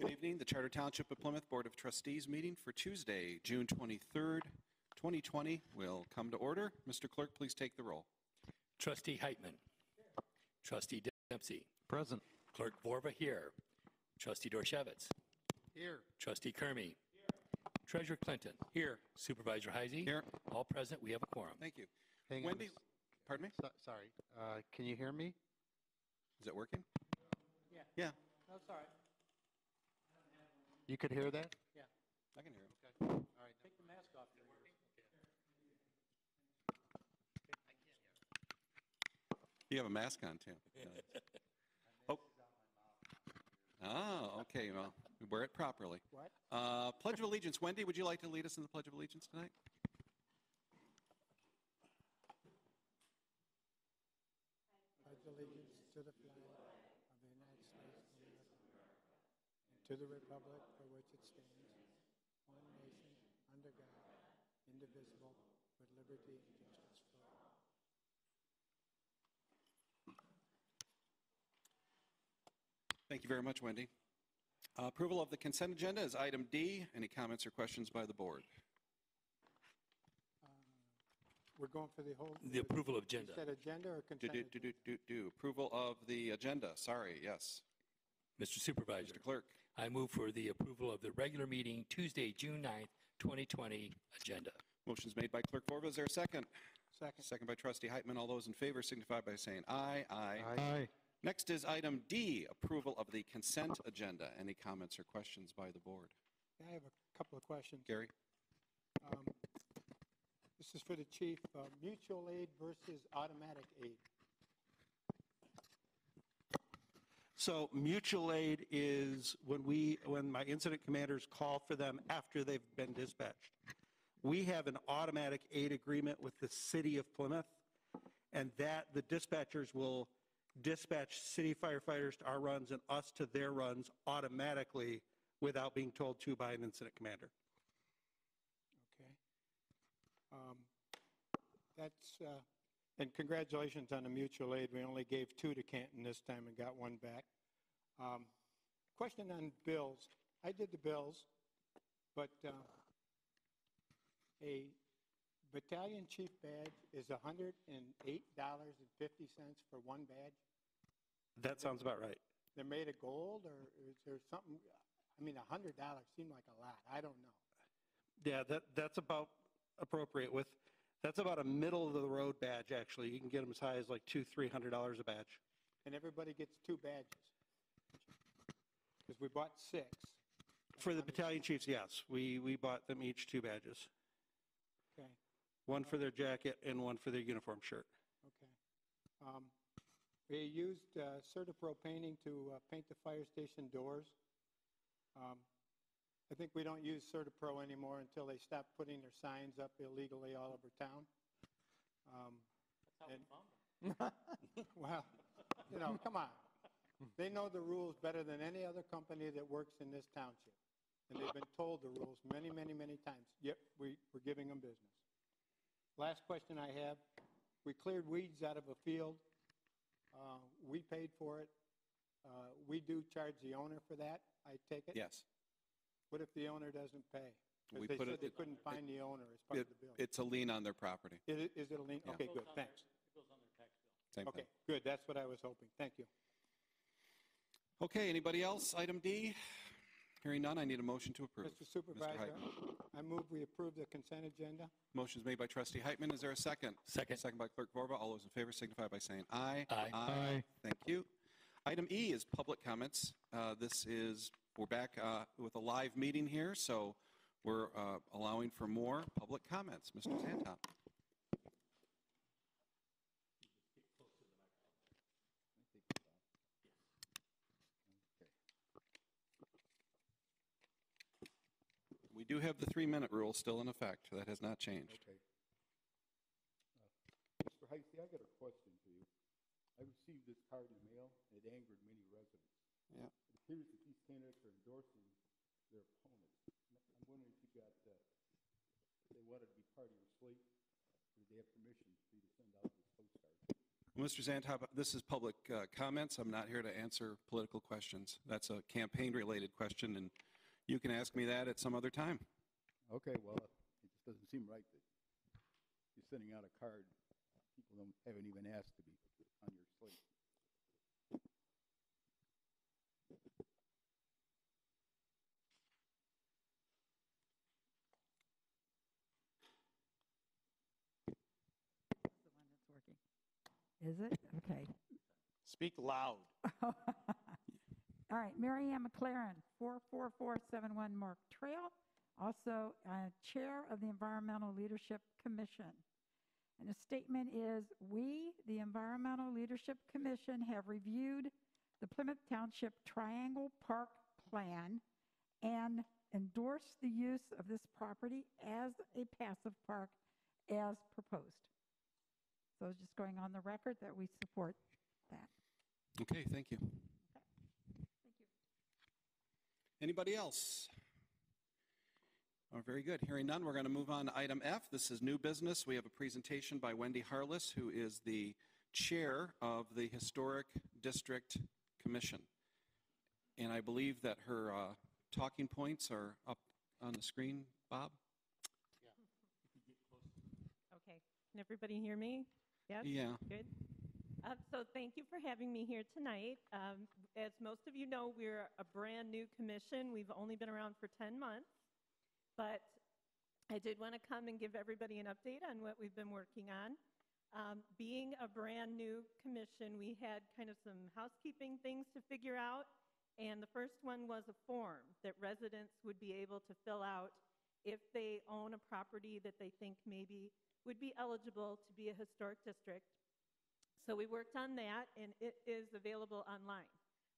Good evening. The Charter Township of Plymouth Board of Trustees meeting for Tuesday, June 23rd, 2020 will come to order. Mr. Clerk, please take the roll. Trustee Heitman. Trustee Dempsey. Present. Clerk Vorva here. Trustee Doroshewitz. Here. Trustee Curmi. Here. Treasurer Clinton. Here. Supervisor Heisey. Here. All present. We have a quorum. Thank you. Hang. Wendy, a s- pardon me? so- Sorry. Uh, Can you hear me? Is it working? Yeah. Yeah, No, all right. You could hear that? Yeah. I can hear it. Okay. All right. Take the mask off your ears. You have a mask on, too. Oh. Oh, okay, well, we wear it properly. What? Uh, Pledge of Allegiance. Wendy, would you like to lead us in the Pledge of Allegiance tonight? Pledge of allegiance to the flag of the United States of America and to the republic for which it stands, one nation, under God, indivisible, with liberty and justice for all. Thank you very much, Wendy. Uh, Approval of the consent agenda is item D. Any comments or questions by the board? Uh, We're going for the whole. The approval of agenda. Is that agenda or Do, consent? do, agenda? do, do, do. Approval of the agenda. Sorry, yes. Mr. Supervisor, Mr. Clerk. I move for the approval of the regular meeting Tuesday, June 9th, 2020 agenda. Motion's made by Clerk Vorva. Is there a second? Second. Second by Trustee Heitman. All those in favor signify by saying aye. Aye. Aye. Next is item D, approval of the consent agenda. Any comments or questions by the board? I have a couple of questions. Gary? Um, This is for the chief, uh, mutual aid versus automatic aid. So mutual aid is when we, when my incident commanders call for them after they've been dispatched. We have an automatic aid agreement with the city of Plymouth, and that, the dispatchers will dispatch city firefighters to our runs and us to their runs automatically without being told to by an incident commander. Okay. Um, That's, uh, and congratulations on the mutual aid. We only gave two to Canton this time and got one back. Um, Question on bills. I did the bills, but uh, a battalion chief badge is $108.50 for one badge. That sounds about right. They're made of gold, or is there something, I mean, $100 seemed like a lot. I don't know. Yeah, that, that's about appropriate with, that's about a middle of the road badge, actually. You can get them as high as like two, three hundred dollars a badge. And everybody gets two badges. Because we bought six. For the battalion chiefs, yes. We, we bought them each two badges. Okay, One for their jacket and one for their uniform shirt. okay. Um, We used uh, Certapro painting to uh, paint the fire station doors. Um, I think we don't use Certapro anymore until they stop putting their signs up illegally all over town. Um, and- Well, you know, come on. They know the rules better than any other company that works in this township. And they've been told the rules many, many, many times. Yep, we, we're giving them business. Last question I have, we cleared weeds out of a field. Uh, We paid for it. Uh, We do charge the owner for that, I take it? Yes. What if the owner doesn't pay? We Because they put said it- they couldn't find the owner as part It- of the bill. It's a lien on their property. Is it- is it a lien? Yeah. Okay, good, thanks. It goes on their tax bill. Same thing. Okay, good, that's what I was hoping. Thank you. Okay, anybody else? Item D? Hearing none, I need a motion to approve. Mr. Supervisor, Heitman. I move we approve the consent agenda. Motion is made by trustee Heitman. Is there a second? Second. Second by clerk Vorva. All those in favor signify by saying aye. Aye. Aye. Thank you. Item E is public comments. Uh, This is, we're back uh, with a live meeting here, so we're uh, allowing for more public comments. Mr. Zanton. Do have the three-minute rule still in effect. That has not changed. Okay. Uh, Mr. Heisey, I got a question for you. I received this card in the mail, and it angered many residents. Yeah. It appears that these candidates are endorsing their opponents. I'm wondering if you got, uh, if they wanted to be part of your slate, or did they have permission for you to send out this postcard? Well, Mr. Zantop, this is public uh, comments. I'm not here to answer political questions. That's a campaign-related question, and you can ask me that at some other time. Okay, well, it just doesn't seem right that you're sending out a card. People don't, haven't even asked to be on your slate. the one that's working. Is it? Okay. Speak loud. All right, Mary Ann McLaren, 44471 Mark Trail, also uh, Chair of the Environmental Leadership Commission. And the statement is, "We, the Environmental Leadership Commission, have reviewed the Plymouth Township Triangle Park Plan and endorse the use of this property as a passive park as proposed." So it's just going on the record that we support that. Okay. Thank you. Anybody else? Oh, very good. Hearing none, we're going to move on to item F. This is new business. We have a presentation by Wendy Harless, who is the Chair of the Historic District Commission. And I believe that her uh, talking points are up on the screen, Bob? Yeah. okay, can everybody hear me? Yes? Yeah. Good. Uh, So thank you for having me here tonight. Um, As most of you know, we're a brand-new commission. We've only been around for 10 months. But I did want to come and give everybody an update on what we've been working on. Um, Being a brand-new commission, we had kind of some housekeeping things to figure out. And the first one was a form that residents would be able to fill out if they own a property that they think maybe would be eligible to be a historic district. So we worked on that, and it is available online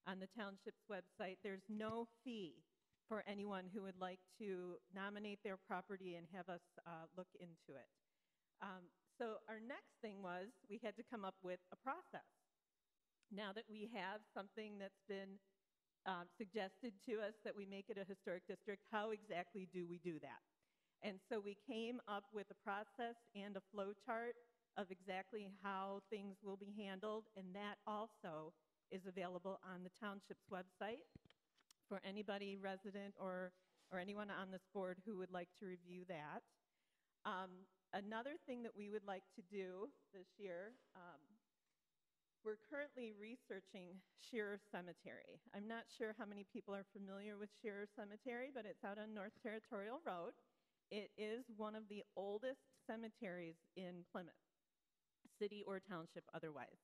on the township's website. There's no fee for anyone who would like to nominate their property and have us uh, look into it. Um, so our next thing was we had to come up with a process. Now that we have something that's been um, suggested to us that we make it a historic district, how exactly do we do that? And so we came up with a process and a flow chart of exactly how things will be handled, and that also is available on the township's website for anybody resident or, or anyone on this board who would like to review that. Um, another thing that we would like to do this year, um, we're currently researching Shearer Cemetery. I'm not sure how many people are familiar with Shearer Cemetery, but it's out on North Territorial Road. It is one of the oldest cemeteries in Plymouth, city or township otherwise.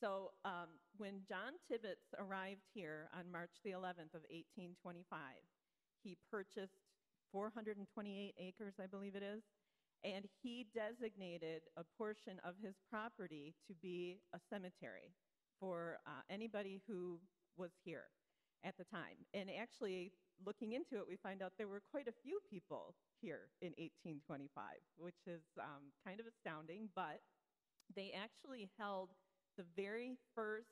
So um, when John Tibbetts arrived here on March the 11th of 1825, he purchased 428 acres, I believe it is, and he designated a portion of his property to be a cemetery for uh, anybody who was here at the time. And actually, looking into it, we find out there were quite a few people here in 1825, which is um, kind of astounding, but they actually held the very first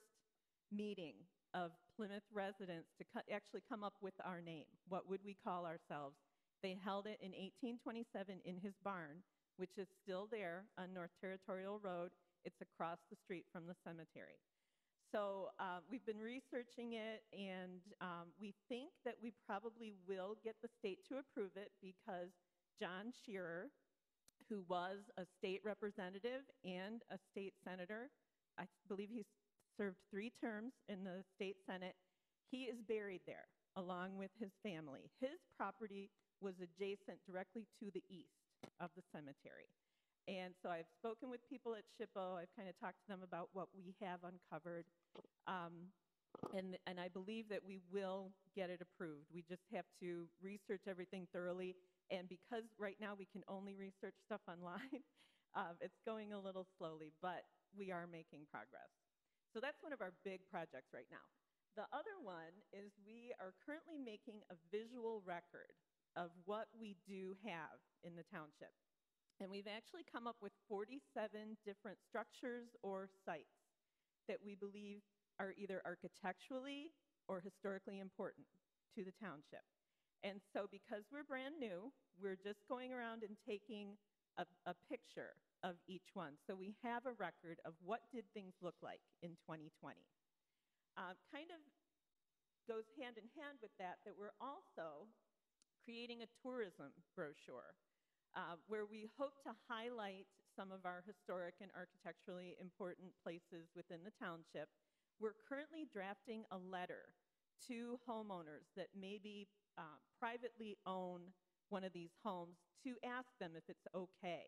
meeting of Plymouth residents to co- actually come up with our name. What would we call ourselves? They held it in 1827 in his barn, which is still there on North Territorial Road. It's across the street from the cemetery. So uh, we've been researching it, and um, we think that we probably will get the state to approve it because John Shearer, who was a state representative and a state senator, I believe he served three terms in the state senate. He is buried there along with his family. His property was adjacent directly to the east of the cemetery. And so I've spoken with people at SHPO. I've kind of talked to them about what we have uncovered. Um, and, and I believe that we will get it approved. We just have to research everything thoroughly. And because right now we can only research stuff online, um, it's going a little slowly, but we are making progress. So that's one of our big projects right now. The other one is we are currently making a visual record of what we do have in the township. And we've actually come up with 47 different structures or sites that we believe are either architecturally or historically important to the township. And so because we're brand new, we're just going around and taking a, a picture of each one. So we have a record of what did things look like in 2020. Uh, kind of goes hand in hand with that, that we're also creating a tourism brochure uh, where we hope to highlight some of our historic and architecturally important places within the township. We're currently drafting a letter to homeowners that maybe uh, privately own one of these homes to ask them if it's okay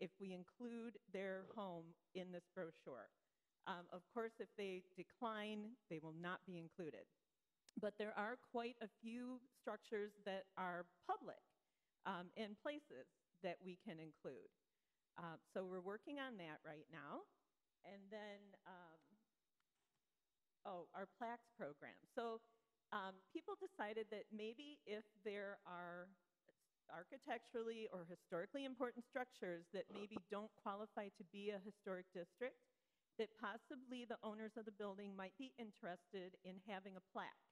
if we include their home in this brochure. Um, of course, if they decline, they will not be included. But there are quite a few structures that are public um, and places that we can include. Uh, so we're working on that right now. And then, um, oh, our plaques program. So um, people decided that maybe if there are architecturally or historically important structures that maybe don't qualify to be a historic district, that possibly the owners of the building might be interested in having a plaque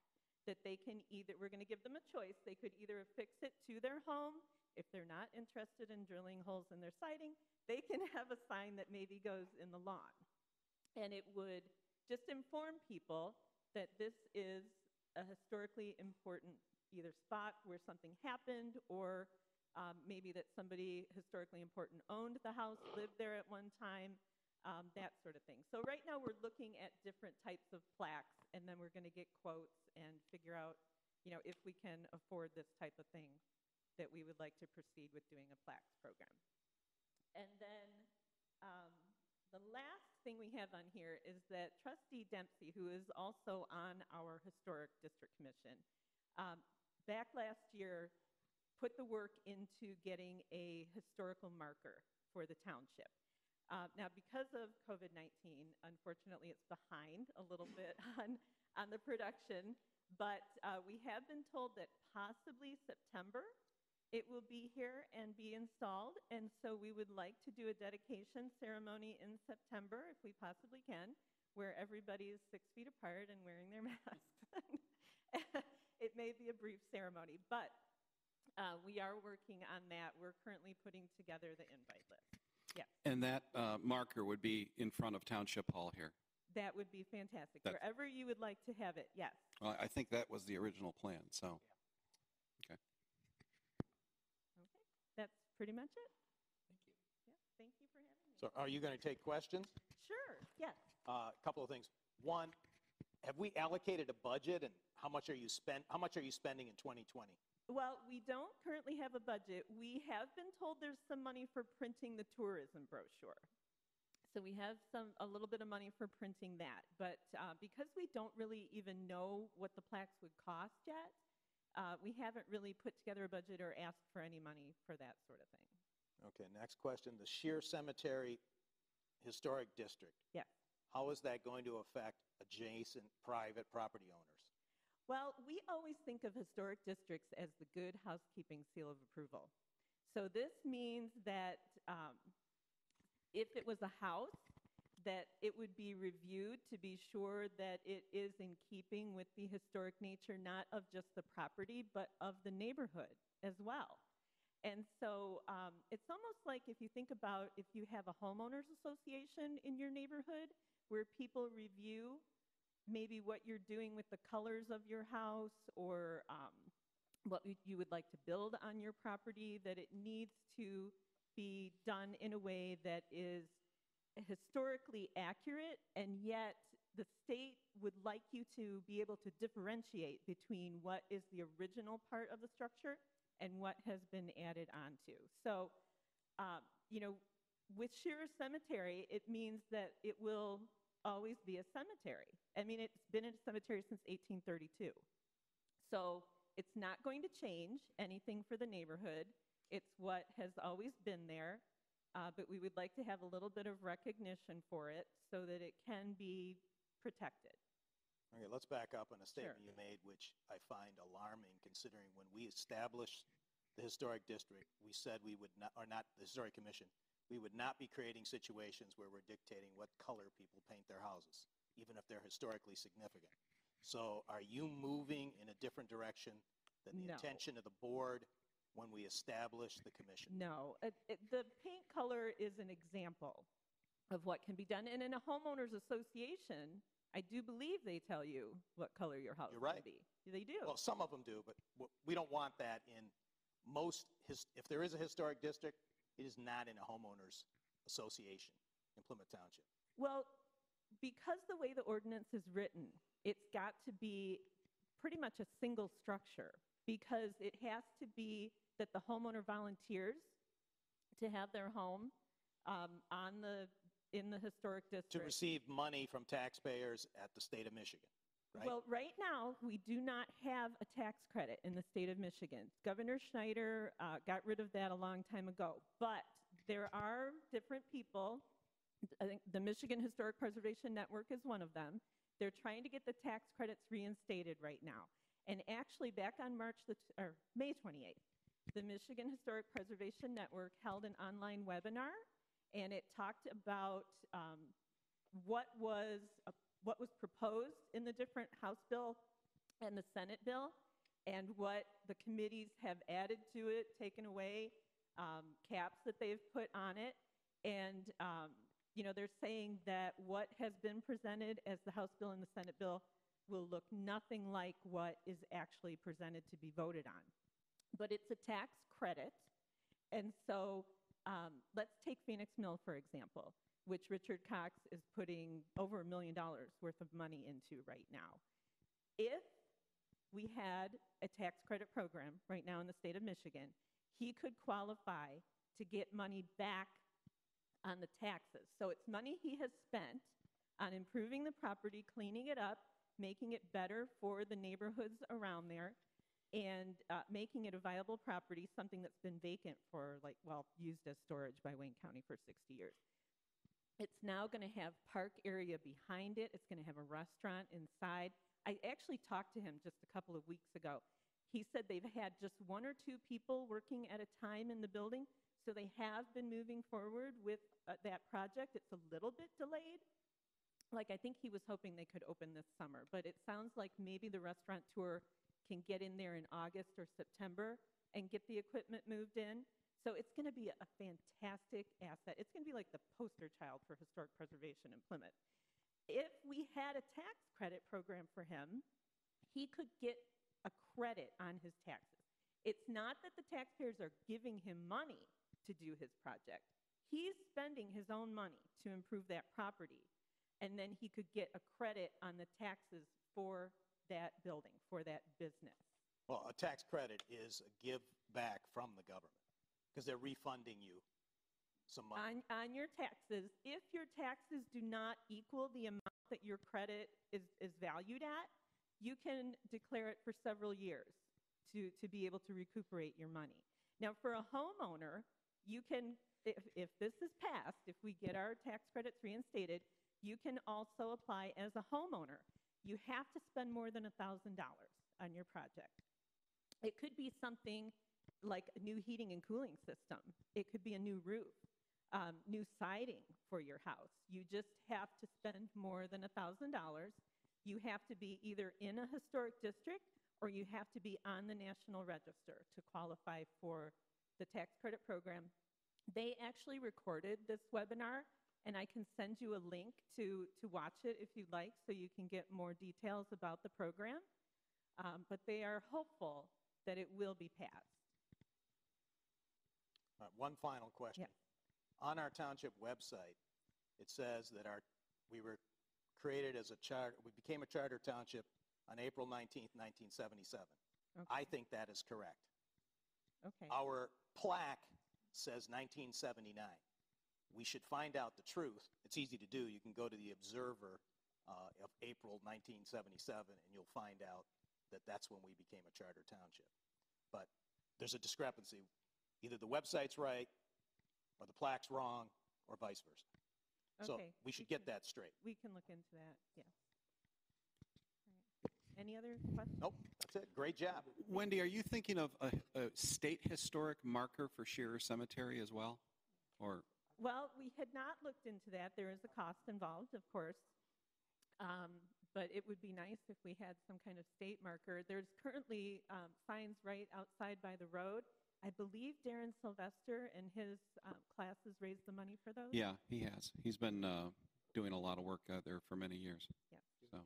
that they can either, we're going to give them a choice. They could either affix it to their home. If they're not interested in drilling holes in their siding, they can have a sign that maybe goes in the lawn. And it would just inform people that this is a historically important either spot where something happened or um, maybe that somebody historically important owned the house, lived there at one time, um, that sort of thing. So right now we're looking at different types of plaques, and then we're going to get quotes and figure out, you know, if we can afford this type of thing, that we would like to proceed with doing a plaques program. And then um, the last thing we have on here is that Trustee Dempsey, who is also on our Historic District Commission, um, back last year put the work into getting a historical marker for the township. Uh, now, because of COVID 19, unfortunately, it's behind a little bit on, on the production, but uh, we have been told that possibly September it will be here and be installed. And so we would like to do a dedication ceremony in September, if we possibly can, where everybody is six feet apart and wearing their masks. it may be a brief ceremony, but uh, we are working on that. We're currently putting together the invite list. Yes, And that uh, marker would be in front of Township Hall here. that would be fantastic. That's- Wherever you would like to have it, yes. Well, I think that was the original plan, so. Okay, that's pretty much it. Thank you. Yeah, thank you for having me. So are you going to take questions? Sure, yes. A couple of things. One, have we allocated a budget and how much are you spend, how much are you spending in 2020? Well, we don't currently have a budget. We have been told there's some money for printing the tourism brochure. So we have some, a little bit of money for printing that. But uh, because we don't really even know what the plaques would cost yet, uh, we haven't really put together a budget or asked for any money for that sort of thing. Okay, next question. The Shear Cemetery Historic District, Yes. how is that going to affect adjacent private property owners? Well, we always think of historic districts as the good housekeeping seal of approval. So this means that um, if it was a house, that it would be reviewed to be sure that it is in keeping with the historic nature, not of just the property, but of the neighborhood as well. And so um, it's almost like if you think about if you have a homeowners association in your neighborhood where people review maybe what you're doing with the colors of your house or um, what you- you would like to build on your property, that it needs to be done in a way that is historically accurate, and yet the state would like you to be able to differentiate between what is the original part of the structure and what has been added onto. So, um, you know, with Shearer Cemetery, it means that it will always be a cemetery. I mean, it's been a cemetery since 1832. So it's not going to change anything for the neighborhood. It's what has always been there, uh, but we would like to have a little bit of recognition for it so that it can be protected. Okay, let's back up on a statement Sure. you made, which I find alarming considering when we established the historic district, we said we would not, or not, the historic commission, we would not be creating situations where we're dictating what color people paint their houses, even if they're historically significant. So are you moving in a different direction than the No. intention of the board when we established the commission? No, it, it, the paint color is an example of what can be done. And in a homeowners association, I do believe they tell you what color your house You're will be. They do. Well, some of them do, but we don't want that in most, his- if there is a historic district, it is not in a homeowners association in Plymouth Township. Well, because the way the ordinance is written, it's got to be pretty much a single structure because it has to be that the homeowner volunteers to have their home um, on the, in the historic district To receive money from taxpayers at the state of Michigan, right? Well, right now, we do not have a tax credit in the state of Michigan. Governor Snyder uh, got rid of that a long time ago. But there are different people. I think the Michigan Historic Preservation Network is one of them. They're trying to get the tax credits reinstated right now. And actually, back on March the, or May 28th, the Michigan Historic Preservation Network held an online webinar, and it talked about um, what was uh, what was proposed in the different House bill and the Senate bill, and what the committees have added to it, taken away, um, caps that they've put on it, and um, you know they're saying that what has been presented as the House bill and the Senate bill will look nothing like what is actually presented to be voted on. But it's a tax credit, and so um, let's take Phoenix Mill for example which Richard Cox is putting over a million dollars worth of money into right now. If we had a tax credit program right now in the state of Michigan, he could qualify to get money back on the taxes. So it's money he has spent on improving the property, cleaning it up, making it better for the neighborhoods around there, and uh, making it a viable property, something that's been vacant for, like, well, used as storage by Wayne County for 60 years. It's now going to have park area behind it. It's going to have a restaurant inside. I actually talked to him just a couple of weeks ago. He said they've had just one or two people working at a time in the building, so they have been moving forward with uh, that project. It's a little bit delayed. Like, I think he was hoping they could open this summer, but it sounds like maybe the restaurant tour can get in there in August or September and get the equipment moved in. So it's going to be a fantastic asset. It's going to be like the poster child for historic preservation in Plymouth. If we had a tax credit program for him, he could get a credit on his taxes. It's not that the taxpayers are giving him money to do his project. He's spending his own money to improve that property, and then he could get a credit on the taxes for that building, for that business. Well, a tax credit is a give back from the government because they're refunding you some money. On, on your taxes, if your taxes do not equal the amount that your credit is, is valued at, you can declare it for several years to, to be able to recuperate your money. Now, for a homeowner, you can, if, if this is passed, if we get our tax credits reinstated, you can also apply as a homeowner. You have to spend more than $1,000 on your project. It could be something like a new heating and cooling system. It could be a new roof, um, new siding for your house. You just have to spend more than $1,000. You have to be either in a historic district or you have to be on the National Register to qualify for the tax credit program. They actually recorded this webinar, and I can send you a link to, to watch it if you'd like so you can get more details about the program. Um, but they are hopeful that it will be passed. Right, one final question. Yeah. On our township website, it says that our, we were created as a charter, we became a charter township on April 19th, 1977. Okay. I think that is correct. Okay. Our plaque says 1979. We should find out the truth. It's easy to do. You can go to the Observer uh, of April 1977, and you'll find out that that's when we became a charter township. But there's a discrepancy. Either the website's right, or the plaque's wrong, or vice versa. So Okay, we should we get can- that straight. We can look into that, yes. All right. Any other questions? Nope, that's it. Great job. Wendy, are you thinking of a, a state historic marker for Shearer Cemetery as well? Or, Well, we had not looked into that. There is a cost involved, of course. Um, But it would be nice if we had some kind of state marker. There's currently um, signs right outside by the road I believe Darren Sylvester and his um, classes raised the money for those. Yeah, he has. He's been uh, doing a lot of work out there for many years. Yep. So,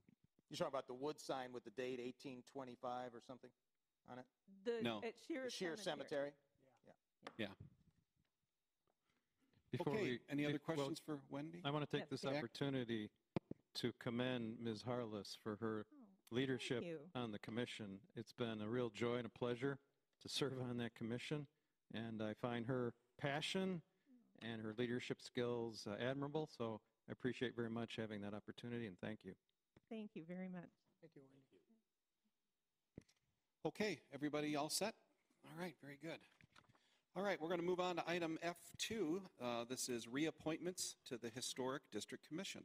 You're talking about the wood sign with the date 1825 or something on it? The, No. At Shearer Sheer Cemetery. Cemetery? Before okay, we- any other be- well, questions for Wendy? I want to Yes, take this Jack. opportunity to commend Ms. Harless for her Oh, leadership on the commission. It's been a real joy and a pleasure to serve on that commission, and I find her passion and her leadership skills uh, admirable, so I appreciate very much having that opportunity, and thank you. Thank you very much. Thank you, Wendy. Okay, everybody all set? All right, very good. All right, we're going to move on to item F2. Uh, This is reappointments to the Historic District Commission.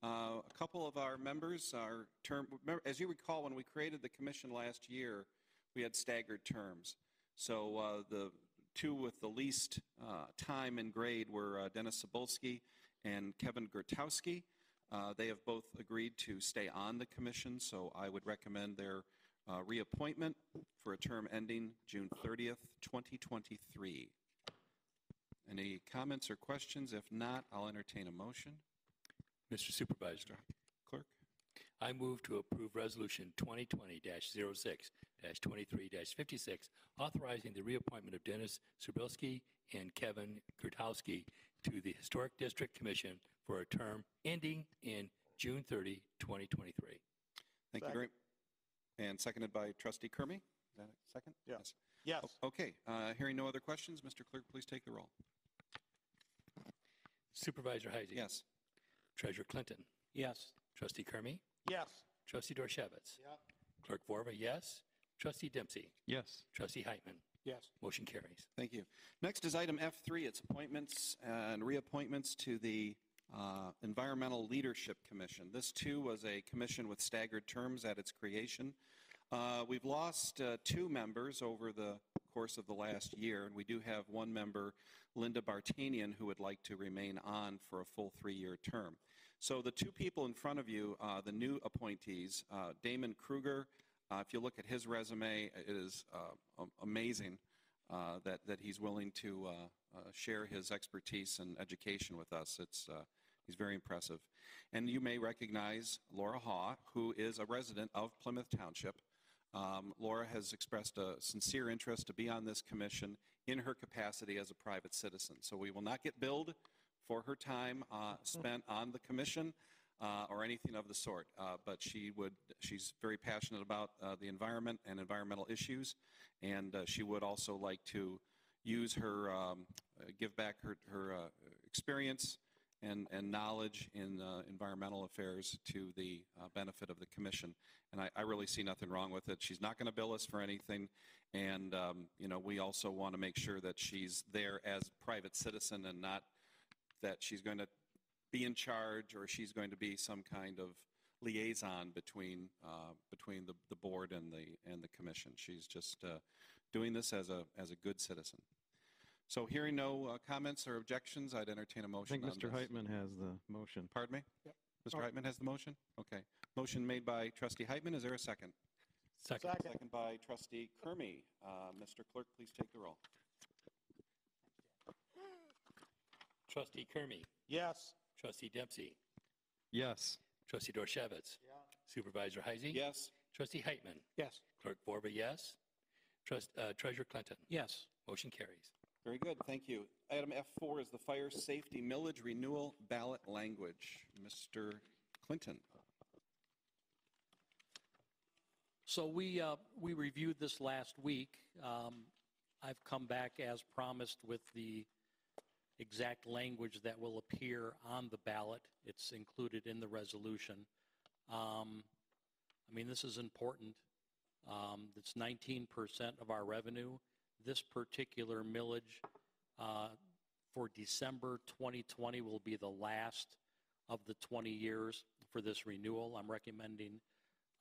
Uh, A couple of our members are term, remember- as you recall, when we created the commission last year, we had staggered terms. So uh, the two with the least uh, time and grade were uh, Dennis Sabulski and Kevin Gertowski. Uh, They have both agreed to stay on the commission, so I would recommend their uh, reappointment for a term ending June 30th, 2023. Any comments or questions? If not, I'll entertain a motion. Mr. Supervisor, Clerk? I move to approve Resolution 2020-06-23-56, authorizing the reappointment of Dennis Serbelski and Kevin Kurtowski to the Historic District Commission for a term ending in June 30, 2023. Thank you very, and seconded by trustee Curmi. Is that a second? Yeah. Yes. Yes. O- Okay, uh, hearing no other questions, Mr. Clerk, please take the roll. Supervisor Heisey. Yes. Treasurer Clinton. Yes. Trustee Curmi. Yes. Trustee Doroshewitz. Clerk Vorva, yes. Trustee Dempsey. Yes. Trustee Heitman. Yes. Motion carries. Thank you. Next is item F3. It's appointments and reappointments to the uh, Environmental Leadership Commission. This, too, was a commission with staggered terms at its creation. Uh, We've lost uh, two members over the course of the last year, and we do have one member, Linda Bartanian, who would like to remain on for a full three-year term. So the two people in front of you, uh, the new appointees, uh, Damon Kruger, uh, if you look at his resume, it is uh, amazing uh, that, that he's willing to share his expertise and education with us. It's, he's very impressive. And you may recognize Laura Haw, who is a resident of Plymouth Township. Um, Laura has expressed a sincere interest to be on this commission in her capacity as a private citizen. So we will not get billed for her time uh, spent on the commission uh, or anything of the sort. Uh, But she would, she's very passionate about uh, the environment and environmental issues, and uh, she would also like to use her, um, uh, give back her, her uh, experience and, and knowledge in uh, environmental affairs to the uh, benefit of the commission. And I, I really see nothing wrong with it. She's not going to bill us for anything, and, um, you know, we also want to make sure that she's there as private citizen and not that she's going to be in charge or she's going to be some kind of liaison between, uh, between the, the board and the, and the commission. She's just uh, doing this as a, as a good citizen. So hearing no uh, comments or objections, I'd entertain a I motion think on Mr. this. Heitman has the motion. Pardon me? Yep. Mr. Oh. Heitman has the motion? Okay. Motion made by trustee Heitman. Is there a second? Second. Second by trustee Curmi. Uh, Mr. Clerk, please take the roll. Trustee Curmi. Yes. Trustee Dempsey. Yes. Trustee Doroshewitz. Supervisor Heisey. Yes? Trustee Heitman. Yes. Clerk Vorva, yes. Trust, uh, Treasurer Clinton. Yes. Motion carries. Very good, thank you. Item F4 is the fire safety millage renewal ballot language. Mr. Clinton. So we, uh, we reviewed this last week. Um, I've come back as promised with the exact language that will appear on the ballot. It's included in the resolution. Um, I mean, this is important. Um, It's 19% of our revenue. This particular millage uh, for December 2020 will be the last of the 20 years for this renewal. I'm recommending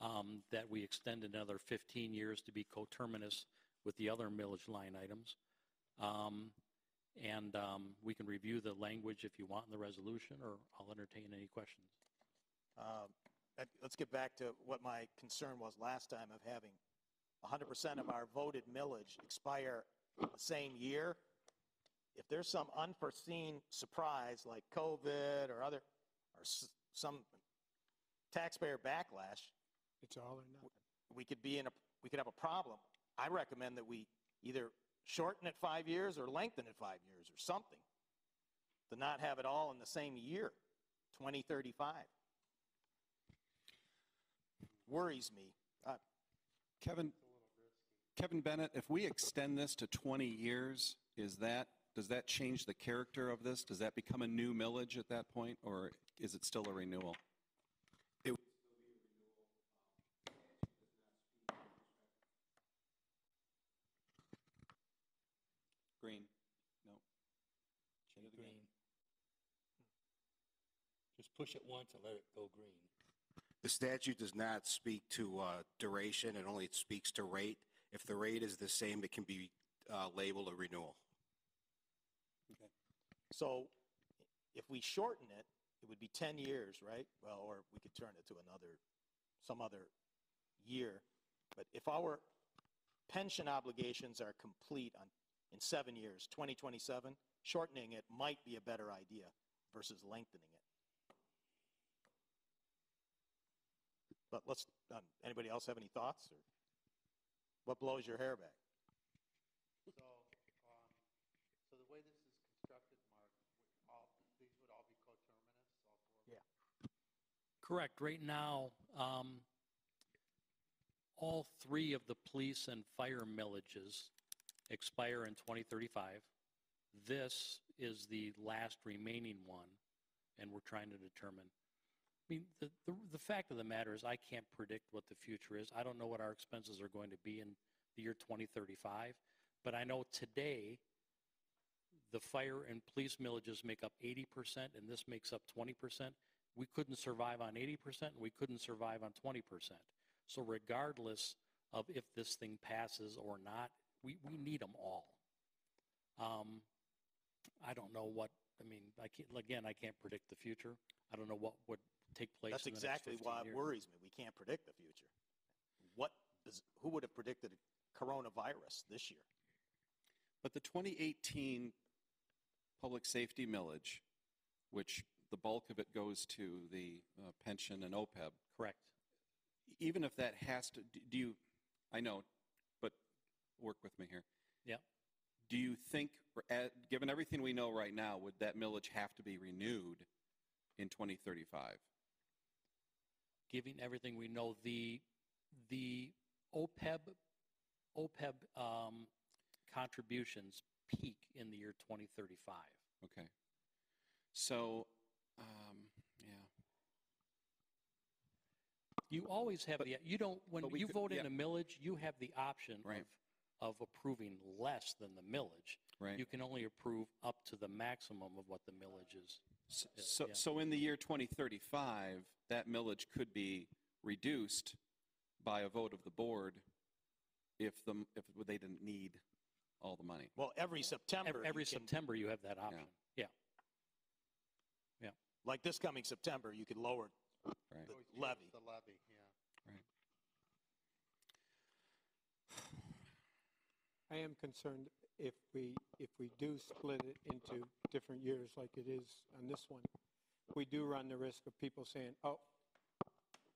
um, that we extend another 15 years to be coterminous with the other millage line items. Um, And um, we can review the language if you want in the resolution, or I'll entertain any questions. That- Let's get back to what my concern was last time of having 100% of our voted millage expire the same year, if there's some unforeseen surprise like COVID or other, or s- some taxpayer backlash, It's all or nothing. we could be in a, we could have a problem. I recommend that we either shorten it five years or lengthen it five years or something to not have it all in the same year, 2035. Worries me. Uh, Kevin, Kevin Bennett, if we extend this to 20 years, is that, does that change the character of this? Does that become a new millage at that point, or is it still a renewal? Green? No. Hit it again. Green. Just push it once and let it go green. The statute does not speak to uh, duration, it only speaks to rate. If the rate is the same, it can be uh, labeled a renewal. So if we shorten it, it would be 10 years, right? Well, or we could turn it to another, some other year. But if our pension obligations are complete on, in seven years, 2027, shortening it might be a better idea versus lengthening it. But let's, um, anybody else have any thoughts? Or what blows your hair back? So, um, so the way this is constructed, Mark, all, these would all be coterminous, all four? Yeah. Correct. Right now, um, all three of the police and fire millages expire in 2035. This is the last remaining one, and we're trying to determine. I mean, the, the, the fact of the matter is I can't predict what the future is. I don't know what our expenses are going to be in the year 2035, but I know today the fire and police millages make up 80% and this makes up 20%. We couldn't survive on 80% and we couldn't survive on 20%. So regardless of if this thing passes or not, we, we need them all. Um, I don't know what, I mean, I can't, again, I can't predict the future. I don't know what would take place That's in the exactly 15 why it years. worries me. We can't predict the future. What, does- who would have predicted coronavirus this year? But the 2018 public safety millage, which the bulk of it goes to the uh, pension and OPEB, Correct. even if that has to, do you, I know, but work with me here. Yeah. Do you think, given everything we know right now, would that millage have to be renewed in 2035? Giving everything we know, the, the OPEB, OPEB um, contributions peak in the year 2035. Okay. So, um, yeah. You always have But- the, you don't, when you could- vote in yeah. a millage, you have the option Right. of, of approving less than the millage. Right. You can only approve up to the maximum of what the millage is. Yeah, So, yeah. so in the year 2035, that millage could be reduced by a vote of the board if the, if they didn't need all the money. Well, every September. Every, you every can- September, you have that option. Yeah. Yeah. Like this coming September, you could lower Right. the Or levy. The levy, yeah. I am concerned if we, if we do split it into different years like it is on this one, we do run the risk of people saying, oh,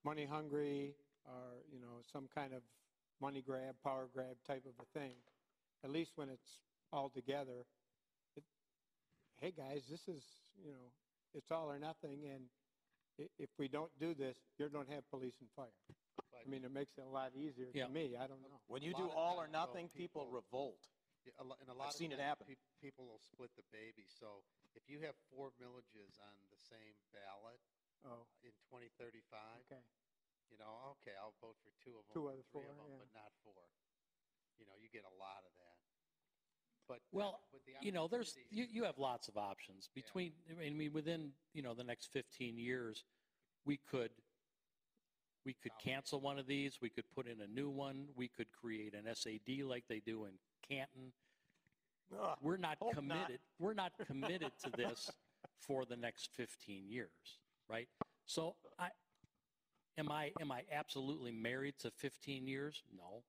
money hungry, or, you know, some kind of money grab, power grab type of a thing. At least when it's all together, it, hey, guys, this is, you know, it's all or nothing, and if we don't do this, you don't have police and fire. I mean, it makes it a lot easier Yeah. to me, I don't know. When you do all or nothing, people people- revolt. Yeah, a lo- And a lot of seen it happen. peop- People will split the baby. So if you have four millages on the same ballot Oh, in 2035, okay. you know, okay, I'll vote for two of them, Two out of three four, of them, yeah. but not four. You know, you get a lot of that. But uh, Well, with the you know, there's, you, opportunities- you have lots of options between, I mean, within, you know, the next 15 years, we could, we could cancel one of these, we could put in a new one, we could create an SAD like they do in Canton. We're not hope not. committed, we're not committed to this for the next 15 years, right? So I, am I, am I absolutely married to 15 years? No.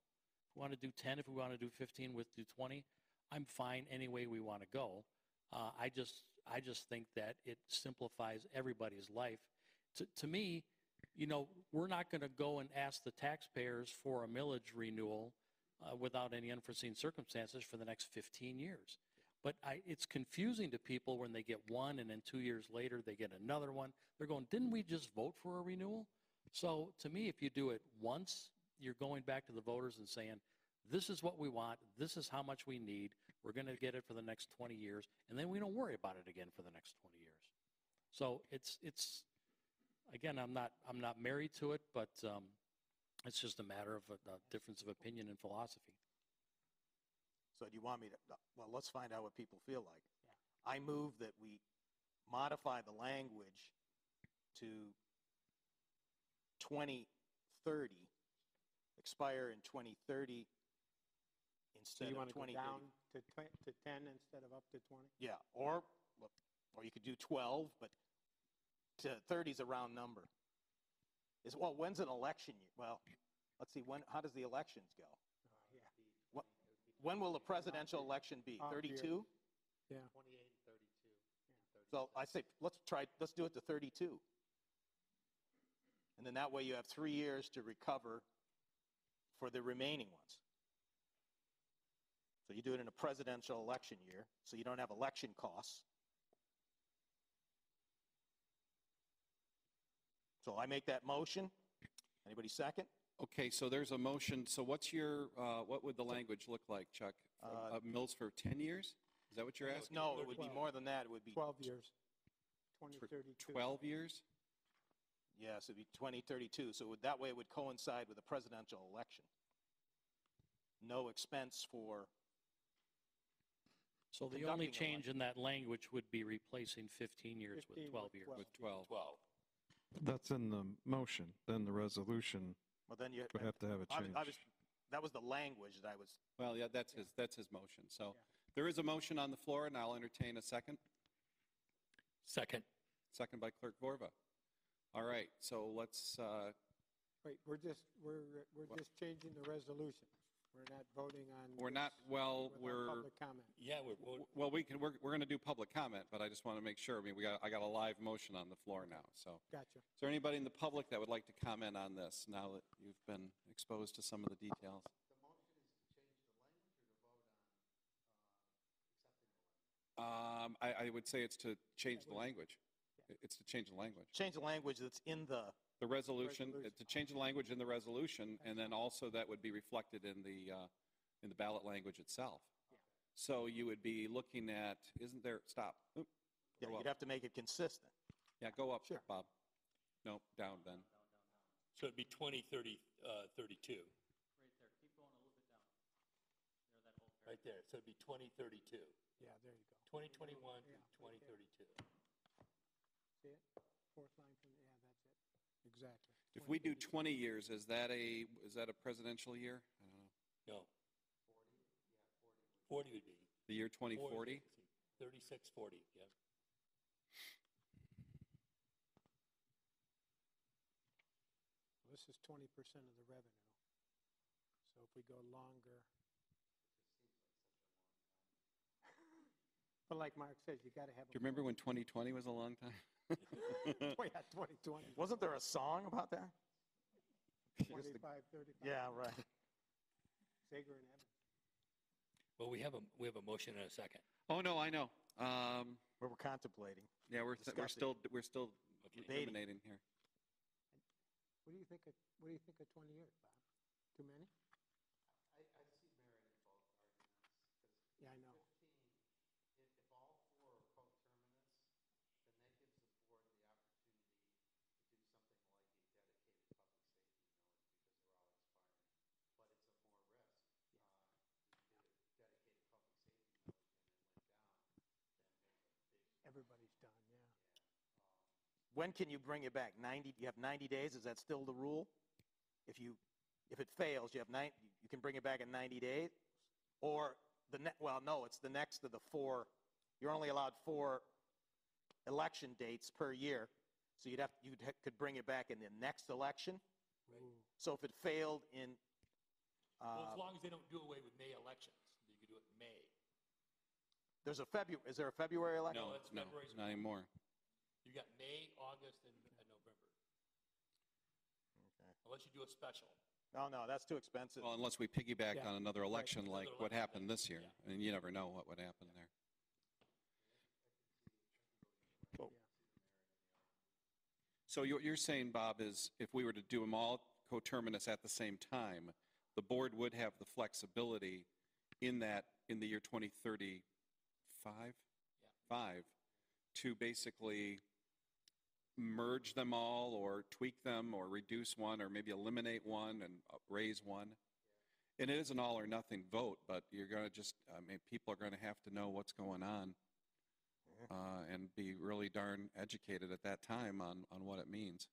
We want to do 10 if we want to do 15 with do 20. I'm fine any way we want to go. Uh, I just, I just think that it simplifies everybody's life. To, to me, you know, we're not going to go and ask the taxpayers for a millage renewal uh, without any unforeseen circumstances for the next 15 years. But I, it's confusing to people when they get one and then two years later they get another one. They're going, didn't we just vote for a renewal? So to me, if you do it once, you're going back to the voters and saying, this is what we want, this is how much we need, we're going to get it for the next 20 years, and then we don't worry about it again for the next 20 years. So it's, it's, again, I'm not, I'm not married to it, but um, it's just a matter of uh, a, a difference of opinion and philosophy. So do you want me to, uh, well, let's find out what people feel like. I move that we modify the language to 2030, expire in 2030 So instead you of want to go down to to 10 instead of up to 20? Yeah, or, or you could do 12, but 30 is a round number. Is, well, when's an election year? Well, let's see, when, how does the elections go? Uh, Yeah. What- When will the presidential election be? Off year. 32? Yeah. 28 and 32. So I say, let's try, let's do it to 32. And then that way you have three years to recover for the remaining ones. So you do it in a presidential election year, so you don't have election costs. So I make that motion. Anybody second? Okay, so there's a motion, so what's your, uh, what would the language look like, Chuck? Uh, Uh, Mills for 10 years? Is that what you're asking? No, it would be more than that. It would be, 12 years. 2032. 12 years? yes, it'd be 2032. So it would- that way it would coincide with the presidential election. No expense for So the only Conducting change in that language would be replacing 15 years with 15 12 with years. 12. With 12. 12. That's in the motion. Then the resolution Well, then you, would have to have a I was, change. I was, that was the language that I was, Well, yeah, that's his, that's his motion. So there is a motion on the floor, and I'll entertain a second. Second. Second by Clerk Vorva. All right, so let's, uh, Wait, we're just, we're, we're What? just changing the resolution. We're not voting on. we're not, well, without we're, Public comment. Yeah, we're, we're- well, we can, we're, we're going to do public comment, but I just want to make sure. I mean, we got, I got a live motion on the floor now, so. Gotcha. Is there anybody in the public that would like to comment on this now that you've been exposed to some of the details? Um, I, I would say it's to change the language. It's to change the language. change the language that's in the, The resolution, uh, Resolution. to change the language in the resolution, and then also that would be reflected in the, uh, in the ballot language itself. So you would be looking at, isn't there, stop. Oop, yeah, you'd up. have to make it consistent. Yeah, go up, Sure. Bob. No, down then. so it'd be 2030, uh, 32. Right there, Keep going a little bit down. Right there. so it'd be 2032. Yeah, there you go. 2021 Yeah, to 2032. See it? Fourth line from, yeah, that's it. Exactly. If we do 20 years, is that a, is that a presidential year? I don't know. No. 40 would be. The year 2040? 36, 40, yeah. This is 20% of the revenue. So if we go longer. But like Mark says, you got to have. Do you remember when 2020 was a long time? Oh, yeah, 2020, Wasn't there a song about that? 25, 35. Yeah, right. Zager and Evans. Well, we have a, we have a motion and a second. Oh, no, I know. Um, we're contemplating. Yeah, we're, th- we're Discussing. still, we're still Okay. Debating. eliminating here. What do you think of, what do you think of 20 years, Bob? Too many? I, I see merit in both arguments. Yeah, I know. 15, if, if all four are coterminous, then that gives the board the opportunity to do something like a dedicated public safety millage because they're all expiring. But it's a more risk. Uh, if you did a dedicated public safety millage and it went down, then there's a big Everybody's done, yeah. When can you bring it back? 90, you have 90 days? Is that still the rule? If you, if it fails, you have 90, you can bring it back in 90 days? Or the, ne- well, no, it's the next of the four, you're only allowed four election dates per year. So you'd have, you could bring it back in the next election? Ooh. So if it failed in, Well, as uh, long as they don't do away with May elections, you could do it in May. There's a February, is there a February election? No, it's no, February's not anymore. You got May, August, and and November. Okay. Unless you do a special. No, no, that's too expensive. Well, unless we piggyback Yeah. on another election like Another what election, happened this year. yeah. And you never know what would happen there. So what you're saying, Bob, is if we were to do them all coterminous at the same time, the board would have the flexibility in that, in the year 2035? Five, to basically merge them all or tweak them or reduce one or maybe eliminate one and uh, raise one. And it is an all or nothing vote, but you're going to just, I mean, people are going to have to know what's going on uh, and be really darn educated at that time on, on what it means.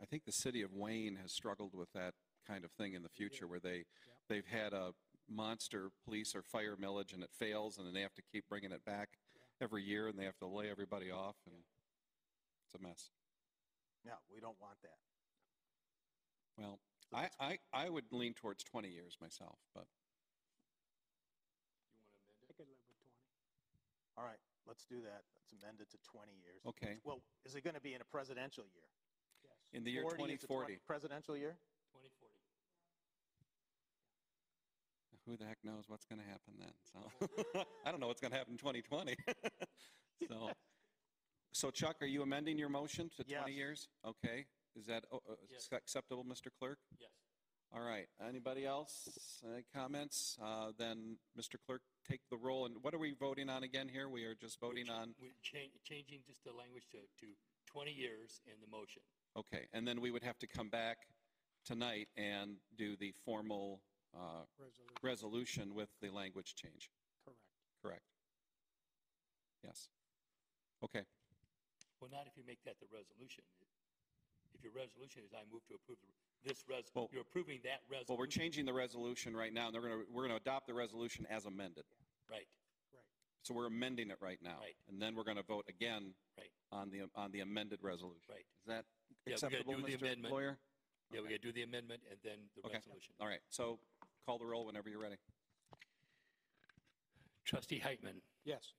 I think the city of Wayne has struggled with that kind of thing in the future where they, they've had a monster police or fire millage and it fails and then they have to keep bringing it back every year and they have to lay everybody off and it's a mess. No, we don't want that. Well, I, I, I would lean towards 20 years myself, but I could live with 20. All right, let's do that. Let's amend it to 20 years. Okay. Well, is it going to be in a presidential year? Yes. in the year 40 is a 20 2040, Presidential year? 2040. Who the heck knows what's going to happen then? So I don't know what's going to happen in 2020. so, so Chuck, are you amending your motion to 20 years? Okay. Is that uh, uh, Yes. acceptable, Mr. Clerk? Yes. All right. Anybody else? Any comments? Uh, then, Mr. Clerk, take the roll. And what are we voting on again here? We are just We're voting on. We're cha- changing just the language to, to 20 years in the motion. Okay. And then we would have to come back tonight and do the formal uh, Resolution, resolution with the language change. correct. Correct. Yes. Okay. Well, not if you make that the resolution. If your resolution is I move to approve this res, Well- you're approving that resolution. Well, we're changing the resolution right now, and they're going to, we're going to adopt the resolution as amended. Right, Right. So we're amending it right now. Right. And then we're going to vote again right, on the, on the amended resolution. right. Is that Yeah, we gotta acceptable, do the Mr. amendment. Lawyer? Yeah, we got to do the amendment and then the Okay. resolution. All right, so call the roll whenever you're ready. Trustee Heitman, Yes.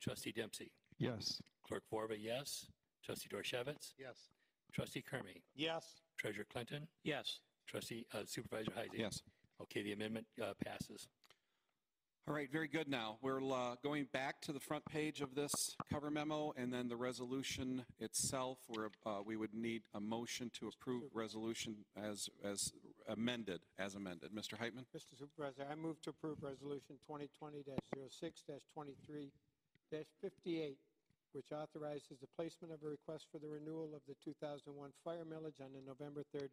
trustee Dempsey, Yes. clerk Vorva, yes. Trustee Doroshewitz, Yes. trustee Curmi, Yes. treasurer Clinton, Yes. trustee uh, supervisor Heisey. Yes. Okay, the amendment uh, passes. All right, very good now. We're uh, going back to the front page of this cover memo, and then the resolution itself, where uh, we would need a motion to approve resolution as, as amended, as amended. Mr. Heitman? Mr. Supervisor, I move to approve Resolution 2020-06-23-58, which authorizes the placement of a request for the renewal of the 2001 fire millage on the November 3rd,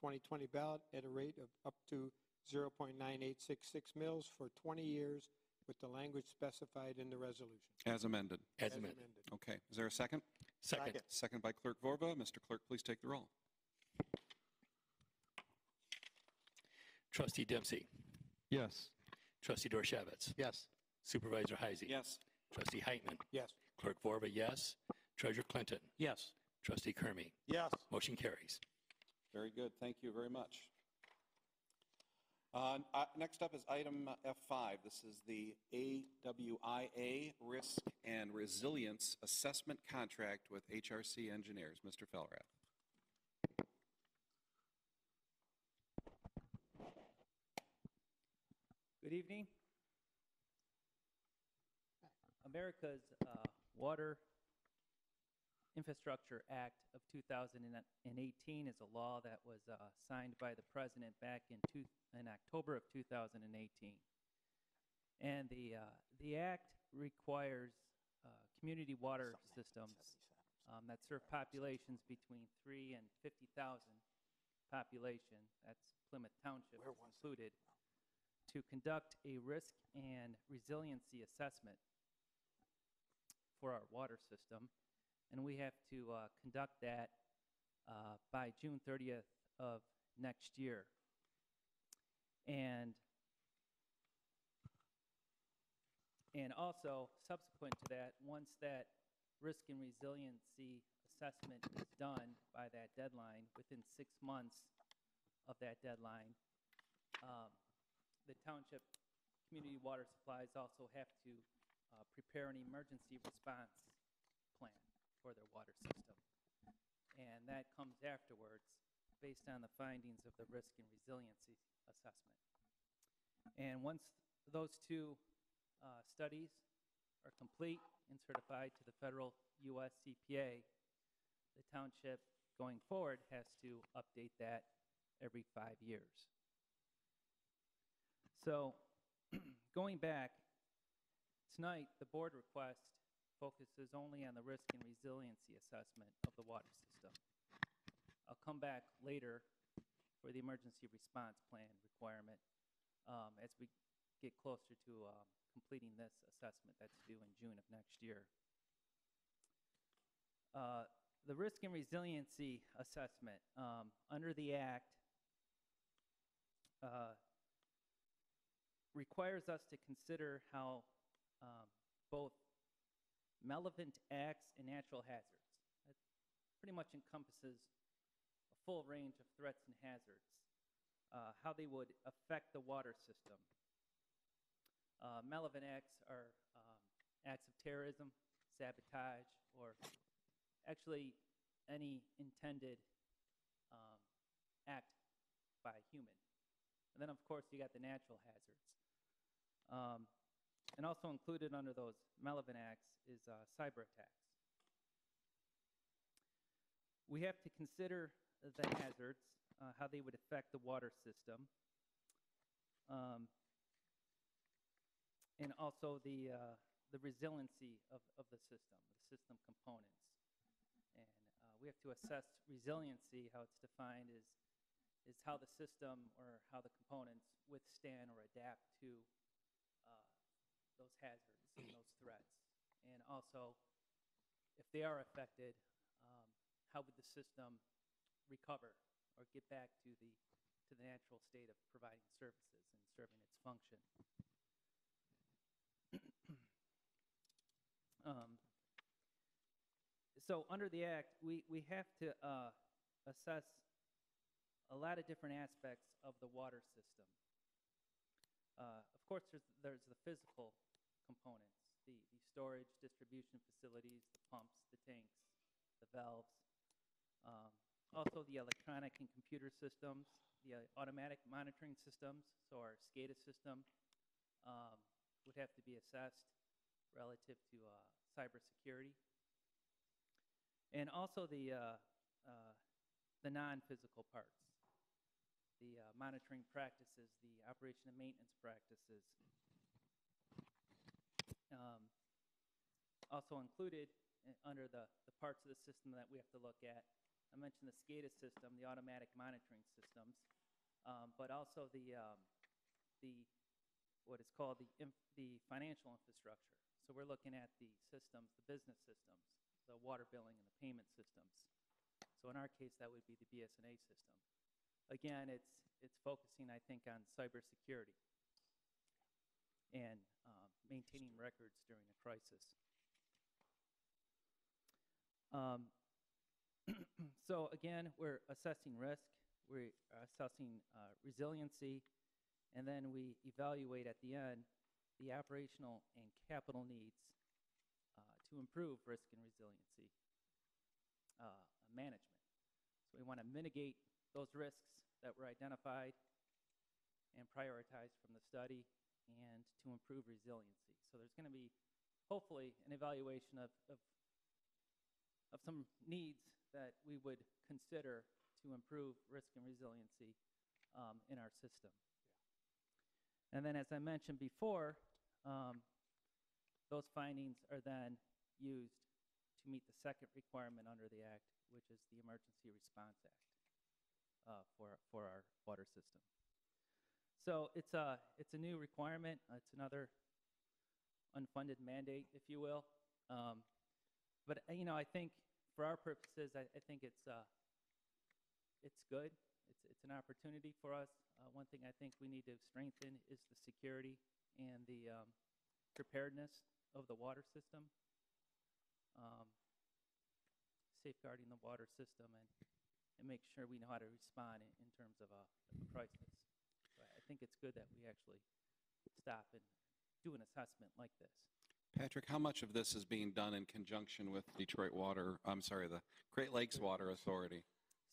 2020 ballot at a rate of up to 0.9866 mils for 20 years with the language specified in the resolution. As amended. As amended. Okay, is there a second? Second, Second. Second by Clerk Vorva. Mr. Clerk, please take the roll. Trustee Dempsey, Yes. trustee Doroshewitz, Yes. supervisor Heisey. Yes. Trustee Heitman, Yes. clerk Vorva, yes. Treasurer Clinton, Yes. trustee Curmi. Yes. Motion carries. Very good, thank you very much. Uh, uh, Next up is item F5. This is the AWIA Risk and Resilience Assessment Contract with HRC Engineers. Mr. Felrath. Good evening. America's uh, Water Infrastructure Act of 2018 is a law that was uh, signed by the president back in, two, in October of 2018. And the, uh, the act requires uh, community water systems um, that serve populations between 3 and 50,000 population, that's Plymouth Township Where is that? included, to conduct a risk and resiliency assessment for our water system. And we have to uh, conduct that uh, by June 30th of next year. And and also subsequent to that, once that risk and resiliency assessment is done by that deadline, within six months of that deadline, um, the township community water supplies also have to uh, prepare an emergency response plan for their water system. And that comes afterwards based on the findings of the risk and resiliency assessment. And once those two uh, studies are complete and certified to the federal US EPA, the township going forward has to update that every five years. So going back, tonight, the board request focuses only on the risk and resiliency assessment of the water system. I'll come back later for the emergency response plan requirement um, as we get closer to um, completing this assessment that's due in June of next year. Uh, the risk and resiliency assessment um, under the Act uh, requires us to consider how um, both relevant acts and natural hazards. That pretty much encompasses a full range of threats and hazards, uh, how they would affect the water system. Uh, relevant acts are um, acts of terrorism, sabotage, or actually any intended um, act by a human. And then, of course, you got the natural hazards. Um, and also included under those relevant acts is uh, cyber attacks. We have to consider the hazards, uh, how they would affect the water system, um, and also the, uh, the resiliency of, of the system, the system components. And uh, we have to assess resiliency, how it's defined is, is how the system or how the components withstand or adapt to those hazards and those threats. And also, if they are affected, um, how would the system recover or get back to the, to the natural state of providing services and serving its function? um, so under the Act, we, we have to uh, assess a lot of different aspects of the water system. Uh, of course, there's, there's the physical components, the, the storage, distribution facilities, the pumps, the tanks, the valves. Um, also the electronic and computer systems, the uh, automatic monitoring systems, so our SCADA system um, would have to be assessed relative to uh, cybersecurity. And also the, uh, uh, the non-physical parts, the uh, monitoring practices, the operation and maintenance practices. Um, also included uh, under the, the parts of the system that we have to look at, I mentioned the SCADA system, the automatic monitoring systems, um, but also the, um, the what is called the, the financial infrastructure. So we're looking at the systems, the business systems, the water billing and the payment systems. So in our case, that would be the BS&A system. Again, it's, it's focusing, I think, on cybersecurity and um, maintaining records during a crisis. Um, so again, we're assessing risk, we're assessing uh, resiliency, and then we evaluate at the end the operational and capital needs uh, to improve risk and resiliency uh, management. So we want to mitigate those risks that were identified and prioritized from the study and to improve resiliency. So there's going to be hopefully an evaluation of, of, of some needs that we would consider to improve risk and resiliency um, in our system. And then, as I mentioned before, um, those findings are then used to meet the second requirement under the Act, which is the Emergency Response Act uh, for, for our water system. So it's a, it's a new requirement. It's another unfunded mandate, if you will. Um, but, uh, you know, I think for our purposes, I, I think it's, uh, it's good. It's, it's an opportunity for us. Uh, one thing I think we need to strengthen is the security and the um, preparedness of the water system, um, safeguarding the water system, and, and make sure we know how to respond in, in terms of a, a crisis. So I think it's good that we actually stop and do an assessment like this. Patrick, how much of this is being done in conjunction with Detroit Water, I'm sorry, the Great Lakes Water Authority?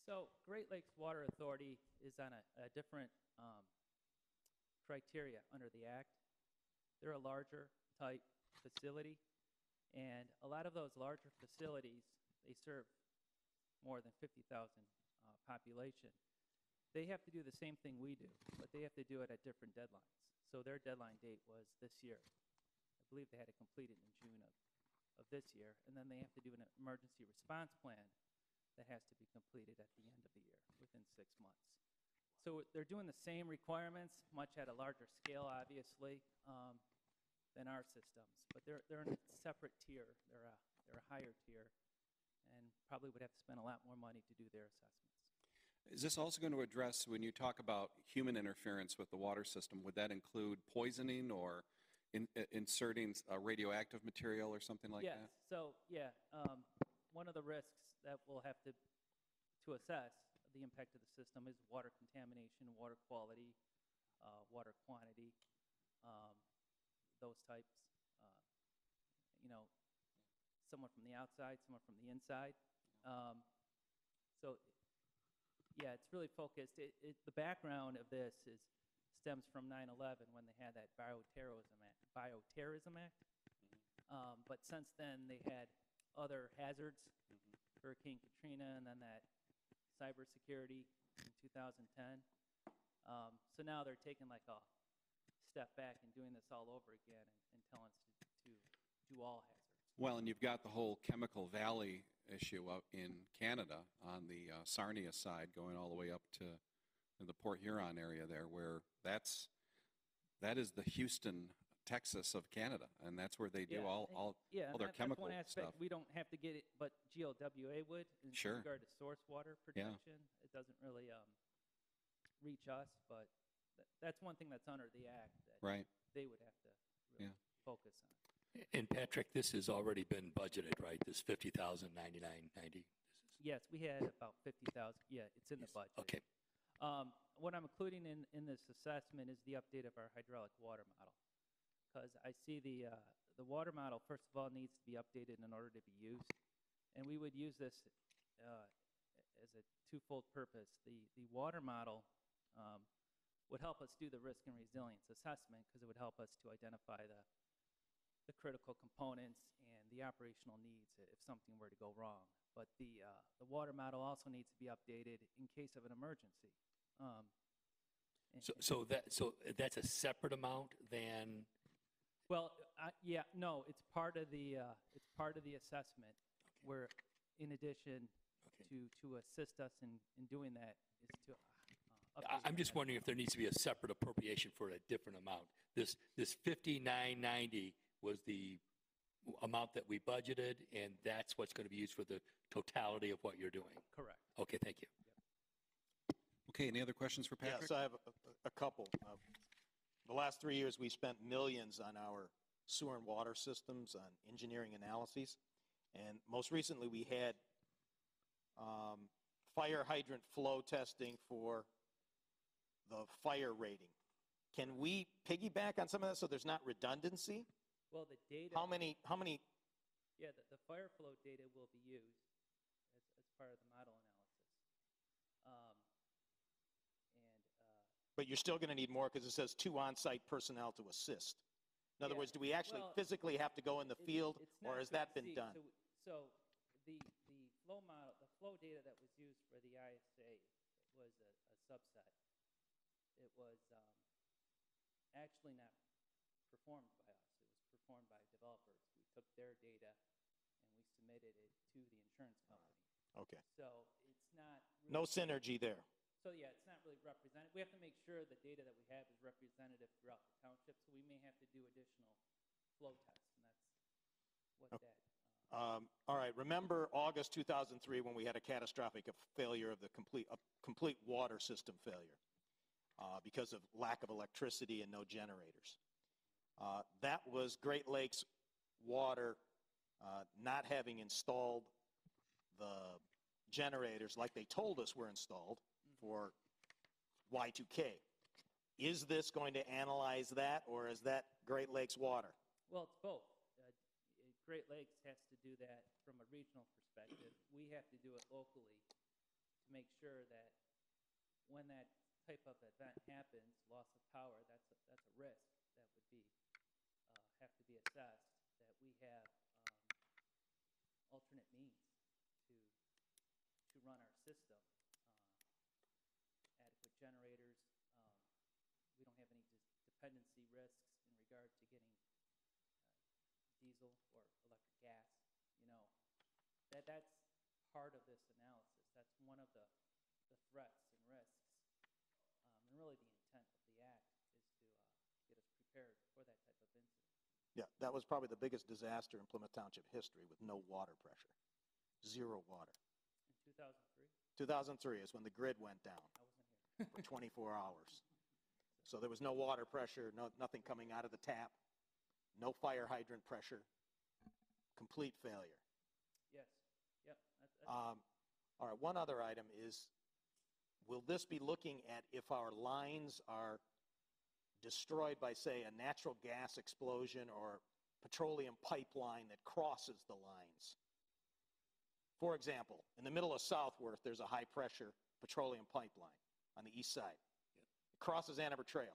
So Great Lakes Water Authority is on a, a different um, criteria under the act. They're a larger type facility, and a lot of those larger facilities, they serve more than 50,000 uh, population. They have to do the same thing we do, but they have to do it at different deadlines. So their deadline date was this year. I believe they had to complete it in June of, of this year, and then they have to do an emergency response plan that has to be completed at the end of the year, within six months. So they're doing the same requirements, much at a larger scale, obviously, um, than our systems, but they're, they're in a separate tier. They're a, they're a higher tier, probably would have to spend a lot more money to do their assessments. Is this also going to address, when you talk about human interference with the water system, would that include poisoning or in- uh, inserting uh, radioactive material or something like yes. that? Yes. So yeah, um, one of the risks that we'll have to to assess the impact of the system is water contamination, water quality, uh, water quantity, um, those types. Uh, you know, someone from the outside, someone from the inside. Um, so yeah, it's really focused. It, it, the background of this is stems from 9/11 when they had that bioterrorism act. Bioterrorism act. Um, but since then, they had other hazards, Hurricane Katrina, and then that cybersecurity in 2010. Um, so now they're taking like a step back and doing this all over again and, and telling us to, to do all hazards. Well, and you've got the whole Chemical Valley issue up in Canada on the uh, Sarnia side, going all the way up to the Port Huron area there, where that's that is the Houston, Texas of Canada, and that's where they do Yeah, all all, yeah, all their that- that's chemical one aspect. stuff. We don't have to get it, but GLWA would in Sure. regard to source water Yeah. protection. It doesn't really um, reach us, but th- that's one thing that's under the act that Right. they would have to really Yeah. focus on. And Patrick, this has already been budgeted, right? This 50,099.90? Yes, we had about 50,000. Yeah, it's in the budget. Okay. Um, what I'm including in, in this assessment is the update of our hydraulic water model. Because I see the, uh, the water model, first of all, needs to be updated in order to be used. And we would use this uh, as a twofold purpose. The, the water model um, would help us do the risk and resilience assessment because it would help us to identify the, the critical components and the operational needs if something were to go wrong. But the, uh, the water model also needs to be updated in case of an emergency. Um, So, so that, so that's a separate amount than, Well, I, yeah, no, it's part of the, uh, it's part of the assessment where, in addition to, to assist us in, in doing that, is to. uh, I- update I'm just wondering if there needs to be a separate appropriation for a different amount. This, this 5990 was the amount that we budgeted, and that's what's going to be used for the totality of what you're doing. Correct. Okay, thank you. Okay, any other questions for Patrick? Yes, I have a- a, a couple. Uh, The last three years, we spent millions on our sewer and water systems, on engineering analyses. And most recently, we had um, fire hydrant flow testing for the fire rating. Can we piggyback on some of that so there's not redundancy? Well, the data. How many, how many, Yeah, the, the fire flow data will be used as, as part of the model analysis. Um, and, uh, but you're still going to need more because it says two on-site personnel to assist. In other Yeah, words, do we actually well, physically have to go in the It's- field, or has that been done? So, so the, the flow model, the flow data that was used for the ISO was a, a subset. It was um, actually not performed by us. It was performed by developers. We took their data and we submitted it to the insurance company. Okay. So it's not. No synergy there. So yeah, it's not really represented. We have to make sure the data that we have is representative throughout the township. So we may have to do additional flow tests, and that's what that. Um, All right, remember August 2003 when we had a catastrophic of failure of the complete, a complete water system failure uh, because of lack of electricity and no generators. Uh, That was Great Lakes Water uh, not having installed the generators like they told us were installed for Y2K. Is this going to analyze that, or is that Great Lakes water? Well, it's both. Uh, Great Lakes has to do that from a regional perspective. We have to do it locally to make sure that when that type of event happens, loss of power, that's a, that's a risk that would be, uh, have to be assessed, have um, alternate means to, to run our system. Uh, Adequate generators. um, We don't have any dependency risks in regard to getting diesel or electric gas, you know, that, that's part of this analysis. That's one of the, the threats and risks. Um, and really the intent of the act is to, uh, to get us prepared for that type of incident. Yeah, that was probably the biggest disaster in Plymouth Township history with no water pressure. Zero water. In 2003, 2003 is when the grid went down I wasn't here. for 24 hours. So there was no water pressure, no, nothing coming out of the tap, no fire hydrant pressure, complete failure. Yes, yep. That's, that's, Um, All right, one other item is, will this be looking at if our lines are destroyed by, say, a natural gas explosion or petroleum pipeline that crosses the lines? For example, in the middle of Southworth, there's a high-pressure petroleum pipeline on the east side. It crosses Ann Arbor Trail.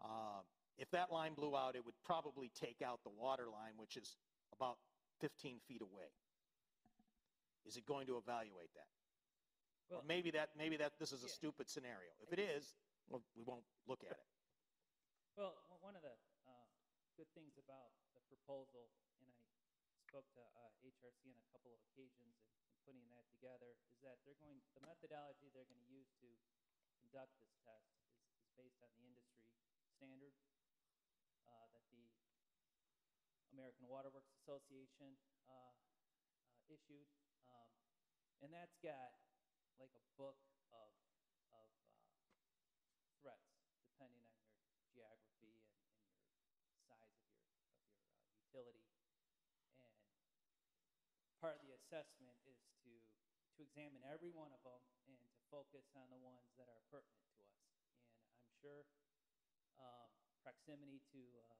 Uh, If that line blew out, it would probably take out the water line, which is about 15 feet away. Is it going to evaluate that? Or maybe that, maybe that, this is a Yeah. stupid scenario. If it is, well, we won't look at it. Well, one of the uh, good things about proposal, and I spoke to uh, HRC on a couple of occasions in, in putting that together, is that they're going, the methodology they're going to use to conduct this test is, is based on the industry standard uh, that the American Water Works Association uh, uh, issued. Um, and that's got like a book of uh, threats, depending on your geography and, and your size of your, of your utility. And part of the assessment is to, to examine every one of them and to focus on the ones that are pertinent to us. And I'm sure um, proximity to uh,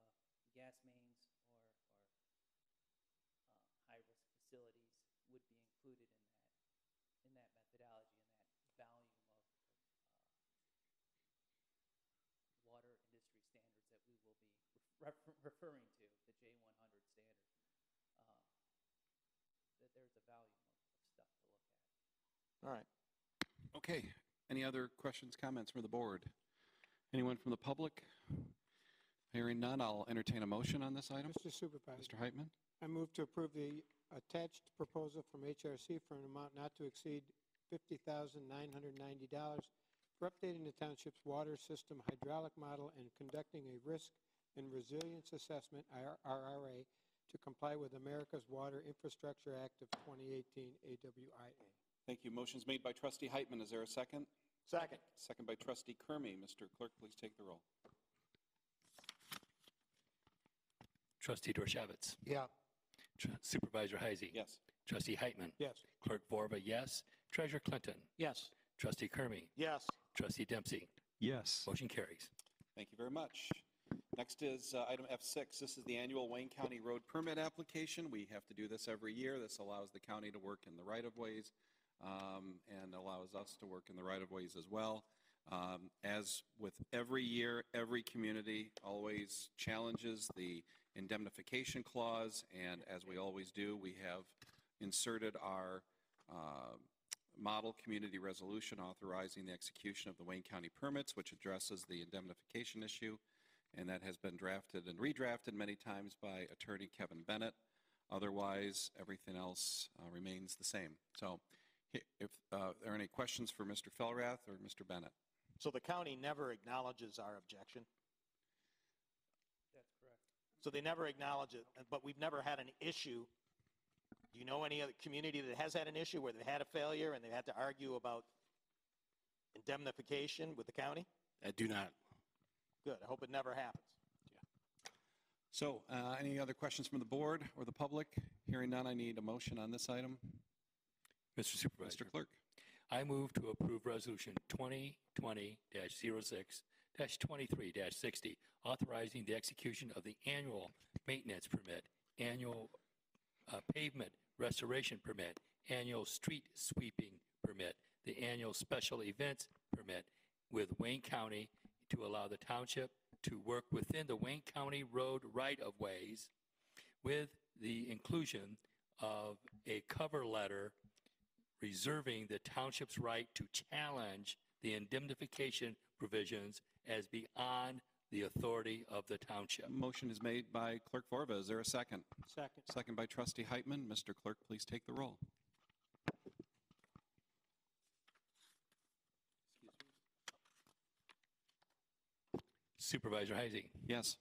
gas mains or, or uh, high-risk facilities would be included in that, in that methodology and that volume of, uh, water industry standards that we will be refer- referring to, J100 standard. Um, That there's a volume of, of stuff to look at. All right. Okay, any other questions, comments from the board? Anyone from the public? Hearing none, I'll entertain a motion on this item. Mr. Supervisor, Mr. Heitman? I move to approve the attached proposal from HRC for an amount not to exceed $50,990 for updating the township's water system hydraulic model and conducting a risk and resilience assessment, IR RRA, to comply with America's Water Infrastructure Act of 2018, AWIA. Thank you. Motion's made by trustee Heitman. Is there a second? Second. Second by trustee Curmi. Mr. Clerk, please take the roll. Trustee Doroshewitz. Yeah. Tr- Supervisor Heisey. Yes. Trustee Heitman. Yes. Clerk Vorva, yes. Treasurer Clinton. Yes. Trustee Curmi. Yes. Trustee Dempsey. Yes. Motion carries. Thank you very much. Next is uh, item F6. This is the annual Wayne County Road Permit application. We have to do this every year. This allows the county to work in the right-of-ways um, and allows us to work in the right-of-ways as well. Um, As with every year, every community always challenges the indemnification clause, and as we always do, we have inserted our uh, model community resolution authorizing the execution of the Wayne County permits, which addresses the indemnification issue, and that has been drafted and redrafted many times by Attorney Kevin Bennett. Otherwise, everything else uh, remains the same. So if uh, there are any questions for Mr. Felrath or Mr. Bennett? So the county never acknowledges our objection? That's correct. So they never acknowledge it, but we've never had an issue. Do you know any other community that has had an issue where they've had a failure and they've had to argue about indemnification with the county? I do not. Good, I hope it never happens. Yeah. So uh, any other questions from the board or the public? Hearing none, I need a motion on this item. Mr. Supervisor. Mr. Clerk? I move to approve Resolution 2020-06 2023-60, authorizing the execution of the annual maintenance permit, annual uh, pavement restoration permit, annual street sweeping permit, the annual special events permit with Wayne County to allow the township to work within the Wayne County road right-of-ways with the inclusion of a cover letter reserving the township's right to challenge the indemnification provisions as beyond the authority of the township. Motion is made by Clerk Vorva. Is there a second? Second. Second by Trustee Heitman. Mr. Clerk, please take the roll. Supervisor Heising. Yes.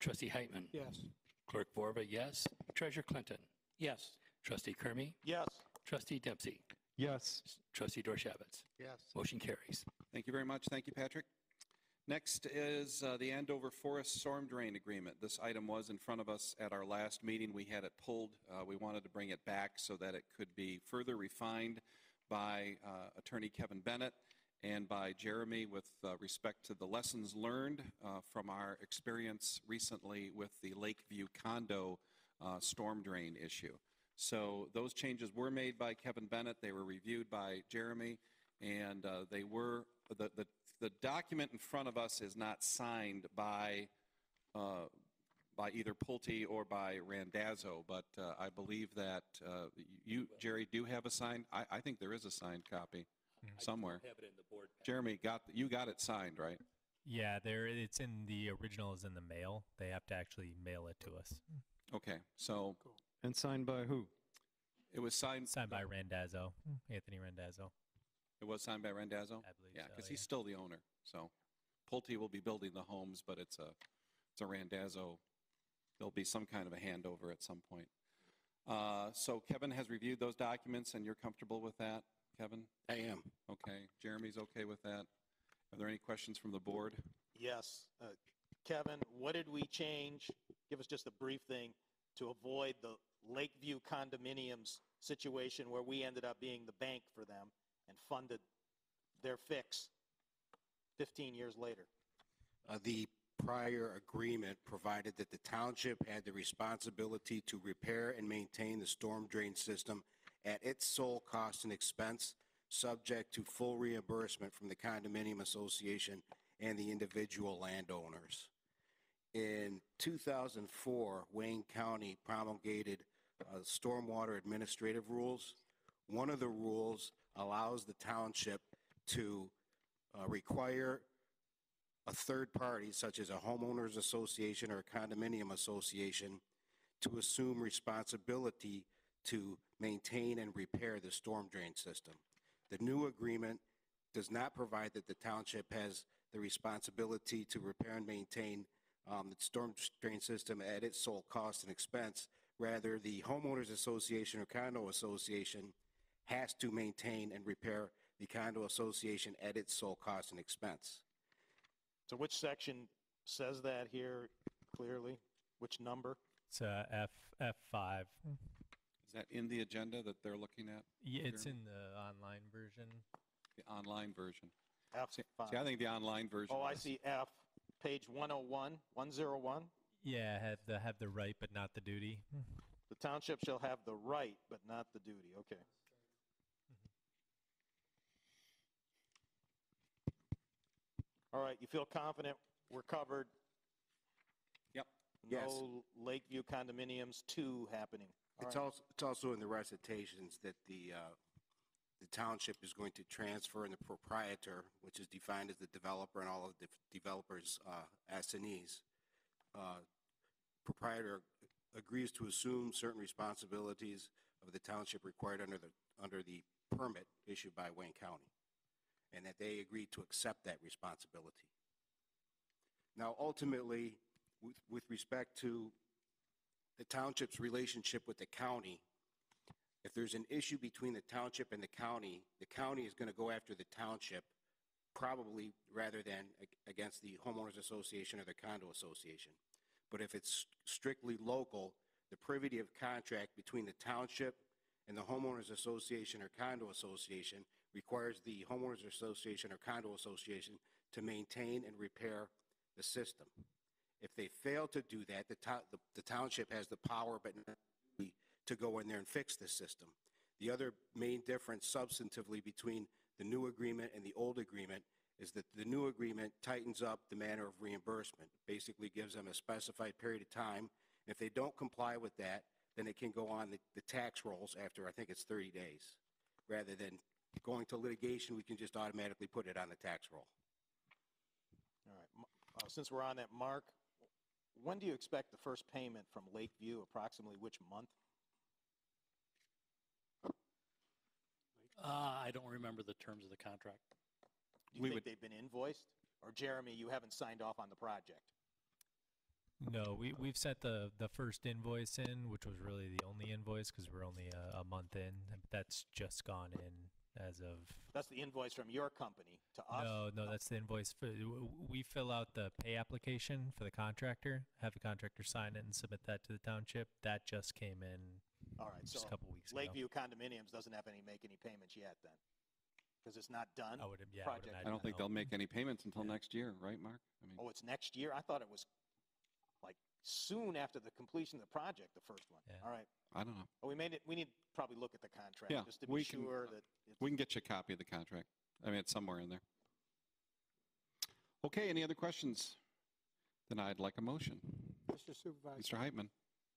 Trustee Heitman. Yes. Clerk Vorva, yes. Treasurer Clinton. Yes. Trustee Curmi. Yes. Trustee Dempsey. Yes. Trustee Doroshewitz. Yes. Motion carries. Thank you very much. Thank you, Patrick. Next is uh, the Andover Forest Storm Drain Agreement. This item was in front of us at our last meeting. We had it pulled. Uh, We wanted to bring it back so that it could be further refined by uh, Attorney Kevin Bennett and by Jeremy with uh, respect to the lessons learned uh, from our experience recently with the Lakeview condo uh, storm drain issue. So those changes were made by Kevin Bennett. They were reviewed by Jeremy, and uh, they were, the, the, the document in front of us is not signed by, uh, by either Pulte or by Randazzo, but uh, I believe that you, Jerry, do have a signed, I, I think there is a signed copy somewhere. Have it in the board. Jeremy, got, you got it signed, right? Yeah, there it's in the original is in the mail. They have to actually mail it to us. Okay, so And signed by who? it was signed. Signed by Randazzo, Anthony Randazzo. It was signed by Randazzo? I believe Yeah, so, because he's still the owner, so. Pulte will be building the homes, but it's a, it's a Randazzo. There'll be some kind of a handover at some point. Uh, So Kevin has reviewed those documents, and you're comfortable with that, Kevin? I am. Okay, Jeremy's okay with that. Are there any questions from the board? Yes. Uh, Kevin, what did we change? Give us just a brief thing to avoid the Lakeview condominiums situation where we ended up being the bank for them and funded their fix 15 years later. Uh, The prior agreement provided that the township had the responsibility to repair and maintain the storm drain system at its sole cost and expense, subject to full reimbursement from the condominium association and the individual landowners. In 2004, Wayne County promulgated uh, stormwater administrative rules. One of the rules allows the township to uh, require a third party, such as a homeowners association or a condominium association, to assume responsibility to maintain and repair the storm drain system. The new agreement does not provide that the township has the responsibility to repair and maintain um, the storm drain system at its sole cost and expense. Rather, the homeowners association or condo association has to maintain and repair the condo association at its sole cost and expense. So which section says that here clearly? Which number? It's uh, F F5. Is that in the agenda that they're looking at? Yeah, it's in the online version. The online version? F5. See, see, I think the online version. Oh, I is- see F, page 101, 101. Yeah, have the have the right but not the duty. The township shall have the right, but not the duty. Okay. All right, you feel confident we're covered? Yep. Yes. No Lakeview condominiums 2 happening. It's right. also, it's also in the recitations that the, uh, the township is going to transfer and the proprietor, which is defined as the developer and all of the developers' uh, assinees, uh, proprietor agrees to assume certain responsibilities of the township required under the, under the permit issued by Wayne County, and that they agreed to accept that responsibility. Now, ultimately, with, with respect to the township's relationship with the county, if there's an issue between the township and the county, the county is going to go after the township probably rather than ag- against the homeowners association or the condo association. But if it's strictly local, the privity of contract between the township and the homeowners association or condo association requires the homeowners association or condo association to maintain and repair the system. If they fail to do that, the town, the- the township has the power, but not to go in there and fix the system. The other main difference substantively between the new agreement and the old agreement is that the new agreement tightens up the manner of reimbursement, basically gives them a specified period of time. If they don't comply with that, then it can go on the, the tax rolls after, I think it's 30 days. Rather than going to litigation, we can just automatically put it on the tax roll. All right. Uh, Since we're on that, Mark, when do you expect the first payment from Lakeview, approximately which month? Uh, I don't remember the terms of the contract. Do you We think would- they've been invoiced? Or Jeremy, you haven't signed off on the project? No, we, we've sent the, the first invoice in, which was really the only invoice because we're only a, a month in. That's just gone in as of. That's the invoice from your company to us? No, no, that's the invoice. For, we fill out the pay application for the contractor, have the contractor sign it and submit that to the township. That just came in All right, just so a couple weeks ago. Lakeview Condominiums doesn't have any, make any payments yet then? Because it's not done? I would, yeah, I would Project- I imagine don't think no. they'll make any payments until next year, right, Mark? I mean, Oh, it's next year? I thought it was like soon after the completion of the project, the first one. Yeah. All right. I don't know. Well, we made it, we need to probably look at the contract Yeah, just to be we can- sure uh, that it's. We can get you a copy of the contract. I mean, it's somewhere in there. Okay, any other questions? Then I'd like a motion. Mr. Supervisor. Mr. Heitman,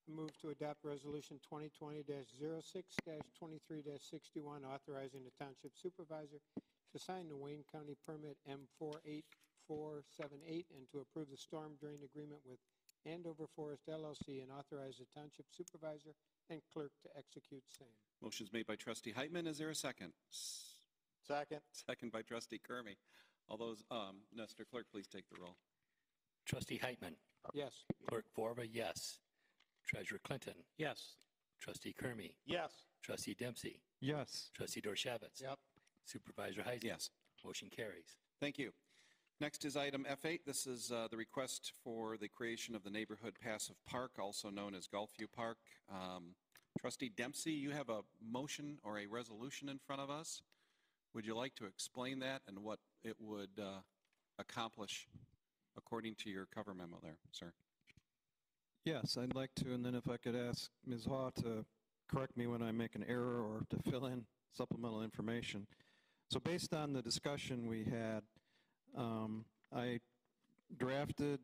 I Move to adopt Resolution 2020-06-23-61, authorizing the Township Supervisor to sign the Wayne County Permit M48478 and to approve the storm drain agreement with Andover Forest LLC and authorize the Township Supervisor and Clerk to execute same. motion's made by trustee Heitman. Is there a second? S- Second. Second by trustee Curmi. All those, um, Mr. Clerk, please take the roll. Trustee Heitman. Yes. Clerk Vorva, yes. Treasurer Clinton. Yes. Trustee Curmi. Yes. Trustee Dempsey. Yes. Trustee Doroshewitz. Yep. Supervisor Heisman. Yes. Motion carries. Thank you. Next is item F8. This is uh, the request for the creation of the Neighborhood Passive Park, also known as Gulfview Park. Um, Trustee Dempsey, you have a motion or a resolution in front of us. Would you like to explain that and what it would uh, accomplish according to your cover memo there, sir? Yes, I'd like to, and then if I could ask Ms. Haw to correct me when I make an error or to fill in supplemental information. So based on the discussion we had, um, I drafted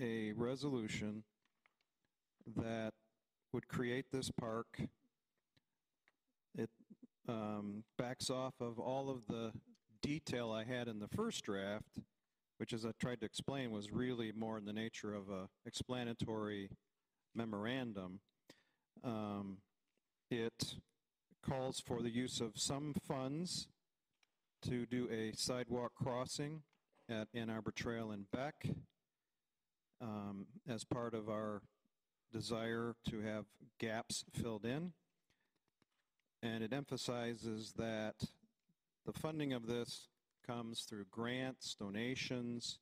a resolution that would create this park. It um, backs off of all of the detail I had in the first draft, which as I tried to explain was really more in the nature of a explanatory memorandum. Um, It calls for the use of some funds to do a sidewalk crossing at Ann Arbor Trail and Beck um, as part of our desire to have gaps filled in. And it emphasizes that the funding of this comes through grants, donations,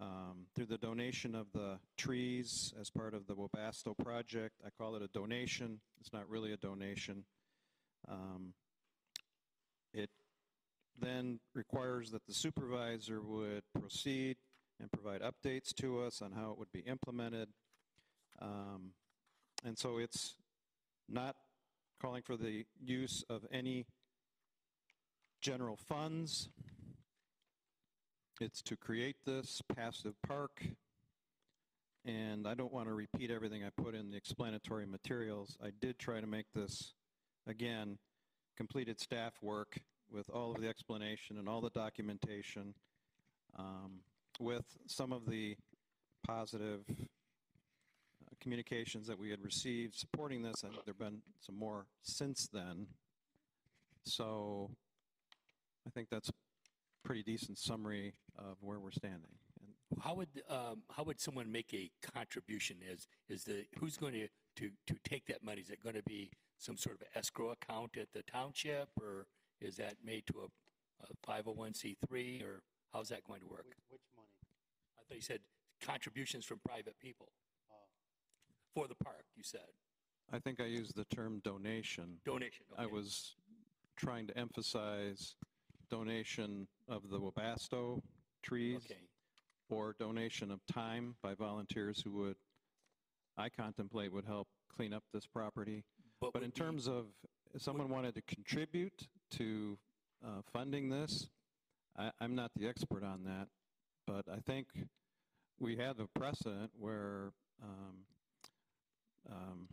um, through the donation of the trees as part of the Webasto project. I call it a donation. It's not really a donation. Um, then requires that the supervisor would proceed and provide updates to us on how it would be implemented. Um, And so it's not calling for the use of any general funds. It's to create this passive park. And I don't want to repeat everything I put in the explanatory materials. I did try to make this, again, completed staff work with all of the explanation and all the documentation, um, with some of the positive uh, communications that we had received supporting this, and there have been some more since then. So I think that's a pretty decent summary of where we're standing. And How would, um, how would someone make a contribution? Is, is the, who's going to, to, to take that money? Is it going to be some sort of escrow account at the township, or is that made to a, a 501c3, or how's that going to work? Which money? I thought you said contributions from private people. Oh. For the park, you said. I think I used the term donation. Donation, I was trying to emphasize donation of the Webasto trees Okay. or donation of time by volunteers who would, I contemplate would help clean up this property. But But would in be- terms of, if someone wanted to contribute to uh, funding this, I, I'm not the expert on that, but I think we have a precedent where, um, um,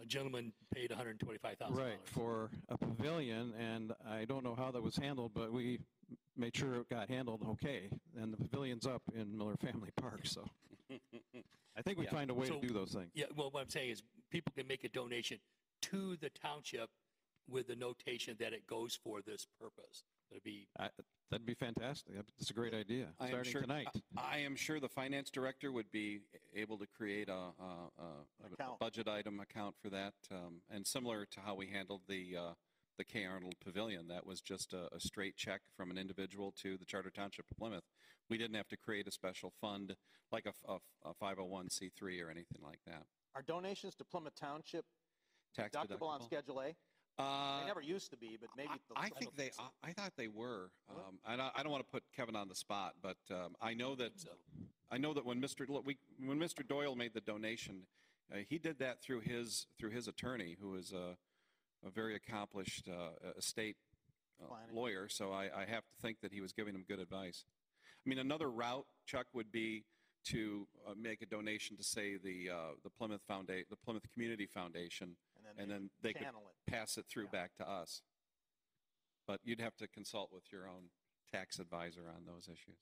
A gentleman paid $125,000. right, for a pavilion, and I don't know how that was handled, but we made sure it got handled okay, and the pavilion's up in Miller Family Park, so I think we Yeah. find a way So- to do those things. Yeah, well, what I'm saying is people can make a donation to the township with the notation that it goes for this purpose. It'd be, I- That'd be fantastic. That's a great idea, I am starting sure- tonight. I am sure the finance director would be able to create a, a- a- a budget item account for that. um, And similar to how we handled the, uh, the K. Arnold Pavilion, that was just a, a straight check from an individual to the Charter Township of Plymouth. We didn't have to create a special fund like a 501c3 or anything like that. Are donations to Plymouth Township Tax deductible on? Schedule A? Uh, They never used to be, but maybe. the- I think they, I thought they were. Um, I don't, I don't want to put Kevin on the spot, but um, I know that, I know that when Mr., look, we, when Mr. Doyle made the donation, uh, he did that through his, through his attorney, who is a, a very accomplished uh, estate uh, lawyer, so I, I have to think that he was giving him good advice. I mean, another route, Chuck, would be to uh, make a donation to, say, the, uh, the Plymouth Founda, the Plymouth Community Foundation, and then they could channel it. pass it through back to us. But you'd have to consult with your own tax advisor on those issues.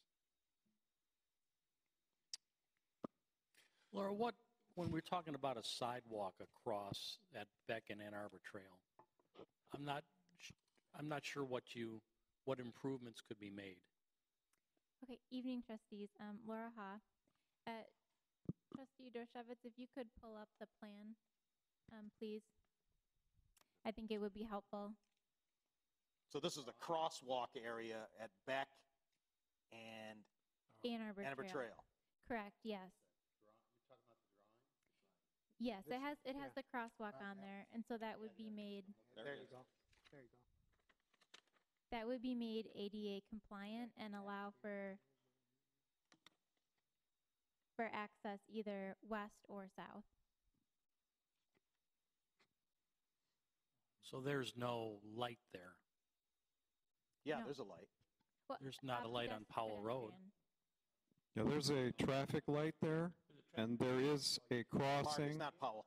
Laura, what, when we're talking about a sidewalk across that Beck and Ann Arbor Trail, I'm not, sh- I'm not sure what you, what improvements could be made. Okay, evening trustees. Um, Laura Haw. Uh, Trustee Doroshewitz, if you could pull up the plan, um, please. I think it would be helpful. So this is the crosswalk area at Beck and Ann Arbor Ann Arbor Trail. Trail. Correct, yes. Yes, it has, it has the crosswalk on there, and so that would be made, There you go. There you go. that would be made ADA compliant and allow for, for access either west or south. So there's no light there. Yeah, No. there's a light. Well, There's not a light on Powell Road. pedestrian. Yeah, there's a traffic light there, and there is a Mark, crossing. it's not Powell.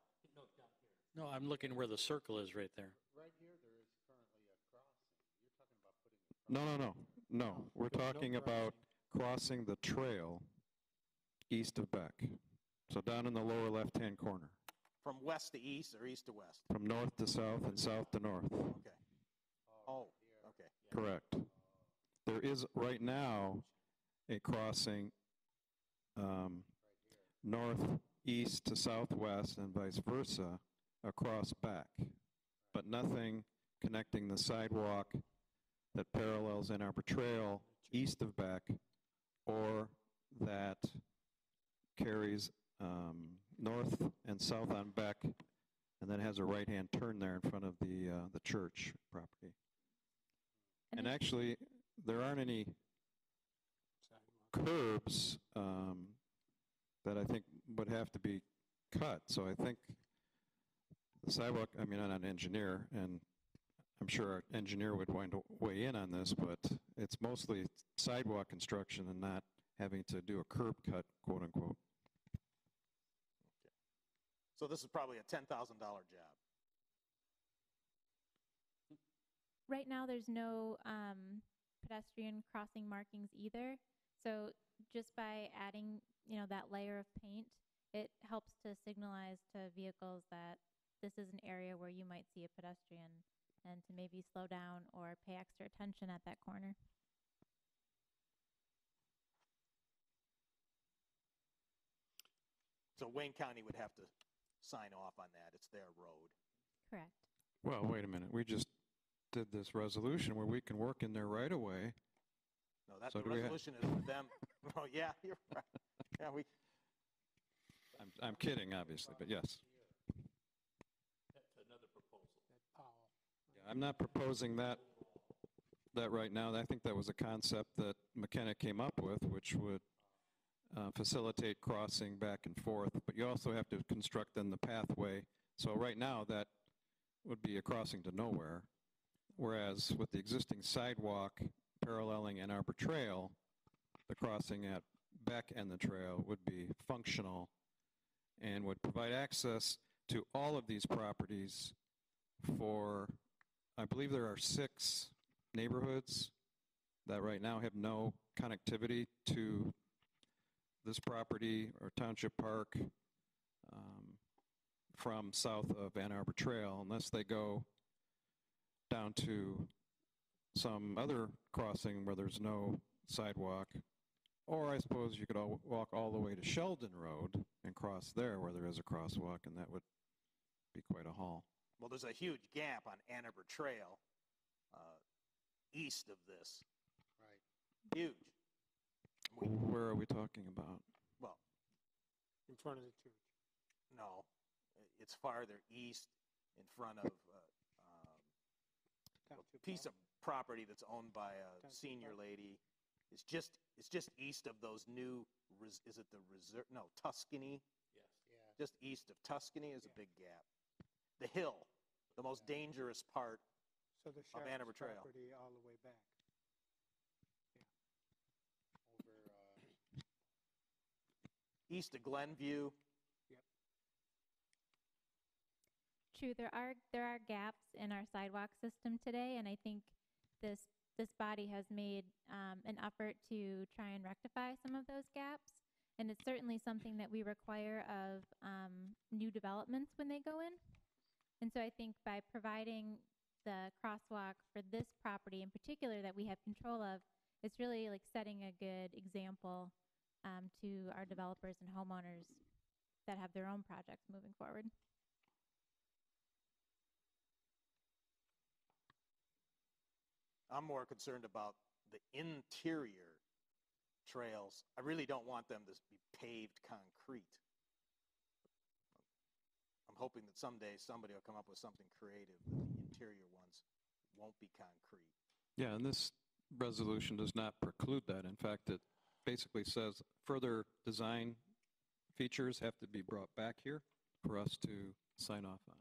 No, I'm looking where the circle is right there. Right here, there is currently a crossing. You're talking about putting a No, no, no, no. We're talking about crossing the trail east of Beck. So down in the lower left-hand corner, From west to east or east to west? from north to south and south to north. Okay. Oh, okay. Correct. There is right now a crossing um, northeast to southwest and vice versa across Beck, but nothing connecting the sidewalk that parallels Ann Arbor Trail east of Beck or that carries um, north and south on Beck and then has a right-hand turn there in front of the, uh, the church property. And And actually, there aren't any curbs um, that I think would have to be cut. So I think the sidewalk, I mean, I'm not an engineer, and I'm sure our engineer would want to weigh in on this, but it's mostly sidewalk construction and not having to do a curb cut, quote unquote. So this is probably a $10,000 job. Right now, there's no um, pedestrian crossing markings either. So just by adding, you know, that layer of paint, it helps to signalize to vehicles that this is an area where you might see a pedestrian and to maybe slow down or pay extra attention at that corner. So Wayne County would have to sign off on that. It's their road. Correct. Well, wait a minute. We just did this resolution where we can work in there right away. No, that, So the do we ha- resolution is for them. Oh, yeah, you're right. Yeah, we, I'm, I'm kidding, obviously, but yes. Yeah, I'm not proposing that, that right now. I think that was a concept that McKenna came up with, which would uh, facilitate crossing back and forth, but you also have to construct then the pathway. So right now, that would be a crossing to nowhere, whereas with the existing sidewalk paralleling Ann Arbor Trail, the crossing at Beck and the trail would be functional and would provide access to all of these properties for, I believe there are six neighborhoods that right now have no connectivity to this property or Township Park um, from south of Ann Arbor Trail unless they go down to some other crossing where there's no sidewalk. Or I suppose you could all walk all the way to Sheldon Road and cross there where there is a crosswalk, and that would be quite a haul. Well, there's a huge gap on Ann Arbor Trail uh, east of this. Right. Huge. Where are we talking about? Well, In front of the church. no, it's farther east in front of uh, um, a Township piece Hall. of property that's owned by a Township senior Park. lady. It's just, it's just east of those new, res- is it the reserve, no, Tuscany? Yes. Yeah. Just east of Tuscany is a big gap. The hill, the most dangerous part. So the Of Ann Arbor sheriff's property all the way back. Over, uh, east of Glenview. True, there are, there are gaps in our sidewalk system today, and I think this, this body has made um, an effort to try and rectify some of those gaps. And it's certainly something that we require of um, new developments when they go in. And so I think by providing the crosswalk for this property in particular that we have control of, it's really like setting a good example um, to our developers and homeowners that have their own projects moving forward. I'm more concerned about the interior trails. I really don't want them to be paved concrete. I'm hoping that someday somebody will come up with something creative that the interior ones won't be concrete. Yeah, and this resolution does not preclude that. In fact, it basically says further design features have to be brought back here for us to sign off on.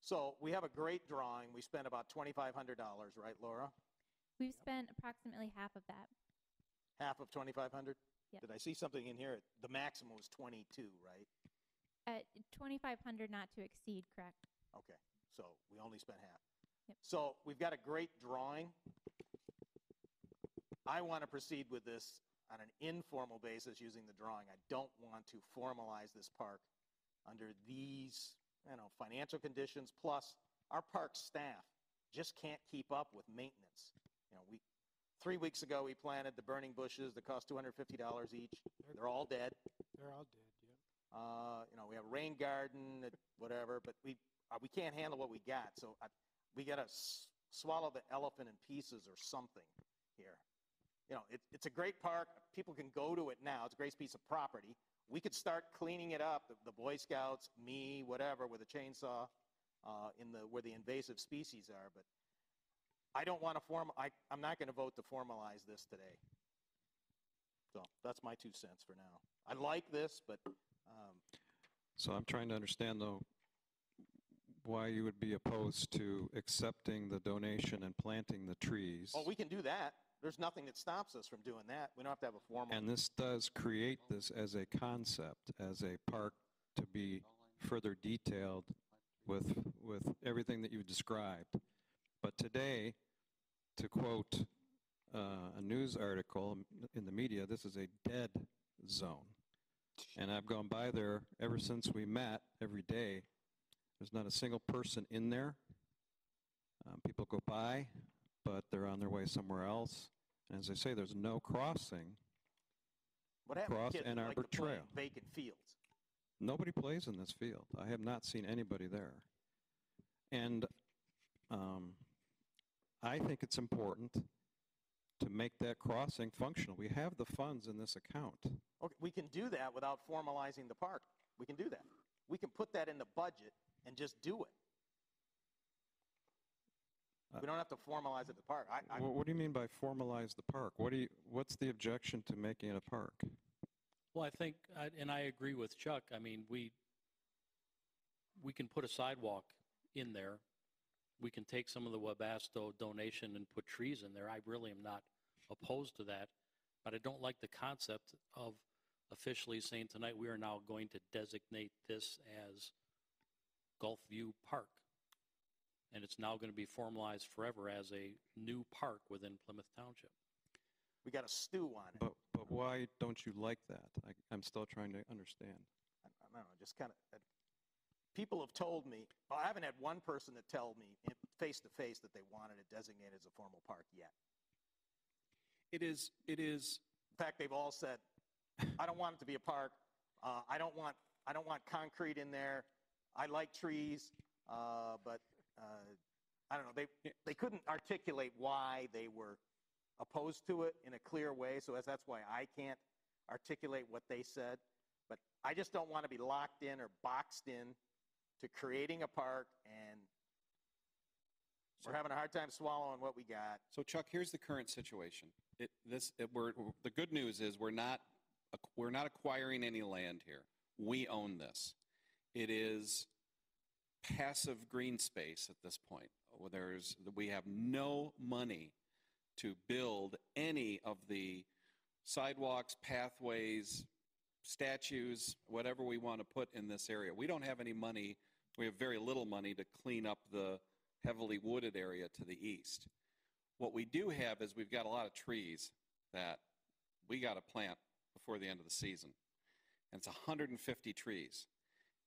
So we have a great drawing. We spent about $2,500, right, Laura? We've spent approximately half of that. Half of 2,500? Yep. Did I see something in here? The maximum was 22, right? Uh, At 2,500 not to exceed, correct? Okay, so we only spent half. Yep. So we've got a great drawing. I want to proceed with this on an informal basis using the drawing. I don't want to formalize this park under these, you know, financial conditions. Plus, our park staff just can't keep up with maintenance. You know, we, three weeks ago, we planted the burning bushes that cost $250 each. They're all dead. They're all dead, yeah. Uh, you know, we have a rain garden, uh, whatever, but we, uh, we can't handle what we got. So I, we got to s- swallow the elephant in pieces or something here. You know, it, it's a great park. People can go to it now. It's a great piece of property. We could start cleaning it up, the, the Boy Scouts, me, whatever, with a chainsaw uh, in the, where the invasive species are. But I don't want to form, I, I'm not going to vote to formalize this today. So that's my two cents for now. I like this, but um, So I'm trying to understand, though, why you would be opposed to accepting the donation and planting the trees. Well, we can do that. There's nothing that stops us from doing that. We don't have to have a formal. And this does create this as a concept, as a park to be further detailed with, with everything that you've described. But today, to quote uh, a news article in the media, this is a dead zone. And I've gone by there ever since we met every day. There's not a single person in there. Um, people go by, but they're on their way somewhere else. And as I say, there's no crossing What across Ann like Arbor in Trail. vacant fields? Nobody plays in this field. I have not seen anybody there. And um, I think it's important to make that crossing functional. We have the funds in this account. Okay, we can do that without formalizing the park. We can do that. We can put that in the budget and just do it. We don't have to formalize it the park. I, I, Wh- What do you mean by formalize the park? What do you, what's the objection to making it a park? Well, I think, and I agree with Chuck, I mean, we, we can put a sidewalk in there. We can take some of the Webasto donation and put trees in there. I really am not opposed to that. But I don't like the concept of officially saying tonight, we are now going to designate this as Gulfview Park. And it's now going to be formalized forever as a new park within Plymouth Township. we got a stew on it. But, but why don't you like that? I, I'm still trying to understand. I I don't know, just kind of, people have told me, well, I haven't had one person that tell me face to face that they wanted it designated as a formal park yet. It is, it is, In fact, they've all said, I don't want it to be a park. Uh, I don't want, I don't want concrete in there. I like trees, uh, but uh, I don't know. They they couldn't articulate why they were opposed to it in a clear way. So as, that's why I can't articulate what they said. But I just don't want to be locked in or boxed in to creating a park, and we're having a hard time swallowing what we got. so Chuck, here's the current situation. It, this, it, we're, the good news is we're not, we're not acquiring any land here. We own this. It is passive green space at this point. There's, we have no money to build any of the sidewalks, pathways, statues, whatever we want to put in this area. We don't have any money, we have very little money to clean up the heavily wooded area to the east. What we do have is we've got a lot of trees that we got to plant before the end of the season. And it's 150 trees.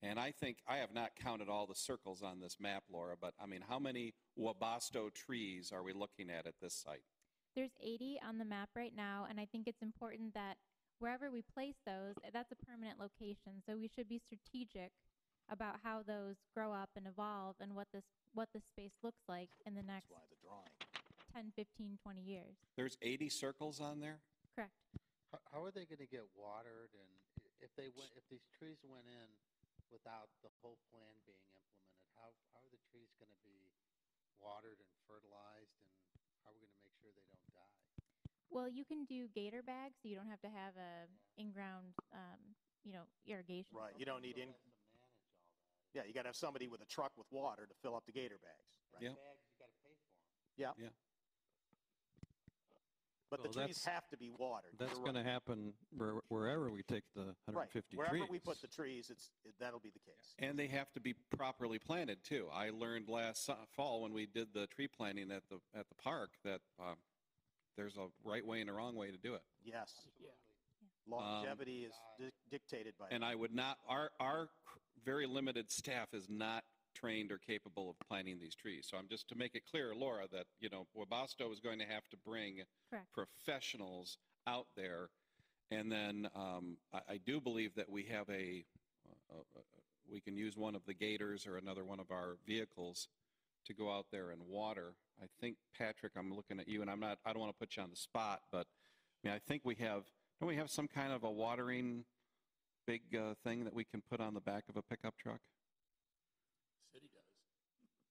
And I think, I have not counted all the circles on this map, Laura, but I mean, how many Webasto trees are we looking at at this site? There's 80 on the map right now, and I think it's important that wherever we place those, uh, that's a permanent location. So we should be strategic about how those grow up and evolve and what this what this space looks like in the next the 10, 15, 20 years. There's 80 circles on there? Correct. How, how are they going to get watered and if they went, if these trees went in without the whole plan being implemented, how, how are the trees going to be watered and fertilized and how are we going to make sure they don't die? Well, you can do gator bags, so you don't have to have a in-ground, um, you know, irrigation. Right, you don't need in, yeah, you got to have somebody with a truck with water to fill up the gator bags. right? Yeah. Bags, you got to pay for them. Yeah. Yeah. But the So trees that's- have to be watered. That's You're going to happen where- wherever we take the Right, 150 wherever trees. we put the trees, it's, it- that'll be the case. And they have to be properly planted too. I learned last su- fall when we did the tree planting at the, at the park that uh, there's a right way and a wrong way to do it. Yes. Longevity is dic- dictated by. And I would not, our, our cr- very limited staff is not trained or capable of planting these trees. So I'm just to make it clear, Laura, that, you know, Webasto is going to have to bring Correct. professionals out there. And then um, I, I do believe that we have a, uh, uh, we can use one of the gators or another one of our vehicles to go out there and water. I think, Patrick, I'm looking at you, and I'm not, I don't want to put you on the spot, but I mean, I think we have, don't we have some kind of a watering big uh, thing that we can put on the back of a pickup truck?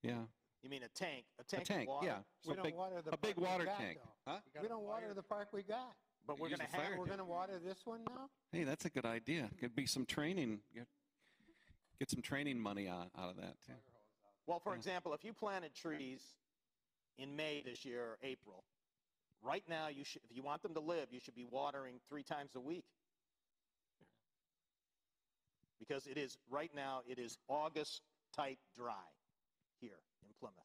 City does. Yeah, You mean a tank, a a tank of water? yeah. So We don't big, water the a big park we water got, tank. though. Huh? We don't water the park we got. But we're going to have, We're going to water this one now? Hey, that's a good idea. Could be some training, get, get some training money on, out of that too. well, for Yeah. example, if you planted trees in May this year or April, right now, you should, if you want them to live, you should be watering three times a week. Because it is, right now, it is August-type dry here in Plymouth.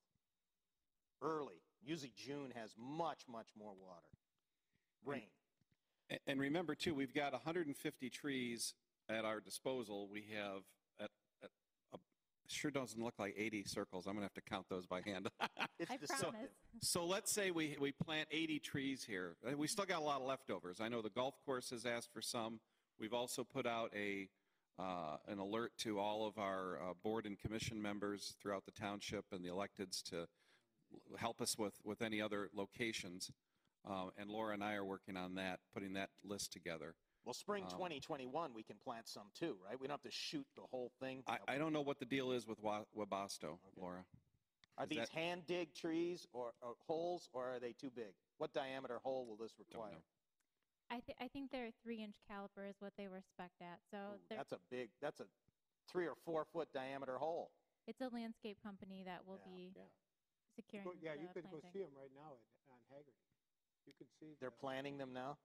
Early. Usually June has much, much more water. Rain. A- And remember too, we've got 150 trees at our disposal. We have, at, at, a, sure doesn't look like 80 circles. I'm gonna have to count those by hand. It's I deceptive. promise. So let's say we, we plant 80 trees here. We still got a lot of leftovers. I know the golf course has asked for some. We've also put out a, uh, an alert to all of our uh, board and commission members throughout the township and the electeds to help us with, with any other locations. Uh, And Laura and I are working on that, putting that list together. Well, spring Um, 2021, we can plant some too, right? We don't have to shoot the whole thing. I, I don't know what the deal is with Wa- Webasto, Laura. Are Is these that- hand-dig trees or, or holes, or are they too big? What diameter hole will this require? Know. I, th- I think they're three-inch caliper is what they were spec'd at. So Ooh, they're, That's a big, that's a three or four-foot diameter hole. it's a landscape company that will Yeah, be yeah. securing Go- Yeah, you the could go see them right now at- on Haggerty. You can see. They're the- planting them now?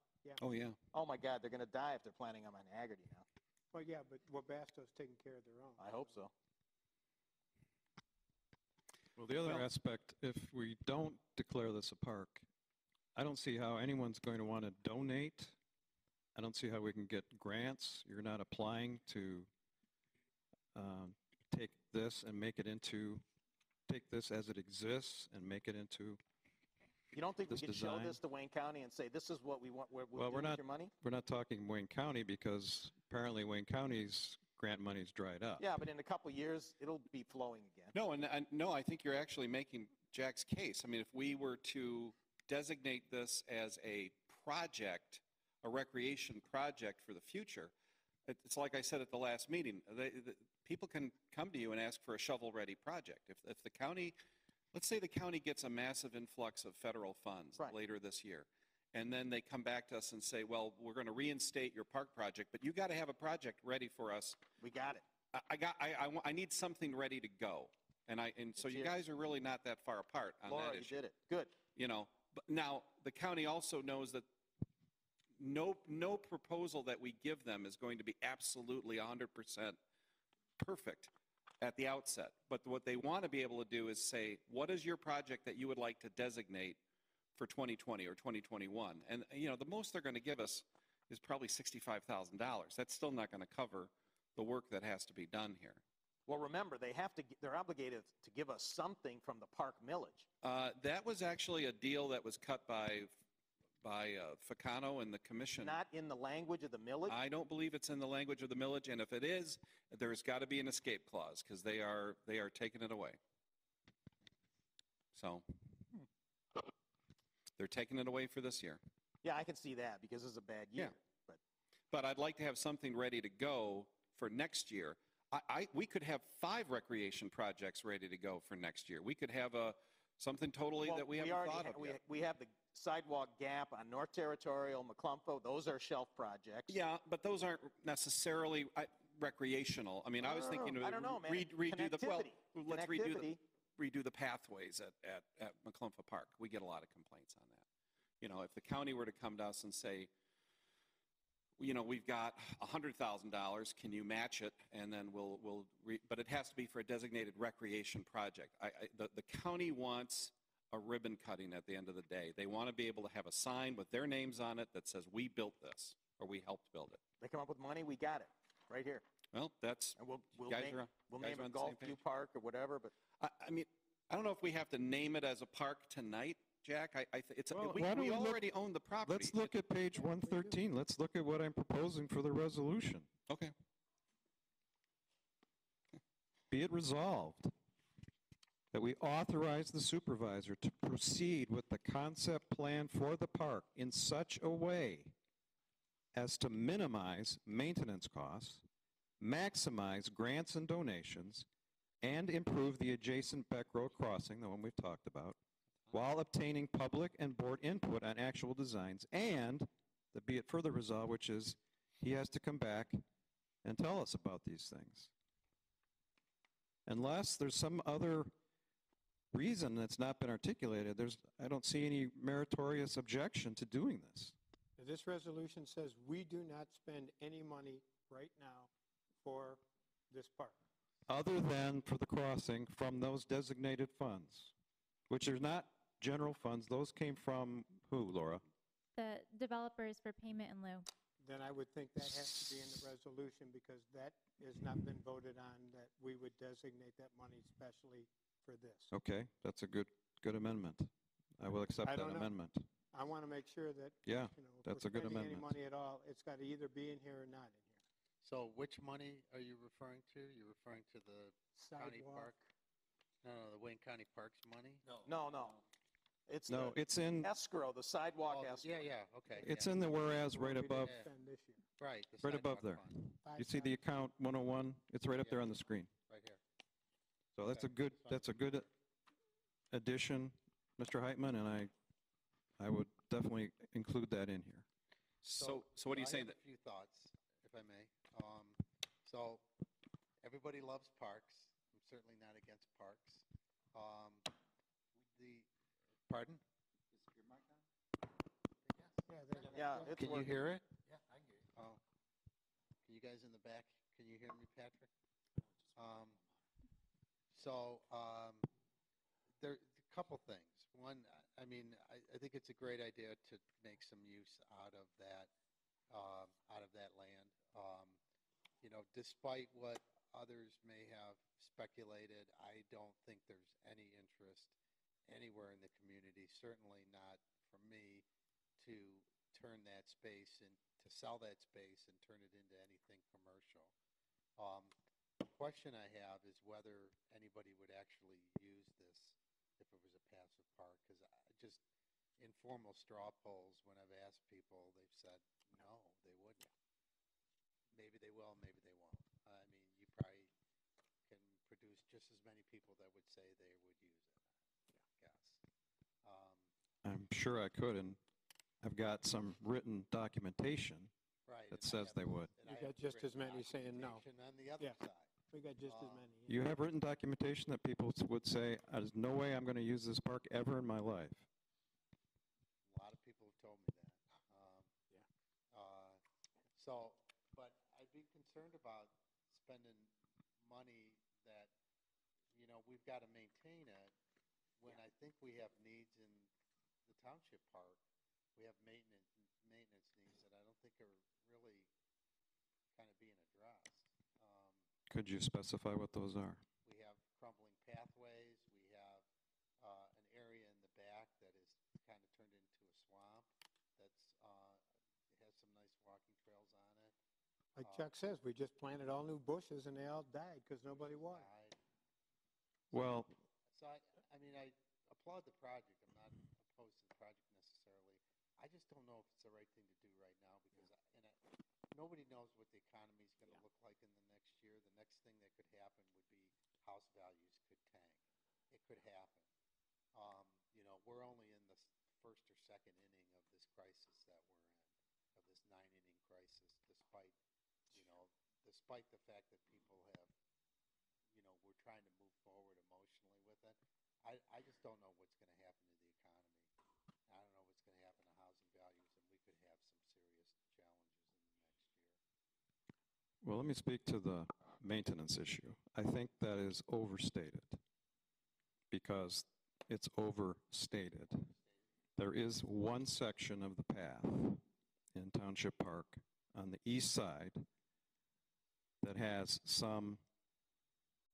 Oh, yeah. Oh, my God, they're going to die if they're planting them on Haggerty now. Well, yeah, but Webasto's taking care of their own. I hope so. Well, the other Well- aspect, if we don't declare this a park, I don't see how anyone's going to want to donate. I don't see how we can get grants. You're not applying to um, take this and make it into, take this as it exists and make it into, You don't think we This could show design- this to Wayne County and say, this is what we want, we're, we'll well, we're with not, your money? we're not talking Wayne County because apparently Wayne County's grant money's dried up. Yeah, but in a couple years, it'll be flowing again. No, and, and no, I think you're actually making Jack's case. I mean, if we were to designate this as a project, a recreation project for the future, it's like I said at the last meeting, they, the, people can come to you and ask for a shovel-ready project. If, if the county, let's say the county gets a massive influx of federal funds Right. later this year, and then they come back to us and say, well, we're going to reinstate your park project, but you got to have a project ready for us We got it. I- I got, I, I, I need something ready to go. And I, and so It's you here. guys are really not that far apart on Laura, that you did it. Good. You know, but now, the county also knows that no, no proposal that we give them is going to be absolutely 100% perfect at the outset. But what they want to be able to do is say, what is your project that you would like to designate for 2020 or 2021? And, you know, the most they're going to give us is probably $65,000. That's still not going to cover the work that has to be done here. Well, remember, they have to, they're obligated to give us something from the park millage. Uh, That was actually a deal that was cut by, by uh, Ficano and the commission. Not in the language of the millage? I don't believe it's in the language of the millage, and if it is, there's got to be an escape clause, because they are, they are taking it away. So, they're taking it away for this year. Yeah, I can see that because this is a bad year. Yeah. year. But But I'd like to have something ready to go for next year. I, I, we could have five recreation projects ready to go for next year. We could have a, something totally Well, that we haven't already thought of we, yet. we have the sidewalk gap on North Territorial, McClumpha. Those are shelf projects. Yeah, but those aren't necessarily I- recreational. I mean, I was No, no, no, thinking. I don't know, man. re- Redo the, well, let's redo the, redo the pathways at, at, at McClumpha Park. We get a lot of complaints on that. You know, if the county were to come to us and say, you know, we've got $100,000, can you match it? And then we'll, we'll, re- but it has to be for a designated recreation project. I, I, the, the county wants a ribbon cutting at the end of the day. They want to be able to have a sign with their names on it that says, we built this, or we helped build it. They come up with money, we got it, right here. Well, that's, And we'll, we'll name, are we'll name on Golf View. Park or whatever, but I, I mean, I don't know if we have to name it as a park tonight, Jack. I, I, th- it's, Well, we, why don't we we look- already own the property. Let's look at page 113. Let's look at what I'm proposing for the resolution. Okay. Be it resolved that we authorize the supervisor to proceed with the concept plan for the park in such a way as to minimize maintenance costs, maximize grants and donations, and improve the adjacent Beck Road crossing, the one we've talked about, while obtaining public and board input on actual designs, and the be it further resolved, which is he has to come back and tell us about these things. Unless there's some other reason that's not been articulated, there's, I don't see any meritorious objection to doing this. This resolution says we do not spend any money right now for this park. Other than for the crossing from those designated funds, which are not general funds, those came from who, Laura? The developers for payment in lieu. Then I would think that has to be in the resolution because that has not been voted on, that we would designate that money specially for this. Okay, that's a good, good amendment. I will accept I that don't know. amendment. I want to make sure that, Yeah, you know, if that's we're a good spending any amendment. money at all, it's got to either be in here or not in here. So which money are you referring to? You're referring to the county Sidewalk. park? No, no, the Wayne County Parks money? no, no. It's No, the it's in, escrow, the sidewalk Oh, escrow. Yeah, yeah, okay. it's yeah. in the whereas right What we above, didn't spend this year. Right. the right above sidewalk there. fund, Five You see the account 101? It's right up there on the screen. Right here. So that's a Okay, good, fine. that's a good addition, Mr. Heitman, and I, I would definitely include that in here. So, so what are you I saying? have that a few thoughts, if I may. Um, So, everybody loves parks. I'm certainly not against parks. Um, The, pardon? Yeah, it's Can you working. hear it? Yeah, I can hear you. Oh. Can you guys in the back, can you hear me, Patrick? Um, So, um, there, a couple things. One, I- I mean, I, I think it's a great idea to make some use out of that, um, out of that land. Um, You know, despite what others may have speculated, I don't think there's any interest anywhere in the community, certainly not from me, to turn that space and to sell that space and turn it into anything commercial. Um, the question I have is whether anybody would actually use this if it was a passive park, because just informal straw polls, when I've asked people, they've said no, they wouldn't. Maybe they will, maybe they won't. I mean, you probably can produce just as many people that would say they would use it. I guess. Um, I'm sure I could, and I've got some written documentation Right, that says have- they would. and I We have got just as many saying no. On the other Yeah. side. We got just as Um, many. You have written documentation that people would say, there's no way I'm going to use this park ever in my life. A lot of people have told me that. Um, uh, So, but I'd be concerned about spending money that, you know, we've got to maintain it when I think we have needs in the township park. We have maintenance, maintenance needs that I don't think are really kind of being addressed. Um, Could you specify what those are? we have crumbling pathways. We have uh, an area in the back that is kind of turned into a swamp. That's uh, has some nice walking trails on it. Like Uh, Chuck says, we just planted all new bushes and they all died because nobody watered. died. Well, So I, I mean, I applaud the project. I'm not opposed to the project necessarily. I just don't know if it's the right thing to do right now because, I, and I, nobody knows what the economy is going to look like in the next year. The next thing that could happen would be house values could tank. It could happen. Um, you know, we're only in the s- first or second inning of this crisis that we're in, of this nine inning crisis, despite, you know, despite the fact that people have you know, we're trying to move forward emotionally with it. I, I just don't know what's going to happen to the economy. I don't know what's going to happen to housing values, and we could have some serious challenges in the next year. well, let me speak to the maintenance issue. I think that is overstated because it's overstated. There is one section of the path in Township Park on the east side that has some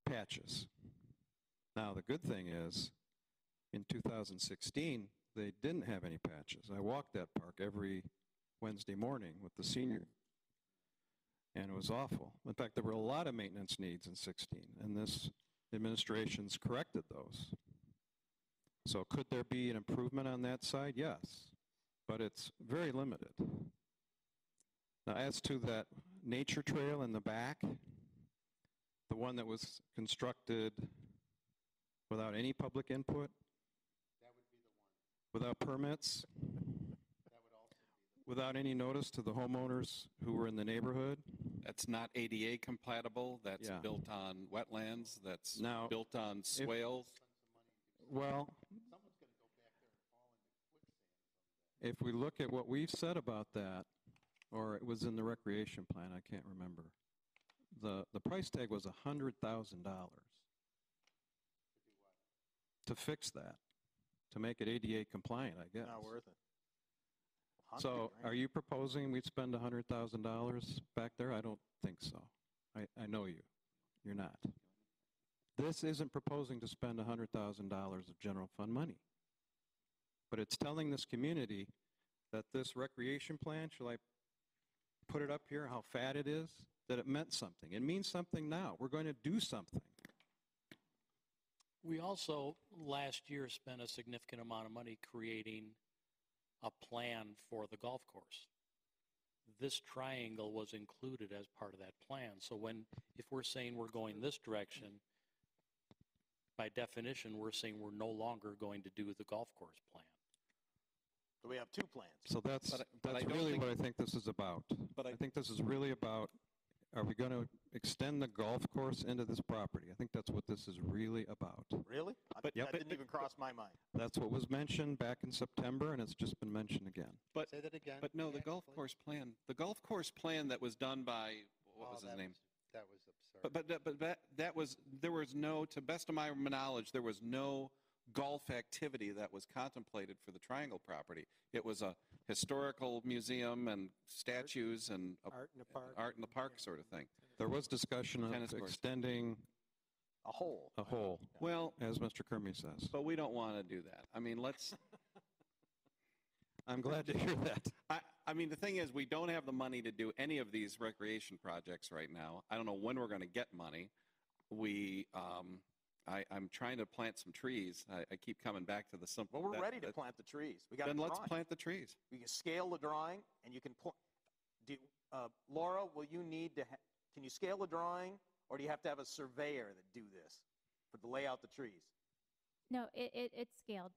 patches. Now, the good thing is, in 2016, they didn't have any patches. I walked that park every Wednesday morning with the senior, and it was awful. In fact, there were a lot of maintenance needs in 16, and this administration's corrected those. So could there be an improvement on that side? Yes, but it's very limited. Now, as to that nature trail in the back, the one that was constructed without any public input, That would be the one. without permits, That would also be the without any notice to the homeowners who were in the neighborhood. That's not ADA compatible, that's Yeah. built on wetlands, that's Now, built on swales. Well, Someone's going to go back there and fall into quicksand. if we look at what we've said about that, or it was in the recreation plan, I can't remember. The, the price tag was $100,000 to fix that, to make it ADA compliant, I guess. Not worth it. So are you proposing we'd spend $100,000 back there? I don't think so. I, I know you. You're not. This isn't proposing to spend $100,000 of general fund money. But it's telling this community that this recreation plan, shall I put it up here, how fat it is, that it meant something. It means something now. We're going to do something. We also, last year, spent a significant amount of money creating a plan for the golf course. This triangle was included as part of that plan. So when, if we're saying we're going this direction, by definition, we're saying we're no longer going to do the golf course plan. So we have two plans. So that's, But I- but I that's don't really think- what I think this is about. But I- I think this is really about, are we going to extend the golf course into this property? I think that's what this is really about. Really? I- But- That but- didn't even cross my mind. That's what was mentioned back in September, and it's just been mentioned again. But, Say that again. but no, the Jack, golf please. course plan, the golf course plan that was done by, what Oh, was his that name? was- That was absurd. But, but, that- but that, that was, there was no, to best of my knowledge, there was no golf activity that was contemplated for the Triangle property. It was a historical museum and statues and a- Art in the park. art in the park sort of thing. There was discussion Tennis of courts. extending A whole. a hole, Well, as Mr. Curmi says. but we don't want to do that. I mean, let's, I'm glad to hear that. I, I mean, the thing is, we don't have the money to do any of these recreation projects right now. I don't know when we're going to get money. We, um, I, I'm trying to plant some trees. I, I keep coming back to the simple. Well, we're that- ready to that- plant the trees. We got Then let's plant the trees. You can scale the drawing, and you can, pl- do, uh, Laura, will you need to, ha- can you scale the drawing, or do you have to have a surveyor that do this, for to lay out the trees? No, it, it, it's scaled.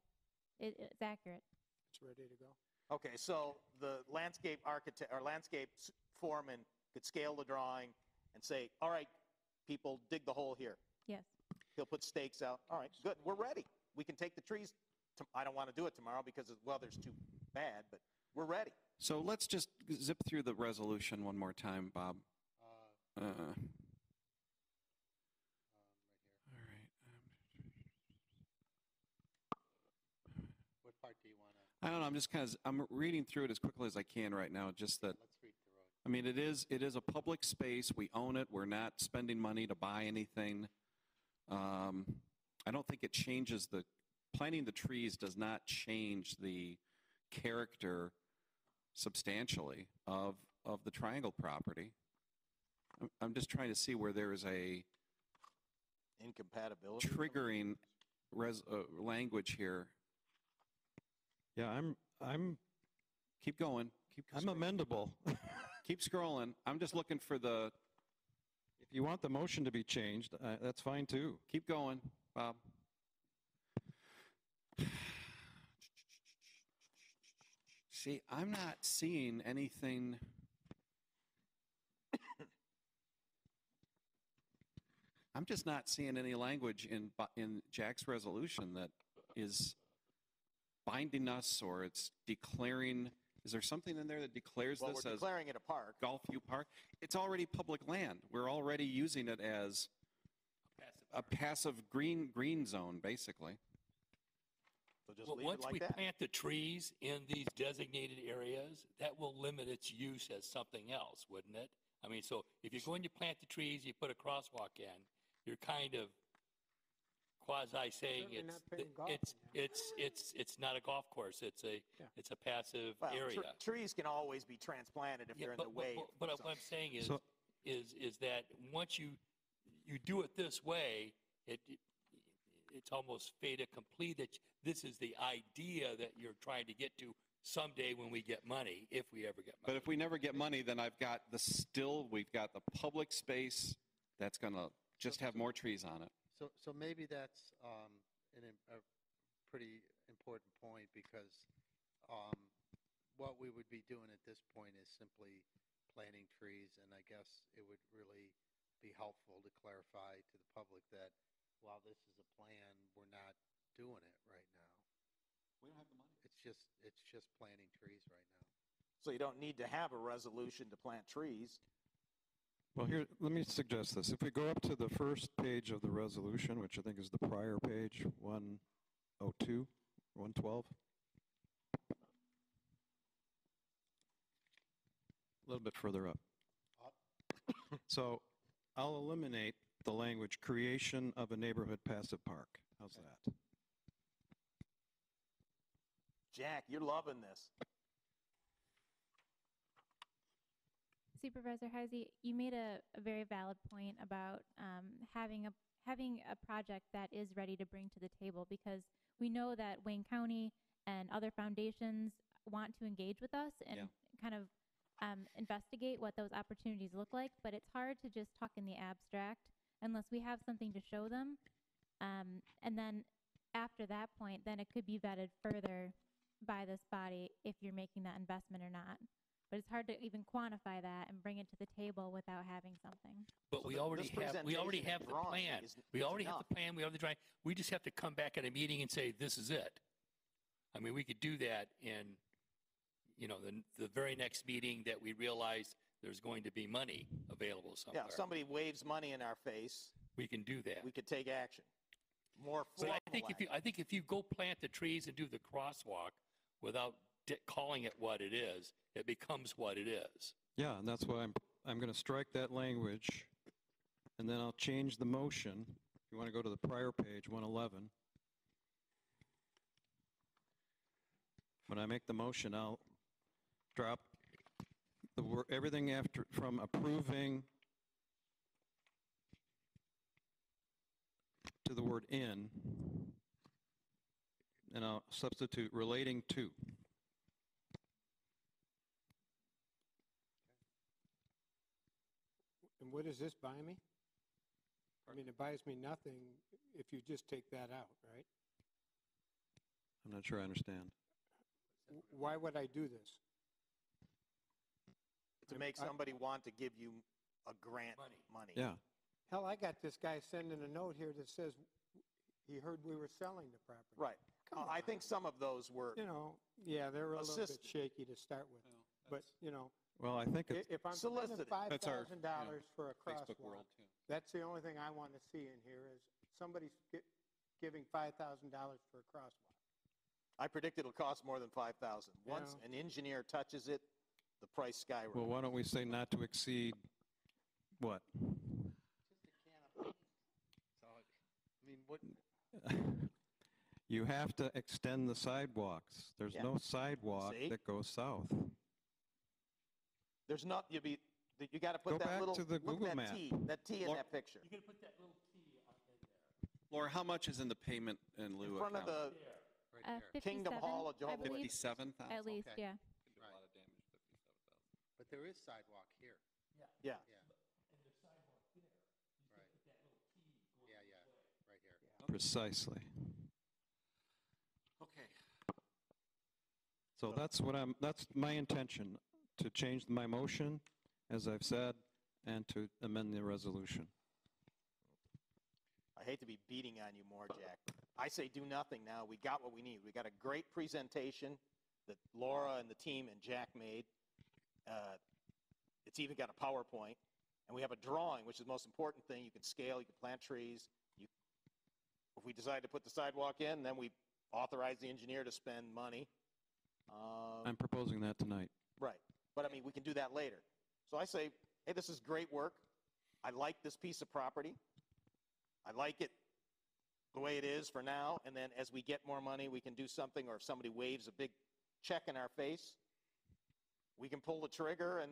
It, it's accurate. It's ready to go. Okay, so the landscape architect, or landscape foreman could scale the drawing and say, all right, people, dig the hole here. Yes. He'll put stakes out. All right, good, we're ready. We can take the trees, to- I don't want to do it tomorrow because, the weather's too bad, but we're ready. So let's just zip through the resolution one more time, Bob. Uh, Uh, um, right here. all right. What part do you want to, I don't know. I'm just kind of I'm reading through it as quickly as I can right now. Just that let's read through it. I mean, it is it is a public space. We own it. We're not spending money to buy anything. Um, I don't think it changes the planting the trees does not change the character substantially of of the triangle property. I'm- I'm just trying to see where there is a Incompatibility. triggering res, uh, language here. Yeah, I'm, I'm, Keep going. Keep I'm amendable. keep scrolling. I'm just looking for the. If you want the motion to be changed, uh, that's fine too. Keep going, Bob. See, I'm not seeing anything. I'm just not seeing any language in in Jack's resolution that is binding us or it's declaring. Is there something in there that declares Well, this we're as declaring it a park. Golfview Park? It's already public land. We're already using it as a passive green green zone, basically. So just Well, leave it once like we that. plant the trees in these designated areas, that will limit its use as something else, wouldn't it? I mean, so if you're going to plant the trees, you put a crosswalk in, you're kind of quasi saying Certainly it's, not putting golf it's, in it's, it's, it's not a golf course, it's a, Yeah. it's a passive Well, tr- area. trees can always be transplanted if Yeah, they're in but, the but- way. but- of But what. I'm saying is, So- is, is that once you, you do it this way, it, it- it's almost fait accompli that this is the idea that you're trying to get to someday when we get money, if we ever get money. But money. if we never get money, then I've got the still, we've got the public space that's going to just have more trees on it. So, so maybe that's um, an, a pretty important point because um, what we would be doing at this point is simply planting trees, and I guess it would really be helpful to clarify to the public that while this is a plan, we're not doing it right now. We don't have the money. It's just, it's just planting trees right now. So you don't need to have a resolution to plant trees. Well, here, let me suggest this. If we go up to the first page of the resolution, which I think is the prior page, 102, 112. A little bit further up. So I'll eliminate the language creation of a neighborhood passive park. How's that? Jack, you're loving this. Supervisor Heise, you made a, a very valid point about um, having a having a project that is ready to bring to the table because we know that Wayne County and other foundations want to engage with us and Yeah. kind of um, investigate what those opportunities look like. But it's hard to just talk in the abstract unless we have something to show them. Um, and then after that point, then it could be vetted further by this body if you're making that investment or not. But it's hard to even quantify that and bring it to the table without having something. But So we the- already this have, we already presentation have the drawing plan. is- We is already have enough. the plan, we have the drawing. We just have to come back at a meeting and say, this is it. I mean, we could do that in, you know, the, the very next meeting that we realize there's going to be money available somewhere. Yeah, somebody waves money in our face, We can do that. we could take action. More But formal I think if you, I think if you go plant the trees and do the crosswalk without di- calling it what it is, it becomes what it is. Yeah, and that's why I'm, I'm going to strike that language, and then I'll change the motion. If you want to go to the prior page, 111. When I make the motion, I'll drop the word, everything after, from approving to the word in, and I'll substitute relating to. And what does this buy me? I mean, it buys me nothing if you just take that out, right? I'm not sure I understand. Why would I do this? To I'm- make I- somebody want to give you a grant money. Yeah. Hell, I got this guy sending a note here that says he heard we were selling the property. Right. Uh, I think some of those were, You know, yeah, they're a little bit Assisted. shaky to start with. But, you know, Well, I think it's, if I'm spending Solicited. five That's our, thousand know, dollars for a Facebook crosswalk, world, too. that's the only thing I want to see in here is somebody's gi- giving five thousand dollars for a crosswalk. I predict it'll cost more than 5,000. Once Yeah. an engineer touches it, the price skyrockets. well, why don't we say not to exceed, what? I mean, what, You have to extend the sidewalks. There's Yeah. no sidewalk See? that goes south. There's not, you be, you got to put Go that back little, to the look Google at that map. T, that T in Laura- that picture. You're going to put that little T on Laura, how much is in the payment in In lieu front of account? the right Uh, here. Kingdom 57, Hall of I Jehovah's believe, Witnesses. Fifty-seven thousand? at least, Okay. yeah. Could do a lot of damage, fifty-seven thousand. But there is sidewalk here. Yeah. Yeah. Right. Yeah, yeah, right here. Precisely. Okay. So that's what I'm, that's my intention, to change my motion, as I've said, and to amend the resolution. I hate to be beating on you more, Jack. I say do nothing now. We got what we need. We got a great presentation that Laura and the team and Jack made. Uh, It's even got a PowerPoint. And we have a drawing, which is the most important thing. You can scale, you can plant trees. You, If we decide to put the sidewalk in, then we authorize the engineer to spend money. Um, I'm proposing that tonight. Right. But I mean, we can do that later. So I say, hey, this is great work. I like this piece of property. I like it the way it is for now. And then as we get more money, we can do something, or if somebody waves a big check in our face, we can pull the trigger and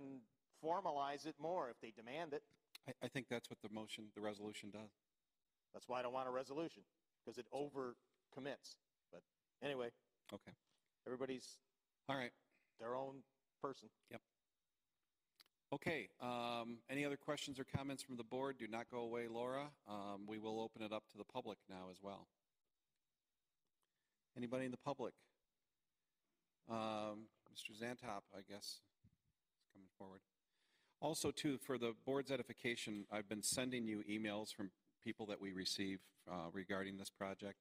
formalize it more if they demand it. I, I think that's what the motion, the resolution does. That's why I don't want a resolution, because it over commits. But anyway, Okay. everybody's All right. their own person. Yep. Okay, um, any other questions or comments from the board? Do not go away, Laura. Um, We will open it up to the public now as well. Anybody in the public? Um, Mr. Zantop, I guess, is coming forward. Also, too, for the board's edification, I've been sending you emails from people that we receive uh, regarding this project.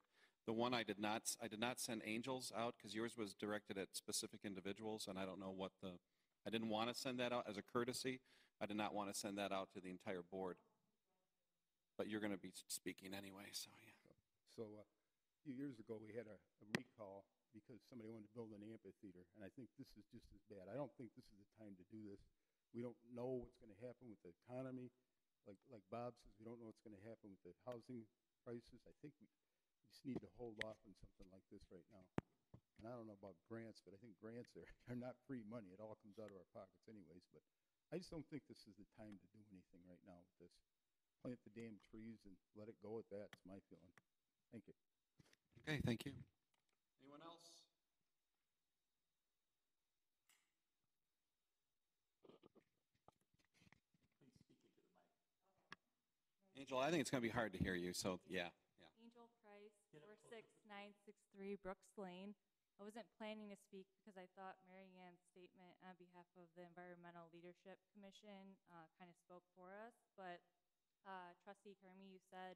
The one I did not, I did not send angels out because yours was directed at specific individuals, and I don't know what the, I didn't want to send that out as a courtesy. I did not want to send that out to the entire board. But you're going to be speaking anyway, so yeah. So uh, a few years ago, we had a a recall because somebody wanted to build an amphitheater, and I think this is just as bad. I don't think this is the time to do this. We don't know what's going to happen with the economy. Like, like Bob says, we don't know what's going to happen with the housing prices. I think we need to hold off on something like this right now. And I don't know about grants, but I think grants are, are not free money. It all comes out of our pockets anyways. But I just don't think this is the time to do anything right now with this. Plant the damn trees and let it go at that. It's my feeling. Thank you. Okay, thank you. Anyone else? Angel, I think it's going to be hard to hear you, so yeah, yeah. Angel 2963 Brooks Lane. I wasn't planning to speak because I thought Mary Ann's statement on behalf of the Environmental Leadership Commission uh, kind of spoke for us, but uh, trustee Curmi, you said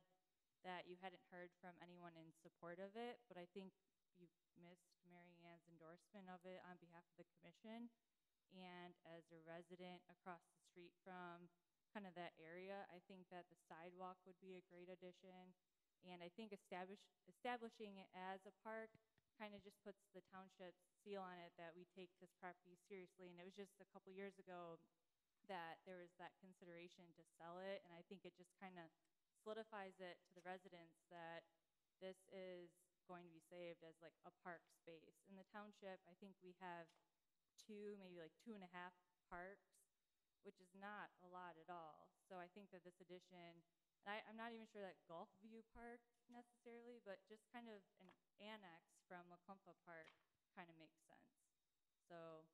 that you hadn't heard from anyone in support of it, but I think you missed Mary Ann's endorsement of it on behalf of the commission. And as a resident across the street from kind of that area, I think that the sidewalk would be a great addition. And I think establish, establishing it as a park kind of just puts the township's seal on it that we take this property seriously. And it was just a couple years ago that there was that consideration to sell it. And I think it just kind of solidifies it to the residents that this is going to be saved as like a park space. In the township, I think we have two, maybe like two and a half parks, which is not a lot at all. So I think that this addition, and I, I'm not even sure that Gulf View Park necessarily, but just kind of an annex from McClumpha Park kind of makes sense. So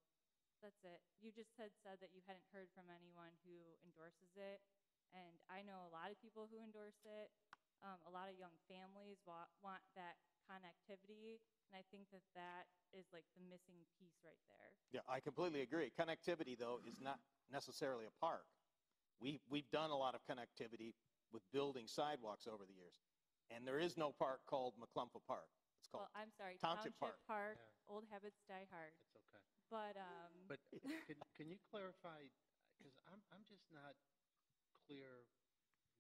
that's it. You just had said that you hadn't heard from anyone who endorses it, and I know a lot of people who endorse it. Um, a lot of young families wa- want that connectivity, and I think that that is like the missing piece right there. Yeah, I completely agree. Connectivity, though, is not necessarily a park. We, we've done a lot of connectivity with building sidewalks over the years. And there is no park called McClumpha Park. It's Well, called, I'm sorry, Township Township Park. Park, Old Habits Die Hard. It's okay. But, um, But can, can you clarify, because I'm, I'm just not clear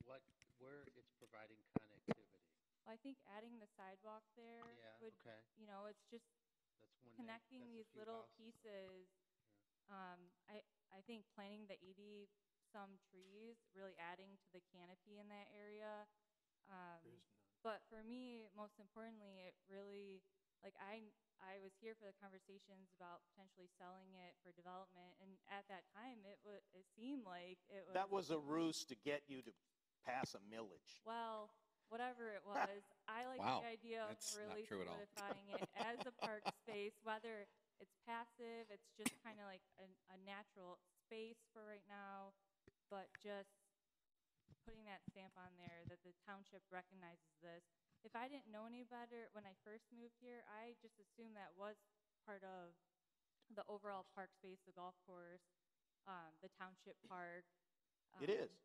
what, where it's providing connectivity. well, I think adding the sidewalk there Yeah, would, okay. you know, it's just That's one neighbor- connecting that's a these few little houses. pieces. Um, I, I think planning the 80 some trees, really adding to the canopy in that area. Um, but for me, most importantly, it really, like I, I was here for the conversations about potentially selling it for development, and at that time, it was, it seemed like it was. that was a ruse to get you to pass a millage. Well, whatever it was, I like Wow, the idea of that's really true at all. solidifying it as a park space, whether it's passive, it's just kind of like a, a natural space for right now, but just putting that stamp on there that the township recognizes this. If I didn't know any better when I first moved here, I just assumed that was part of the overall park space, the golf course, um, the township park. It is. Um,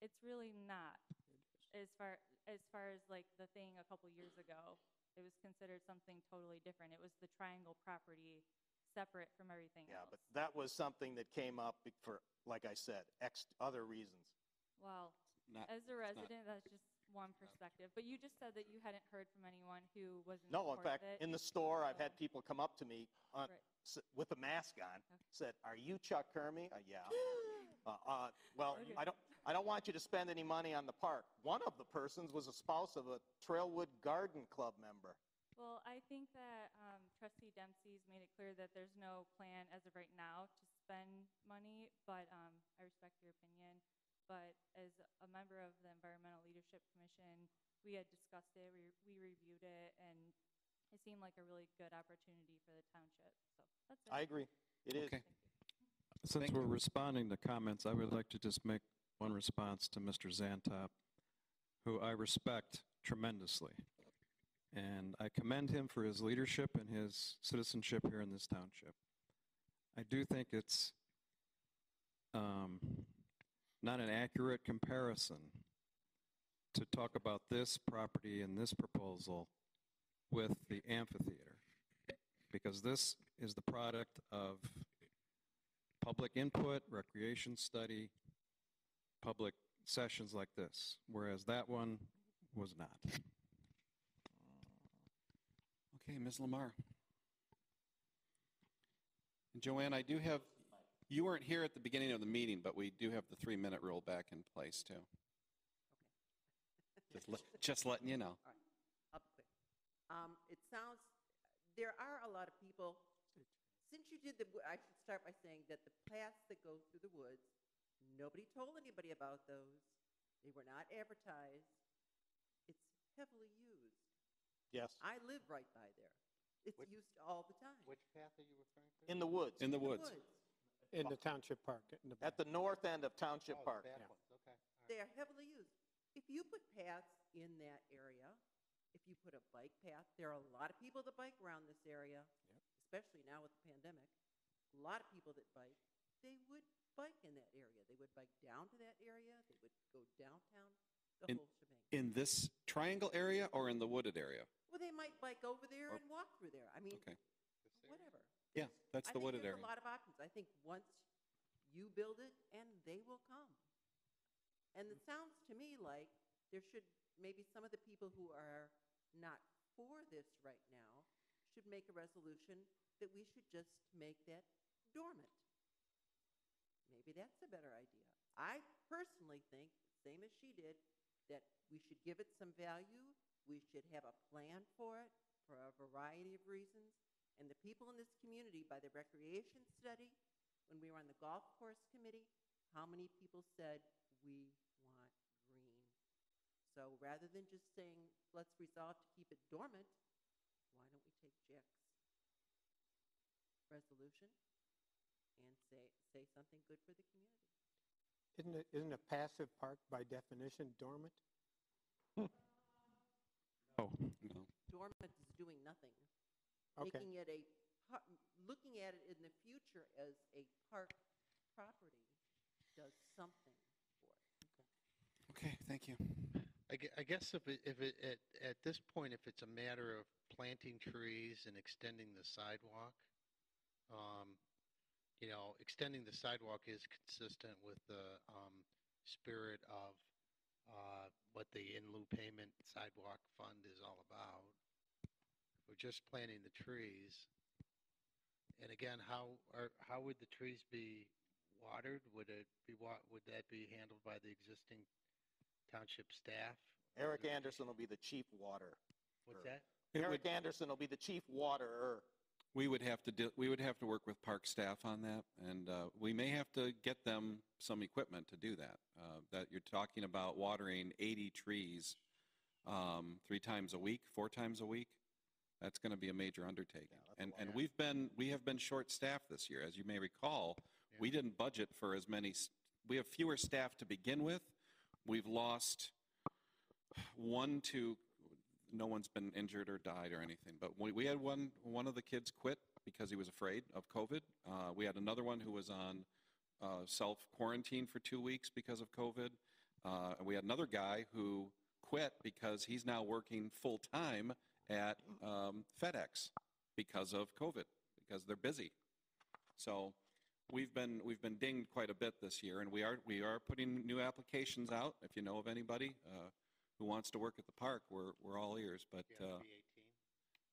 It's really not. As far as far as like the thing a couple years ago, it was considered something totally different. It was the triangle property, separate from everything Yeah, else. but that was something that came up for, like I said, X other reasons. well, Not- as a it's not- resident, that's just one perspective. But you just said that you hadn't heard from anyone who was in No, in fact, in the store, I've had people come up to me on, Right. s- with a mask on, said, "Are you Chuck Curmi?" Uh, yeah. uh, uh, well, Okay. I don't. I don't want you to spend any money on the park. One of the persons was a spouse of a Trailwood Garden Club member. Well, I think that um, Trustee Dempsey's made it clear that there's no plan as of right now to spend money, but um, I respect your opinion. But as a member of the Environmental Leadership Commission, we had discussed it, we, we reviewed it, and it seemed like a really good opportunity for the township. So that's it. I agree. It is. Okay. Since Thank we're you. responding to comments, I would like to just make one response to Mr. Zantop, who I respect tremendously. And I commend him for his leadership and his citizenship here in this township. I do think it's um, not an accurate comparison to talk about this property and this proposal with the amphitheater, because this is the product of public input, recreation study, public sessions like this, whereas that one was not. Okay, Ms. Lamar. And Joanne, I do have, you weren't here at the beginning of the meeting, but we do have the three-minute rule back in place, too. Okay. Just let- Just letting you know. All right, I'll quick. Um, it sounds, there are a lot of people, since you did the, I should start by saying that the paths that go through the woods, nobody told anybody about those. They were not advertised. It's heavily used. Yes. I live right by there. It's used all the time. Which path are you referring to? In the woods. In the The woods. In the township park. in the At the north end of Township Oh, Park. that one's, okay. all right. They are heavily used. If you put paths in that area, if you put a bike path, there are a lot of people that bike around this area, especially now with the pandemic. A lot of people that bike, they would bike in that area. They would bike down to that area. They would go downtown, the In, whole shebang. In this triangle area or in the wooded area? Well, they might bike over there Or- and walk through there. I mean, Okay. whatever. Yeah, that's I the think wooded there's area. a lot of options. I think once you build it, and they will come. And it sounds to me like there should, maybe some of the people who are not for this right now should make a resolution that we should just make that dormant. Maybe that's a better idea. I personally think, same as she did, that we should give it some value. We should have a plan for it for a variety of reasons. And the people in this community, by the recreation study, when we were on the golf course committee, how many people said, we want green? So rather than just saying, let's resolve to keep it dormant, why don't we take Jack's resolution and say, say something good for the community? Isn't it, isn't a passive park by definition dormant? Oh, no. Dormant is doing nothing. Okay. Making it a, par- looking at it in the future as a park property does something for it. Okay, thank you. I gue- I guess if it, if it, at, at this point, if it's a matter of planting trees and extending the sidewalk, um, you know, extending the sidewalk is consistent with the, um, spirit of, uh, what the in lieu payment sidewalk fund is all about. We're just planting the trees. And again, how are, how would the trees be watered? Would it be wa, would that be handled by the existing township staff? Eric Anderson will be the chief water. What's that? Eric Anderson will be the chief waterer. We would have to, do- we would have to work with park staff on that, and uh, we may have to get them some equipment to do that. Uh, That you're talking about watering 80 trees um, three times a week, four times a week. That's going to be a major undertaking. And, and we've been, we have been short-staffed this year. As you may recall, we didn't budget for as many, we have fewer staff to begin with. We've lost one to, no one's been injured or died or anything, but we, we had one, one of the kids quit because he was afraid of COVID. Uh, we had another one who was on uh, self-quarantine for two weeks because of COVID. Uh, and we had another guy who quit because he's now working full-time at um, FedEx because of COVID, because they're busy. So we've been, we've been dinged quite a bit this year, and we are, we are putting new applications out. If you know of anybody uh, who wants to work at the park, we're, we're all ears, but uh,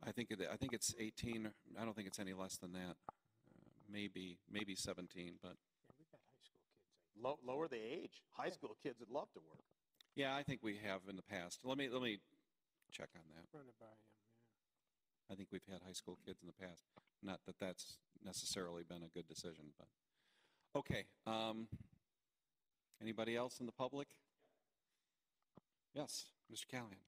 I think, it- I think it's 18, I don't think it's any less than that. Uh, Maybe, maybe 17, but Low, lower the age. High school kids would love to work. yeah, I think we have in the past. Let me, let me check on that. Run it by him, yeah. I think we've had high school kids in the past. Not that that's necessarily been a good decision, but, okay. um, Anybody else in the public? Yes, Mr. Callahan.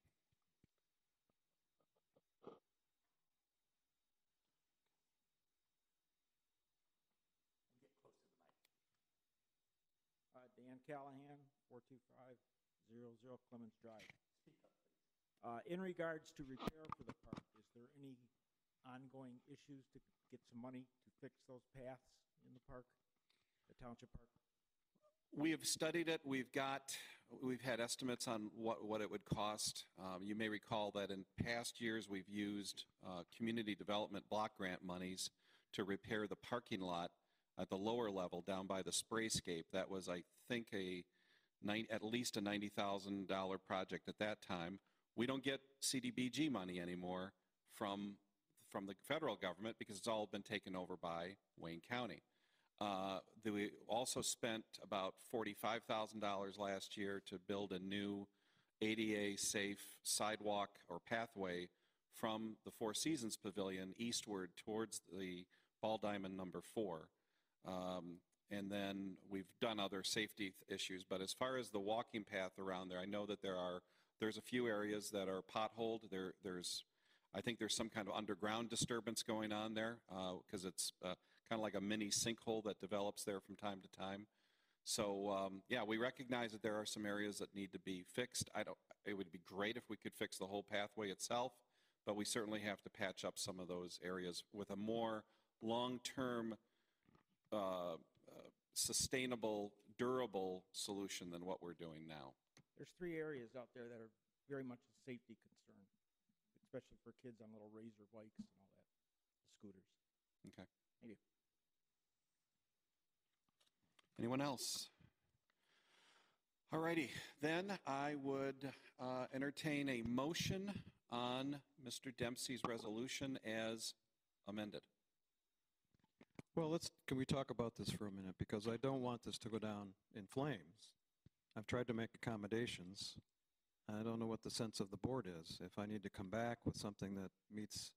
Uh, Dan Callahan, 42500 Clemens Drive. Uh, In regards to repair for the park, is there any ongoing issues to get some money to fix those paths in the park, the township park? We have studied it. We've got, we've had estimates on what, what it would cost. Um, You may recall that in past years, we've used uh, community development block grant monies to repair the parking lot at the lower level down by the sprayscape. That was, I think, a, nine- at least a $90,000 project at that time. We don't get CDBG money anymore from, from the federal government because it's all been taken over by Wayne County. Uh, We also spent about $45,000 last year to build a new ADA-safe sidewalk or pathway from the Four Seasons Pavilion eastward towards the Ball Diamond Number Four. Um, And then we've done other safety issues, but as far as the walking path around there, I know that there are, there's a few areas that are potholed. There, there's, I think there's some kind of underground disturbance going on there because it's uh, kind of like a mini sinkhole that develops there from time to time. So, um, yeah, we recognize that there are some areas that need to be fixed. I don't, it would be great if we could fix the whole pathway itself, but we certainly have to patch up some of those areas with a more long-term, uh, uh, sustainable, durable solution than what we're doing now. There's three areas out there that are very much a safety concern, especially for kids on little razor bikes and all that, scooters. Okay. Thank you. Anyone else? All righty, then I would uh, entertain a motion on Mr. Dempsey's resolution as amended. Well, let's, can we talk about this for a minute? Because I don't want this to go down in flames. I've tried to make accommodations. I don't know what the sense of the board is. If I need to come back with something that meets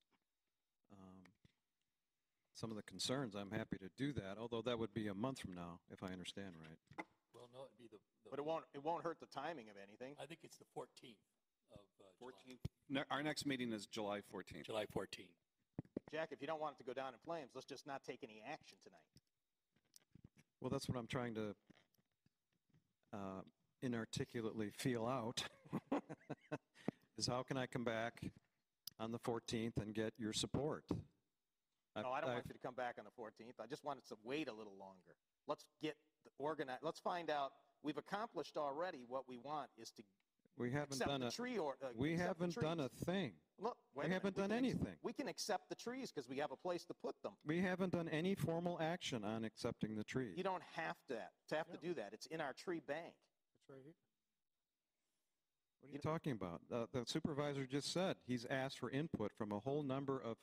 some of the concerns, I'm happy to do that, although that would be a month from now, if I understand right. Well, no, it'd be the, the- But it won't, it won't hurt the timing of anything. I think it's the 14th of uh, July. 14th? Ne- Our next meeting is July 14th. July 14th. Jack, if you don't want it to go down in flames, let's just not take any action tonight. Well, that's what I'm trying to uh, inarticulately feel out, is how can I come back on the 14th and get your support? No, I don't I've- want you to come back on the 14th. I just wanted to wait a little longer. Let's get organized, let's find out, we've accomplished already what we want is to We haven't done the a, tree or. uh, we haven't done a thing. Look, we haven't done can ex- anything. We can accept the trees because we have a place to put them. We haven't done any formal action on accepting the trees. You don't have to, to have to do that. It's in our tree bank. It's right here. What are you talking about? Uh, The supervisor just said he's asked for input from a whole number of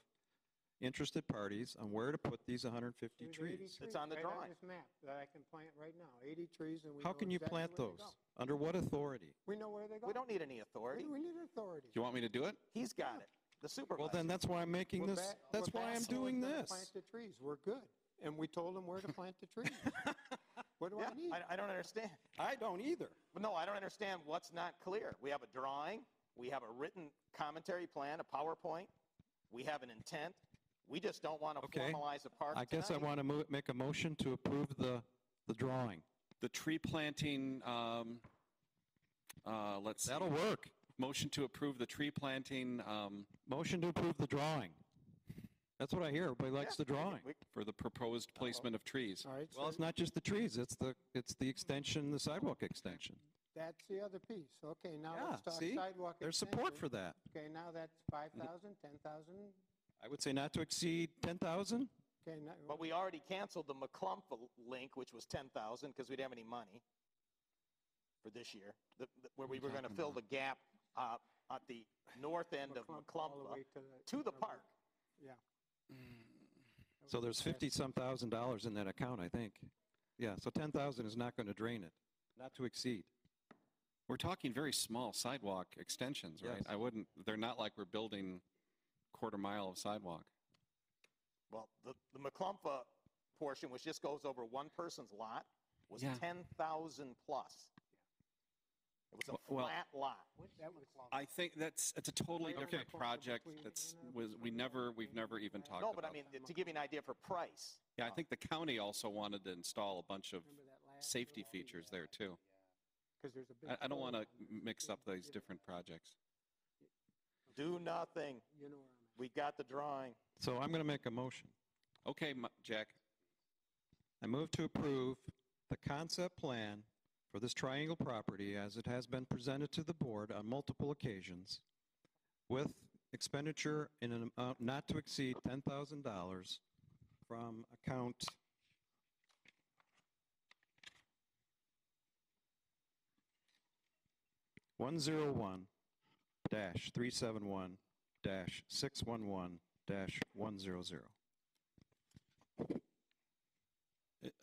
interested parties on where to put these 150 There's 80 trees. It's on the right drawing. this map that I can plant right now, 80 trees, and we How know can you exactly plant where they those? go. Under what authority? We know where they go. We don't need any authority. we need authority. Do you want me to do it? He's got it. The supervisor. Well, then that's why I'm making We're this, ba- that's we're why I'm back- doing we're gonna this. Plant the trees, we're good. And we told them where to plant the trees. What do Yeah, I need? I, I don't understand. I don't either. No, I don't understand what's not clear. We have a drawing, we have a written commentary plan, a PowerPoint, we have an intent. We just don't want to Okay. formalize a park I guess I tonight. want to mo- make a motion to approve the, the drawing. The tree planting, um, uh, let's see. That'll work. Motion to approve the tree planting um, Motion to approve the drawing. That's what I hear. Everybody likes the drawing. for the proposed placement of trees. All right, Well, so it's not just the trees, it's the, it's the extension, the sidewalk extension. that's the other piece. Okay, now Yeah, let's talk see? sidewalk There's support extension. for that. Okay, now that's 5,000, 10,000? I would say not to exceed 10,000? Okay, now, But we already canceled the McClump link, which was 10,000, because we didn't have any money for this year, the- the- where we were going to fill the gap uh, at the north end of McClump all the McClump way to the- to the or- park. Yeah. So there's 50-some thousand dollars in that account, I think. Yeah, so 10,000 is not going to drain it, not to exceed. We're talking very small sidewalk extensions, right? Yes. I wouldn't, they're not like we're building quarter mile of sidewalk. Well, the, the McClump portion, which just goes over one person's lot, was Yeah. 10,000 plus. It was a Well- flat lot. I think that's, it's a totally Right different project that's, was, we never, we've never even talked No, about. but I mean, to give you an idea for price. Yeah, I think the county also wanted to install a bunch of Remember that last safety features there too. Because there's a big. I, I don't want to mix up these different projects. Do nothing. You know where I'm at. We got the drawing. So I'm going to make a motion. Okay, Ma- Jack, I move to approve the concept plan for this triangle property as it has been presented to the board on multiple occasions with expenditure in an amount not to exceed $10,000 from account one zero one dash three seven one dash six one one dash one zero zero.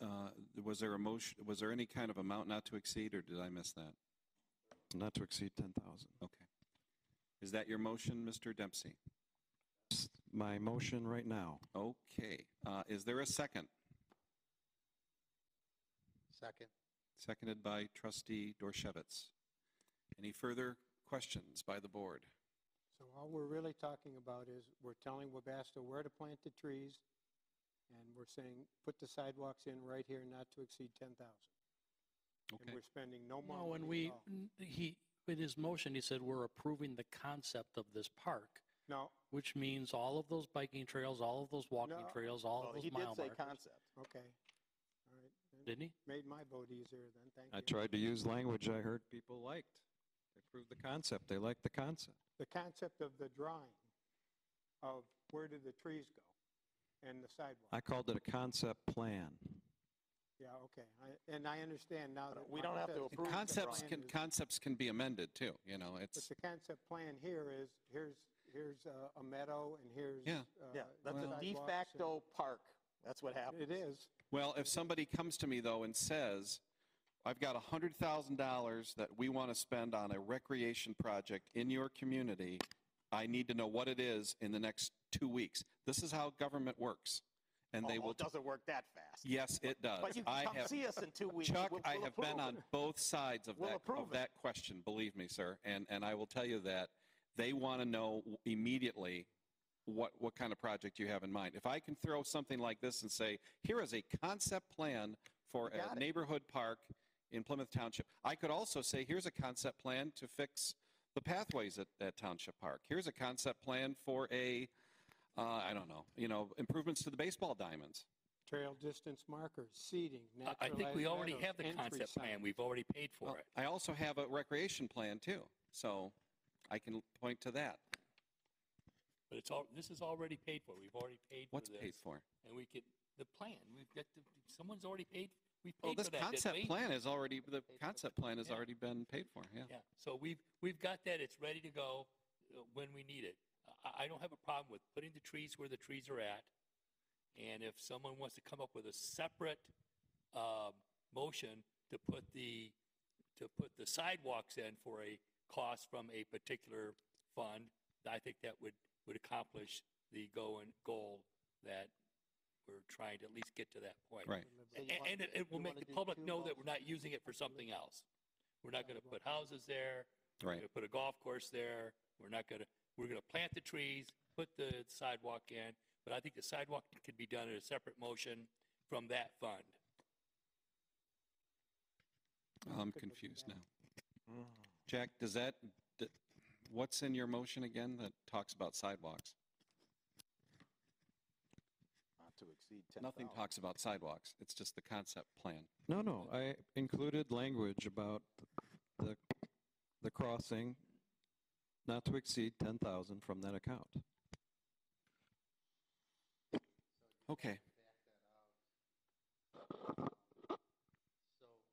uh, was there a motion, was there any kind of amount not to exceed or did I miss that? Not to exceed 10,000. Okay. Is that your motion, Mr. Dempsey? My motion right now. Okay. Uh, Is there a second? Second. Seconded by trustee Doroshewitz. Any further questions by the board? So all we're really talking about is, we're telling Webasto where to plant the trees, and we're saying, put the sidewalks in right here, not to exceed 10,000. And Okay. we're spending no more No, when money we, at all. n- he, in his motion, he said we're approving the concept of this park, No, which means all of those biking trails, all of those walking No. trails, all Well, of those he mile did say markers. concept. okay. All right. Didn't he? Made my vote easier then, thank you. I tried to use language I heard people liked. They approved the concept. They like the concept. The concept of the drawing of where do the trees go and the sidewalk. I called it a concept plan. Yeah, okay. I- And I understand now that. we don't have to says approve the Concepts plan can, is- concepts can be amended too, you know, But it's, the concept plan here is, here's, here's uh, a meadow and here's. Yeah. uh, Yeah, that's a de facto park. That's what happens. It is. well, if somebody comes to me though and says, I've got $100,000 that we want to spend on a recreation project in your community, I need to know what it is in the next two weeks. This is how government works. And they Oh, will, It doesn't work that fast. yes, it does. But you I come have- see us in two weeks. Chuck, We'll- I we'll have been approve on both sides of We'll that, approve of it. that question, believe me, sir. And, and I will tell you that they want to know immediately what, what kind of project you have in mind. If I can throw something like this and say, here is a concept plan for You got a it. neighborhood park in Plymouth Township. I could also say, here's a concept plan to fix the pathways at, at Township Park. Here's a concept plan for a, uh, I don't know, you know, improvements to the baseball diamonds. Trail distance markers, seating, I- I think we already meadows, have the entry concept plan. We've already paid for Well, it. I also have a recreation plan too, so I can point to that. But it's all, this is already paid for. We've already paid for What's paid for? And we could, the plan, we've got, the someone's already paid, we Well, paid this for that, didn't concept we? plan is already, the concept plan has Yeah. already been paid for, yeah. Yeah, so we've, we've got that, it's ready to go uh, when we need it. I, I don't have a problem with putting the trees where the trees are at. And if someone wants to come up with a separate um, motion to put the, to put the sidewalks in for a cost from a particular fund, I think that would, would accomplish the go and goal that we're trying to at least get to that point. Right. So you A- wanna And it- it will you make wanna the do public two know that motions? we're not using it for something else. We're not going to put houses there. Right. We're going to put a golf course there. We're not going to, we're going to plant the trees, put the sidewalk in. But I think the sidewalk could be done in a separate motion from that fund. I'm confused now. Jack, does that, d- what's in your motion again that talks about sidewalks? Not to exceed 10,000. Nothing talks about sidewalks. It's just the concept plan. No, no, I included language about the, the crossing not to exceed 10,000 from that account. Okay. So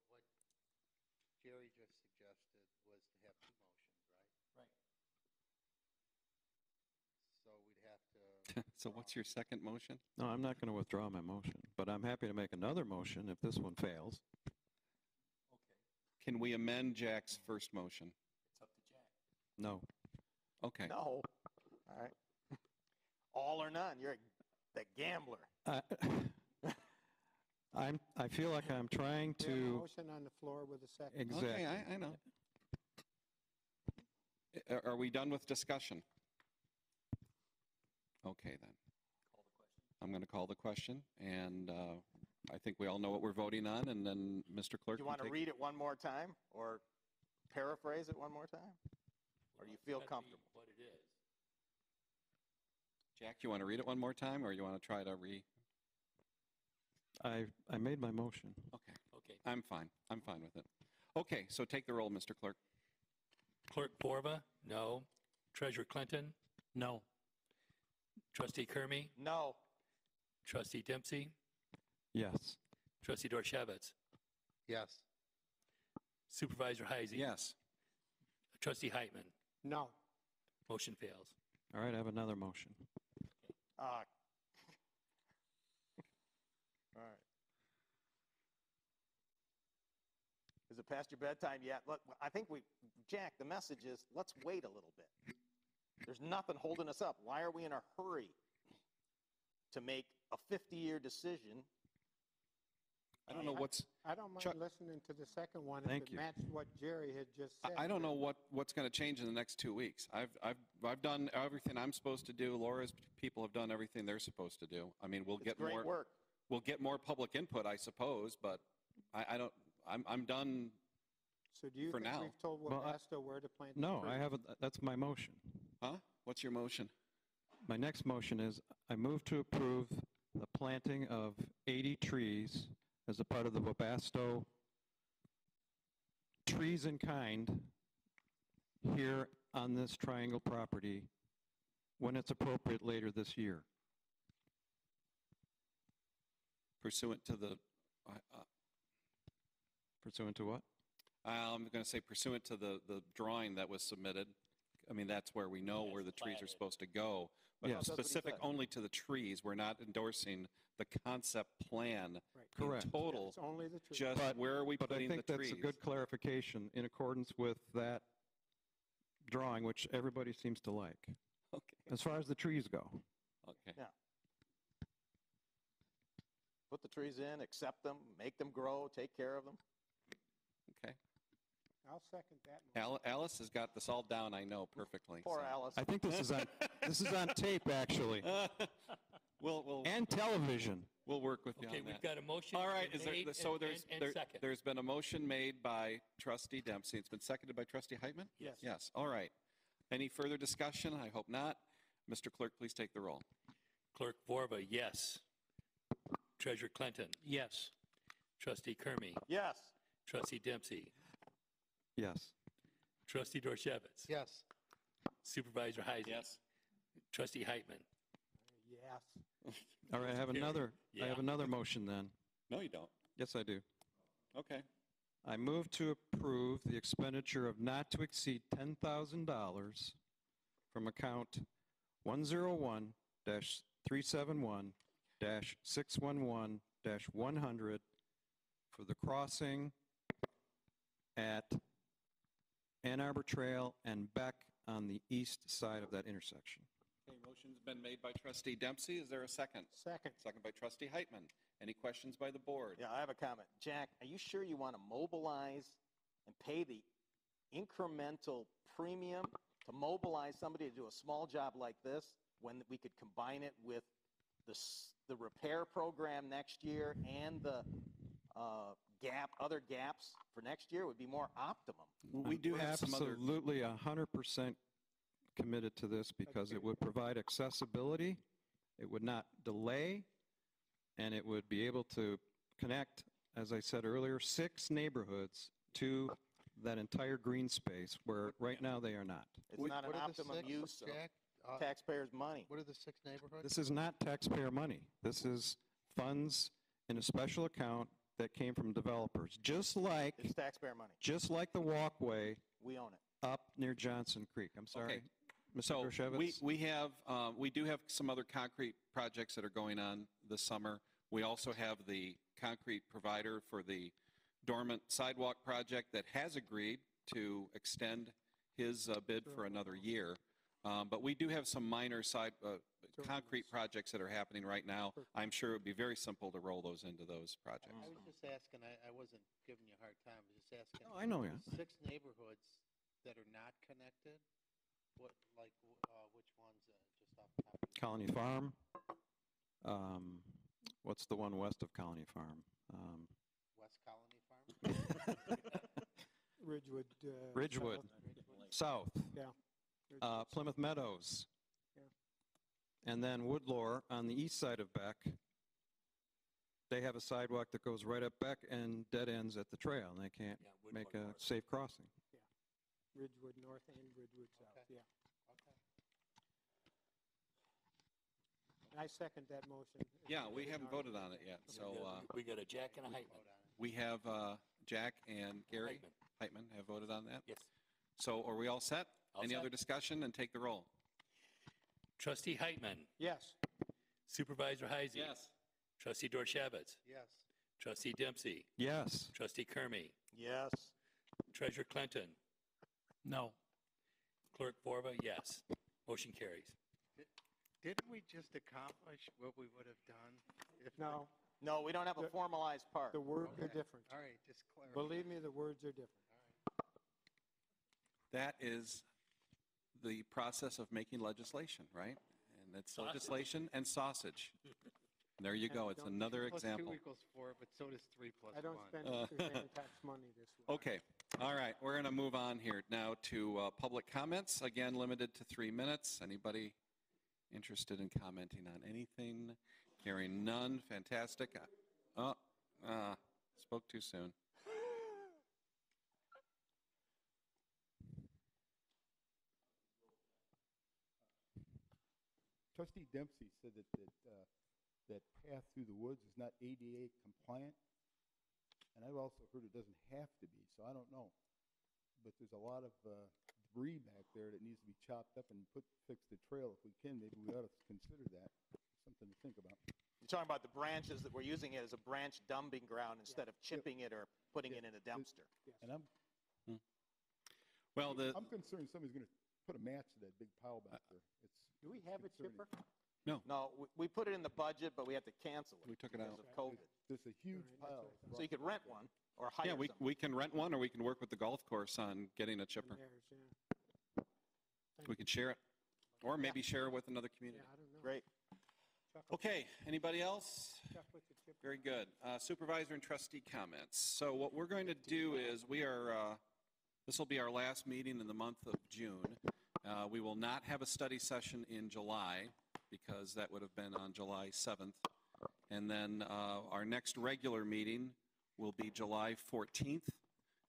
what Jerry just suggested was to have two motions, right? Right. So we'd have to. So what's your second motion? No, I'm not going to withdraw my motion, but I'm happy to make another motion if this one fails. Okay. Can we amend Jack's first motion? It's up to Jack. No. Okay. No. All right. All or none. You're the gambler. I, I'm, I feel like I'm trying We have a to, motion on the floor with a second. Exactly. Okay, I, I know. Are- Are we done with discussion? Okay, then. I'm going to call the question, and uh, I think we all know what we're voting on, and then Mr. Clerk Do You want to read it one more time or paraphrase it one more time? Or do you feel It's gotta be comfortable? What it is. Jack, you want to read it one more time, or you want to try to re? I, I made my motion. Okay, Okay. I'm fine. I'm fine with it. Okay, so take the roll, Mr. Clerk. Clerk Vorva, no. Treasurer Clinton, No. Trustee Curmi, No. Trustee Dempsey, Yes. Trustee Doroshewitz, Yes. Supervisor Heise. Yes. Trustee Heitman, No. motion fails. All right, I have another motion. Uh, all right. Is it past your bedtime yet? Look, I think we, Jack, the message is let's wait a little bit. There's nothing holding us up. Why are we in a hurry to make a 50-year decision? I don't know what's, I don't mind Chuck- listening to the second one if Thank it you. matched what Jerry had just said. I- I don't know what, what's going to change in the next two weeks. I've, I've, I've done everything I'm supposed to do. Laura's people have done everything they're supposed to do. I mean, we'll It's get great more, work. we'll get more public input, I suppose, but I, I don't, I'm, I'm done. So do you For think now. we've told Well, where to plant? the No, I haven't, that's my motion. Huh? What's your motion? My next motion is I move to approve the planting of 80 trees as a part of the Webasto Trees in Kind here on this triangle property when it's appropriate later this year. Pursuant to the, uh, uh, Pursuant to what? I'm going to say pursuant to the, the drawing that was submitted. I mean, that's where we know Yes, where the trees are planted. supposed to go. But Yes. That's what he specific said. only to the trees. We're not endorsing the concept plan Right. in Correct. total. It's only the trees. Just But- where are we But I putting the think trees? that's a good clarification in accordance with that drawing, which everybody seems to like, Okay, as far as the trees go. okay. Put the trees in, accept them, make them grow, take care of them. Okay. I'll second that. motion. Al- Alice has got this all down, I know, perfectly. Poor so. Alice. I think this is on, this is on tape, actually, We'll, we'll, and television. we'll work with you Okay, on we've that. got a motion. All right, been is there, made so and- there's, and- and there- second. there's been a motion made by trustee Dempsey. It's been seconded by trustee Heitman? Yes. Yes, all right. Any further discussion? I hope not. Mr. Clerk, please take the roll. Clerk Vorva, yes. Treasurer Clinton. Yes. Trustee Curmi. Yes. Trustee Dempsey. Yes. Trustee Doroshewitz. Yes. Supervisor Heise. Yes. Trustee Heitman. Yes. All right, I have Carried. another, I have Yeah. another motion then. No, you don't. Yes, I do. Okay. I move to approve the expenditure of not to exceed $10,000 from account one zero one dash three seven one dash six one one dash one hundred for the crossing at Ann Arbor Trail and Beck on the east side of that intersection. Okay, motion's been made by trustee Dempsey. Is there a second? Second. Second by trustee Heitman. Any questions by the board? Yeah, I have a comment. Jack, are you sure you want to mobilize and pay the incremental premium to mobilize somebody to do a small job like this when we could combine it with the, the repair program next year and the uh, gap, other gaps for next year would be more optimum. We do have some other, Absolutely 100% committed to this because it would provide accessibility, it would not delay, and it would be able to connect, as I said earlier, six neighborhoods to that entire green space where right now they are not. It's What- not an what are the optimum six, use of Jack? Uh, taxpayers' money. What are the six neighborhoods? This is not taxpayer money. This is funds in a special account that came from developers, just like, It's taxpayer money. just like the walkway We own it. up near Johnson Creek. I'm sorry. Mr. so we, Doroshewitz? we have, uh, we do have some other concrete projects that are going on this summer. We also have the concrete provider for the dormant sidewalk project that has agreed to extend his uh, bid for another year. Um, But we do have some minor side, uh, concrete projects that are happening right now. I'm sure it would be very simple to roll those into those projects. I was just asking, I, I wasn't giving you a hard time, I was just asking. No, I know, yeah. the Six neighborhoods that are not connected, what, like, w- uh, which ones, uh, just off the top of your Colony Farm. Um, What's the one west of Colony Farm? Um, West Colony Farm? Ridgewood. uh, Ridgewood. South. South. Yeah. Uh, Ridgewood Plymouth Meadows. Yeah. And then Woodlore on the east side of Beck. They have a sidewalk that goes right up Beck and dead ends at the trail, and they can't Yeah, Woodmore make a North. safe crossing. Ridgewood North and Ridgewood South, yeah. Okay. And I second that motion. if Yeah, you we didn't haven't already. voted on it yet. So We got- uh, We got a Jack and a Heitman. we have uh, Jack and Gary Heitman. Heitman have voted on that. Yes. So are we all set? All Any set. other discussion? And take the roll. Trustee Heitman. Yes. Supervisor Heise. Yes. Trustee Doroshewitz. Yes. Trustee Dempsey. Yes. Trustee Curmi. Yes. Treasurer Clinton. No. Clerk Vorva, yes. Motion carries. Didn't we just accomplish what we would have done? if the- No, No, we don't have a The- formalized part. the words are Okay. different. All right, just clarify. Believe me, the words are different. That is the process of making legislation, right? And it's Sausage. legislation and sausage. There you go. It's don't- another Two plus two example. equals four, but so does three plus I don't one. spend Uh, Suzanne tax money this way. Okay, all right, we're going to move on here now to uh, public comments, again, limited to three minutes. Anybody interested in commenting on anything? Hearing none, fantastic. Oh, uh, spoke too soon. Trustee Dempsey said that, that, uh, that path through the woods is not ADA compliant. And I've also heard it doesn't have to be, so I don't know. But there's a lot of, uh, debris back there that needs to be chopped up and put, fix the trail. If we can, maybe we ought to consider that. Something to think about. You're talking about the branches that we're using it as a branch dumping ground instead of chipping it or putting it in a dumpster. And I'm, Well, the, I'm concerned somebody's gonna put a match to that big pile back there. It's. Do we have a concerning. chipper? No, No, we- we put it in the budget, but we had to cancel it. We took it because out. of COVID. There's a huge pile. So you could rent one or hire yeah, we, someone. we can rent one, or we can work with the golf course on getting a chipper. Theirs, yeah. We can share it, or maybe share it with another community. Yeah, I don't know. Great. Chuck will- Okay, anybody else? Chuck with the chipper. Very good. Uh, Supervisor and trustee comments. So what we're going to do is, we are, uh, this will be our last meeting in the month of June. Uh, We will not have a study session in July, because that would have been on July 7th. And then uh, our next regular meeting will be July 14th,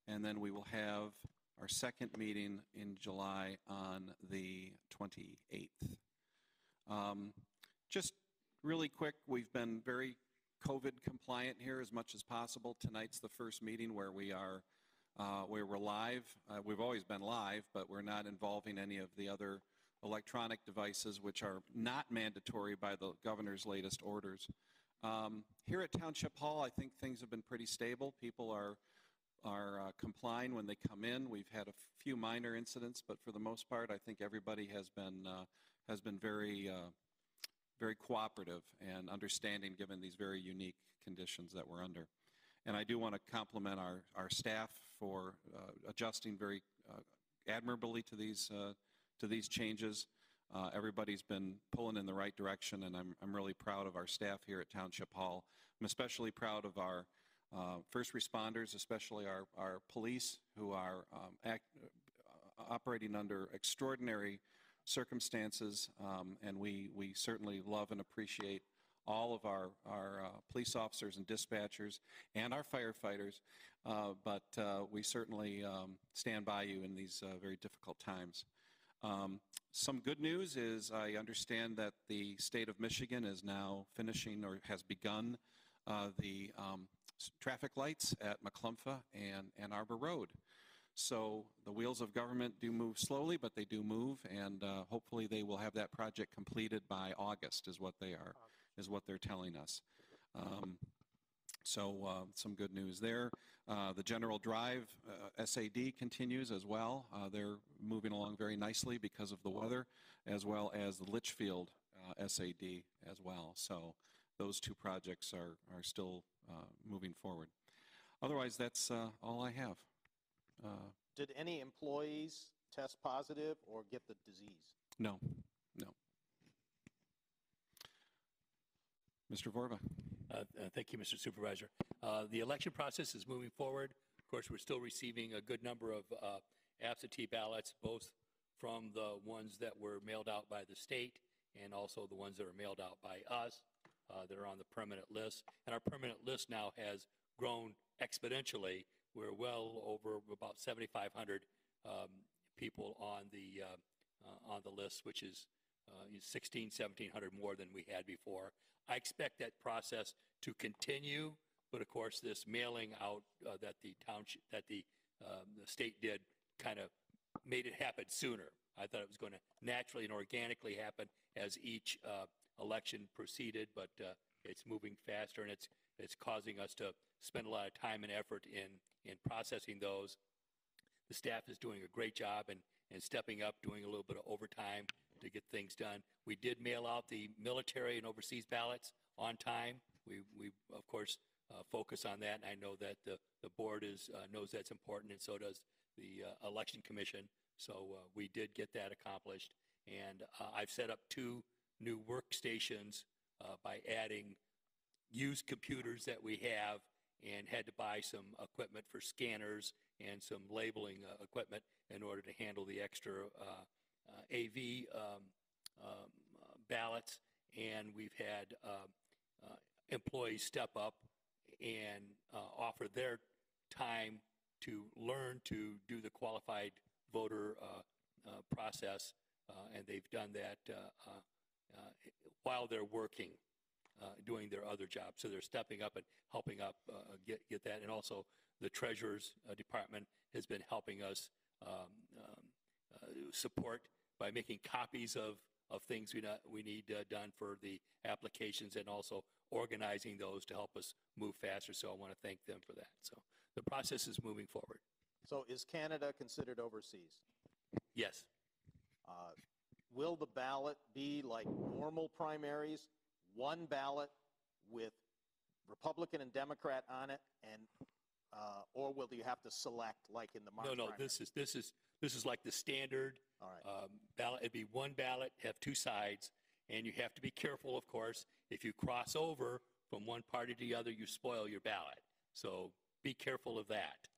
and then we will have our second meeting in July on the 28th. Um, Just really quick, we've been very COVID compliant here as much as possible. Tonight's the first meeting where we are, uh, we're live. Uh, We've always been live, but we're not involving any of the other electronic devices, which are not mandatory by the governor's latest orders. Um, Here at Township Hall, I think things have been pretty stable. People are, are uh, complying when they come in. We've had a few minor incidents, but for the most part, I think everybody has been, uh, has been very, uh, very cooperative and understanding given these very unique conditions that we're under. And I do want to compliment our, our staff for uh, adjusting very uh, admirably to these, uh, to these changes. Uh, Everybody's been pulling in the right direction, and I'm, I'm really proud of our staff here at Township Hall. I'm especially proud of our uh, first responders, especially our, our police, who are um, act, uh, operating under extraordinary circumstances, um, and we, we certainly love and appreciate all of our, our uh, police officers and dispatchers and our firefighters, uh, but uh, we certainly um, stand by you in these uh, very difficult times. Um, Some good news is I understand that the state of Michigan is now finishing or has begun uh, the um, traffic lights at McClumpha and Ann Arbor Road. So the wheels of government do move slowly, but they do move, and uh, hopefully they will have that project completed by August, is what they are, is what they're telling us. Um, So uh, some good news there. Uh, The General Drive uh, SAD continues as well. Uh, They're moving along very nicely because of the weather, as well as the Litchfield uh, SAD as well. So those two projects are, are still uh, moving forward. Otherwise, that's uh, all I have. Uh, Did any employees test positive or get the disease? No, no. Mr. Vorva? Uh, uh, Thank you, Mr. Supervisor. Uh, The election process is moving forward. Of course, we're still receiving a good number of uh, absentee ballots, both from the ones that were mailed out by the state and also the ones that are mailed out by us uh, that are on the permanent list. And our permanent list now has grown exponentially. We're well over about 7,500 um, people on the, uh, on the list, which is uh, 16, 1,700 more than we had before. I expect that process to continue, but of course, this mailing out uh, that the township, that the, um, the state did kind of made it happen sooner. I thought it was going to naturally and organically happen as each uh, election proceeded, but uh, it's moving faster and it's, it's causing us to spend a lot of time and effort in, in processing those. The staff is doing a great job and, and stepping up, doing a little bit of overtime to get things done. We did mail out the military and overseas ballots on time. We, we of course, uh, focus on that, and I know that the, the board is, uh, knows that's important, and so does the uh, election commission. So uh, we did get that accomplished, and uh, I've set up two new workstations uh, by adding used computers that we have and had to buy some equipment for scanners and some labeling equipment in order to handle the extra AV um, um, uh, ballots. And we've had uh, uh, employees step up and uh, offer their time to learn to do the qualified voter uh, uh, process, uh, and they've done that uh, uh, uh, while they're working, uh, doing their other jobs. So they're stepping up and helping up uh, get get that, and also the treasurer's uh, department has been helping us um, um, uh, support by making copies of of things we not, we need uh, done for the applications and also organizing those to help us move faster. So I want to thank them for that. So the process is moving forward. So is Canada considered overseas? Yes. Uh, Will the ballot be like normal primaries, one ballot with Republican and Democrat on it, and, uh, or will you have to select like in the March No, no, primary? this is, this is, this is like the standard All right. um, ballot. It'd be one ballot, have two sides, and you have to be careful, of course. If you cross over from one party to the other, you spoil your ballot. So be careful of that.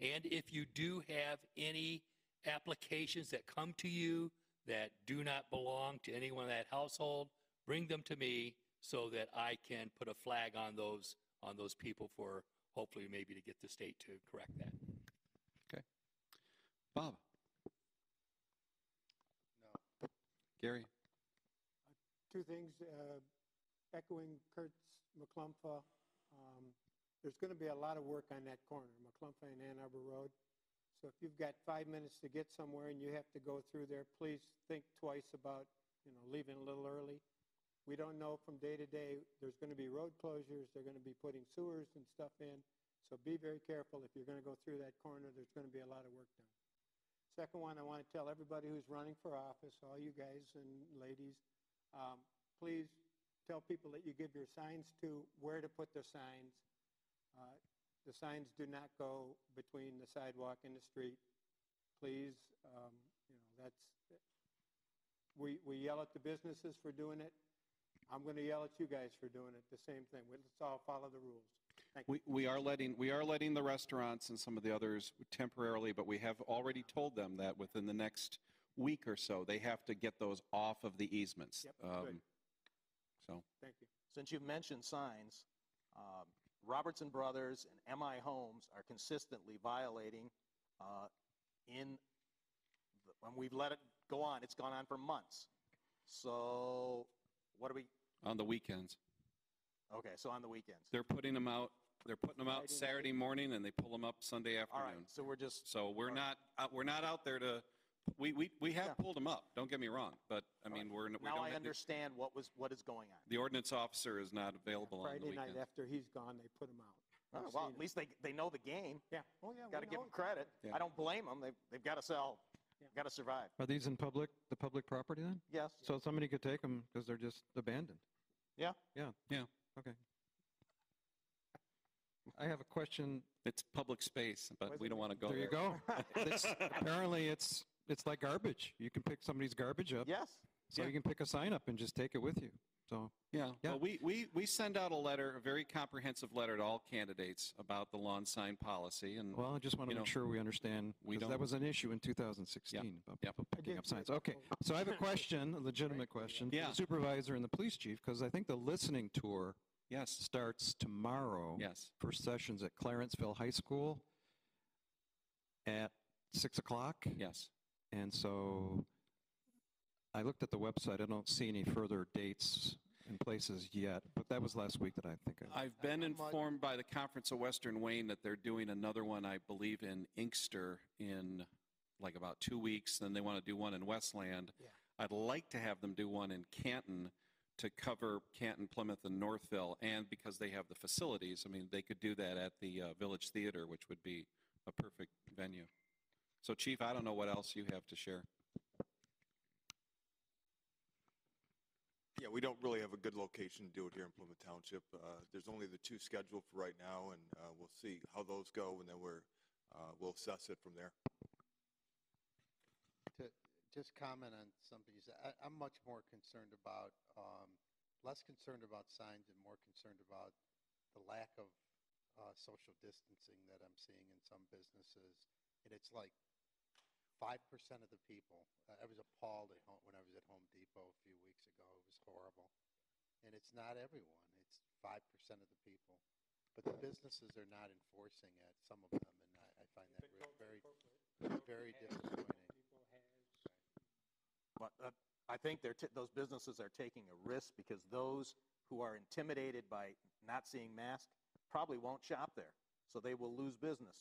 And if you do have any applications that come to you that do not belong to anyone in that household, bring them to me so that I can put a flag on those, on those people for hopefully maybe to get the state to correct that. Okay. Bob? No. Gary? Two things, uh, echoing Kurt's McClumpha, um, there's going to be a lot of work on that corner, McClumpha and Ann Arbor Road. So if you've got five minutes to get somewhere and you have to go through there, please think twice about, you know, leaving a little early. We don't know from day to day, there's going to be road closures, they're going to be putting sewers and stuff in. So be very careful if you're going to go through that corner, there's going to be a lot of work done. Second one, I want to tell everybody who's running for office, all you guys and ladies, um, please tell people that you give your signs to where to put their signs. Uh, The signs do not go between the sidewalk and the street. Please, um, you know, that's, we, we yell at the businesses for doing it. I'm going to yell at you guys for doing it, the same thing. Let's all follow the rules. We, we are letting, we are letting the restaurants and some of the others temporarily, but we have already told them that within the next week or so, they have to get those off of the easements. Yep, good. Um, So, Thank you. Since you've mentioned signs, um, Robertson Brothers and MI Homes are consistently violating uh, in, the- when we've let it go on, it's gone on for months. So what do we, on the weekends. okay, so on the weekends. They're putting them out, they're putting them out Friday night? Saturday morning and they pull them up Sunday afternoon. right, so we're just, So we're not, out- we're not out there to, we, we, we have pulled them up, don't get me wrong, but, I mean, we're, we now don't I have, the- understand what was, what is going on. the ordinance officer is not available on the Friday night after he's gone, they put them out. Oh, Well, at it. least they, they know the game. Yeah, oh, yeah. Got to give them credit. Yeah. I don't blame them. They've, they've got to sell, got to survive. Are these in public, the public property then? Yes. So somebody could take them because they're just abandoned? Yeah. Yeah. Yeah. Okay. I have a question. It's public space, but we don't want to go There you go. It's- Apparently, it's, it's like garbage. You can pick somebody's garbage up. Yes. So Yeah. you can pick a sign up and just take it with you. So, Yeah, Yeah. well, we, we, we send out a letter, a very comprehensive letter to all candidates about the lawn sign policy, and well, I just want to You make know, sure we understand. we 'cause don't- That was an issue in 2016 about Yep. people picking up signs. Okay, so I have a question, a legitimate question. for Yeah. the Supervisor and the police chief, because I think the listening tour yes, starts tomorrow. yes. First session's at Clarenceville High School at 6 o'clock. Yes. And so I looked at the website. I don't see any further dates and places yet, but that was last week that I think I. I've been informed by the Conference of Western Wayne that they're doing another one, I believe, in Inkster in like about two weeks. Then they want to do one in Westland. Yeah. I'd like to have them do one in Canton to cover Canton, Plymouth, and Northville. And because they have the facilities, I mean, they could do that at the uh, Village Theater, which would be a perfect venue. So, Chief, I don't know what else you have to share. Yeah, we don't really have a good location to do it here in Plymouth Township. Uh, There's only the two scheduled for right now, and uh, we'll see how those go, and then we're, uh, we'll assess it from there. to just comment on something you said, I, I'm much more concerned about um, less concerned about signs and more concerned about the lack of uh, social distancing that I'm seeing in some businesses. And it's like 5% of the people. Uh, I was appalled at home, when I was at Home Depot a few weeks ago. It was horrible. And it's not everyone. It's 5% of the people. But the businesses are not enforcing it, some of them, and I, I find that re- very, very disappointing. But uh, I think they're, t- those businesses are taking a risk because those who are intimidated by not seeing masks probably won't shop there. So they will lose business.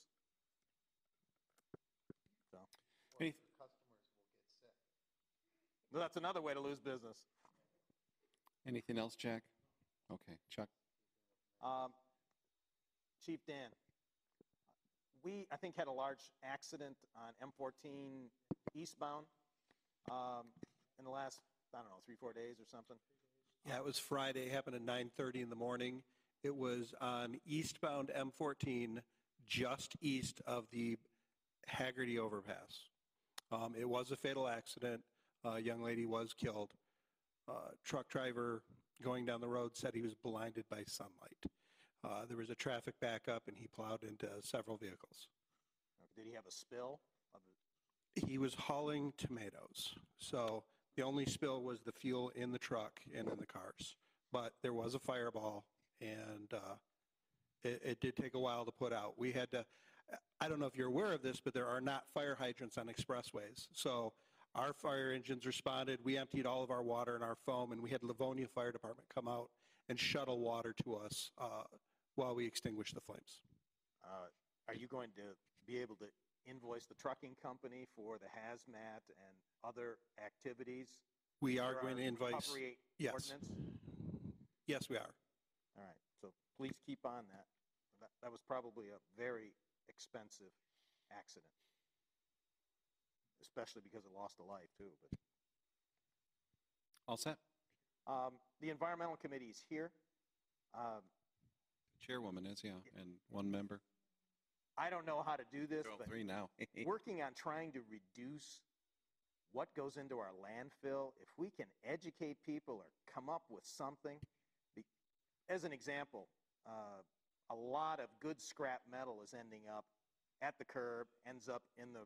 So. Any- Well, that's another way to lose business. Anything else, Jack? Okay, Chuck? Um, Chief Dan, we, I think, had a large accident on M14 eastbound um, in the last, I don't know, three, four days or something. Yeah, it was Friday, happened at 9:30 in the morning. It was on eastbound M14, just east of the Haggerty overpass. Um, It was a fatal accident. A young lady was killed. Uh, Truck driver going down the road said he was blinded by sunlight. Uh, There was a traffic backup, and he plowed into several vehicles. Did he have a spill? Of He was hauling tomatoes, so the only spill was the fuel in the truck and in the cars. But there was a fireball, and uh, it, it did take a while to put out. We had to, I don't know if you're aware of this, but there are not fire hydrants on expressways. So our fire engines responded, we emptied all of our water and our foam, and we had Livonia Fire Department come out and shuttle water to us uh, while we extinguished the flames. Uh, Are you going to be able to invoice the trucking company for the hazmat and other activities? We are going to invoice, yes. ordinance? Yes, we are. All right, so please keep on that. That, that was probably a very expensive accident, especially because it lost a life too. But All set? um, the environmental committee is here. Um, Chairwoman is, yeah, and one member. I don't know how to do this, but three now. working on trying to reduce what goes into our landfill, if we can educate people or come up with something. As an example, uh, a lot of good scrap metal is ending up at the curb, ends up in the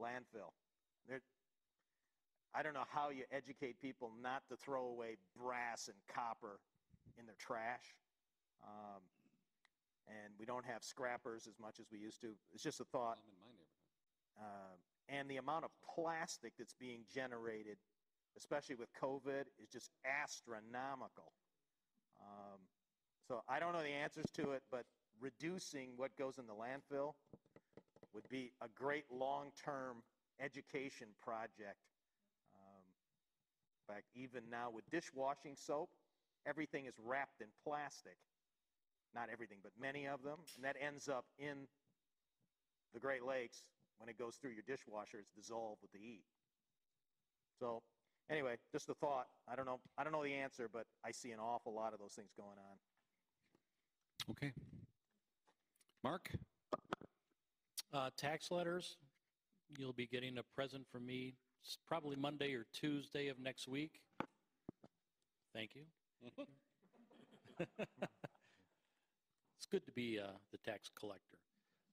landfill. There, I don't know how you educate people not to throw away brass and copper in their trash. Um, and we don't have scrappers as much as we used to. It's just a thought. Um, and the amount of plastic that's being generated, especially with COVID, is just astronomical. Um, so I don't know the answers to it, but reducing what goes in the landfill would be a great long-term education project. Um, in fact, even now with dishwashing soap, everything is wrapped in plastic. Not everything, but many of them, and that ends up in the Great Lakes. When it goes through your dishwasher, it's dissolved with the heat. So, anyway, just a thought. I don't know. I don't know the answer, but I see an awful lot of those things going on. Okay. Mark? Uh, Tax letters, you'll be getting a present from me s- probably Monday or Tuesday of next week. Thank you. It's good to be uh, the tax collector.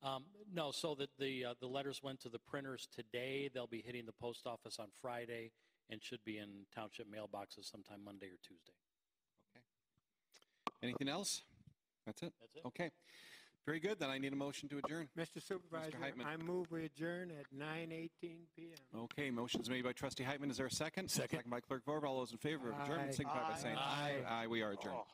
Um, No, so that the, uh, the letters went to the printers today. They'll be hitting the post office on Friday and should be in township mailboxes sometime Monday or Tuesday. Okay. Anything else? That's it? That's it. Okay. Very good. Then I need a motion to adjourn. Mr. Supervisor, Heitman. I move we adjourn at 9:18 PM. Okay, motion's made by trustee Heitman. Is there a second? Second. by clerk Vorva. All those in favor of adjournment Aye. signify by saying aye. Aye, we are adjourned. Oh.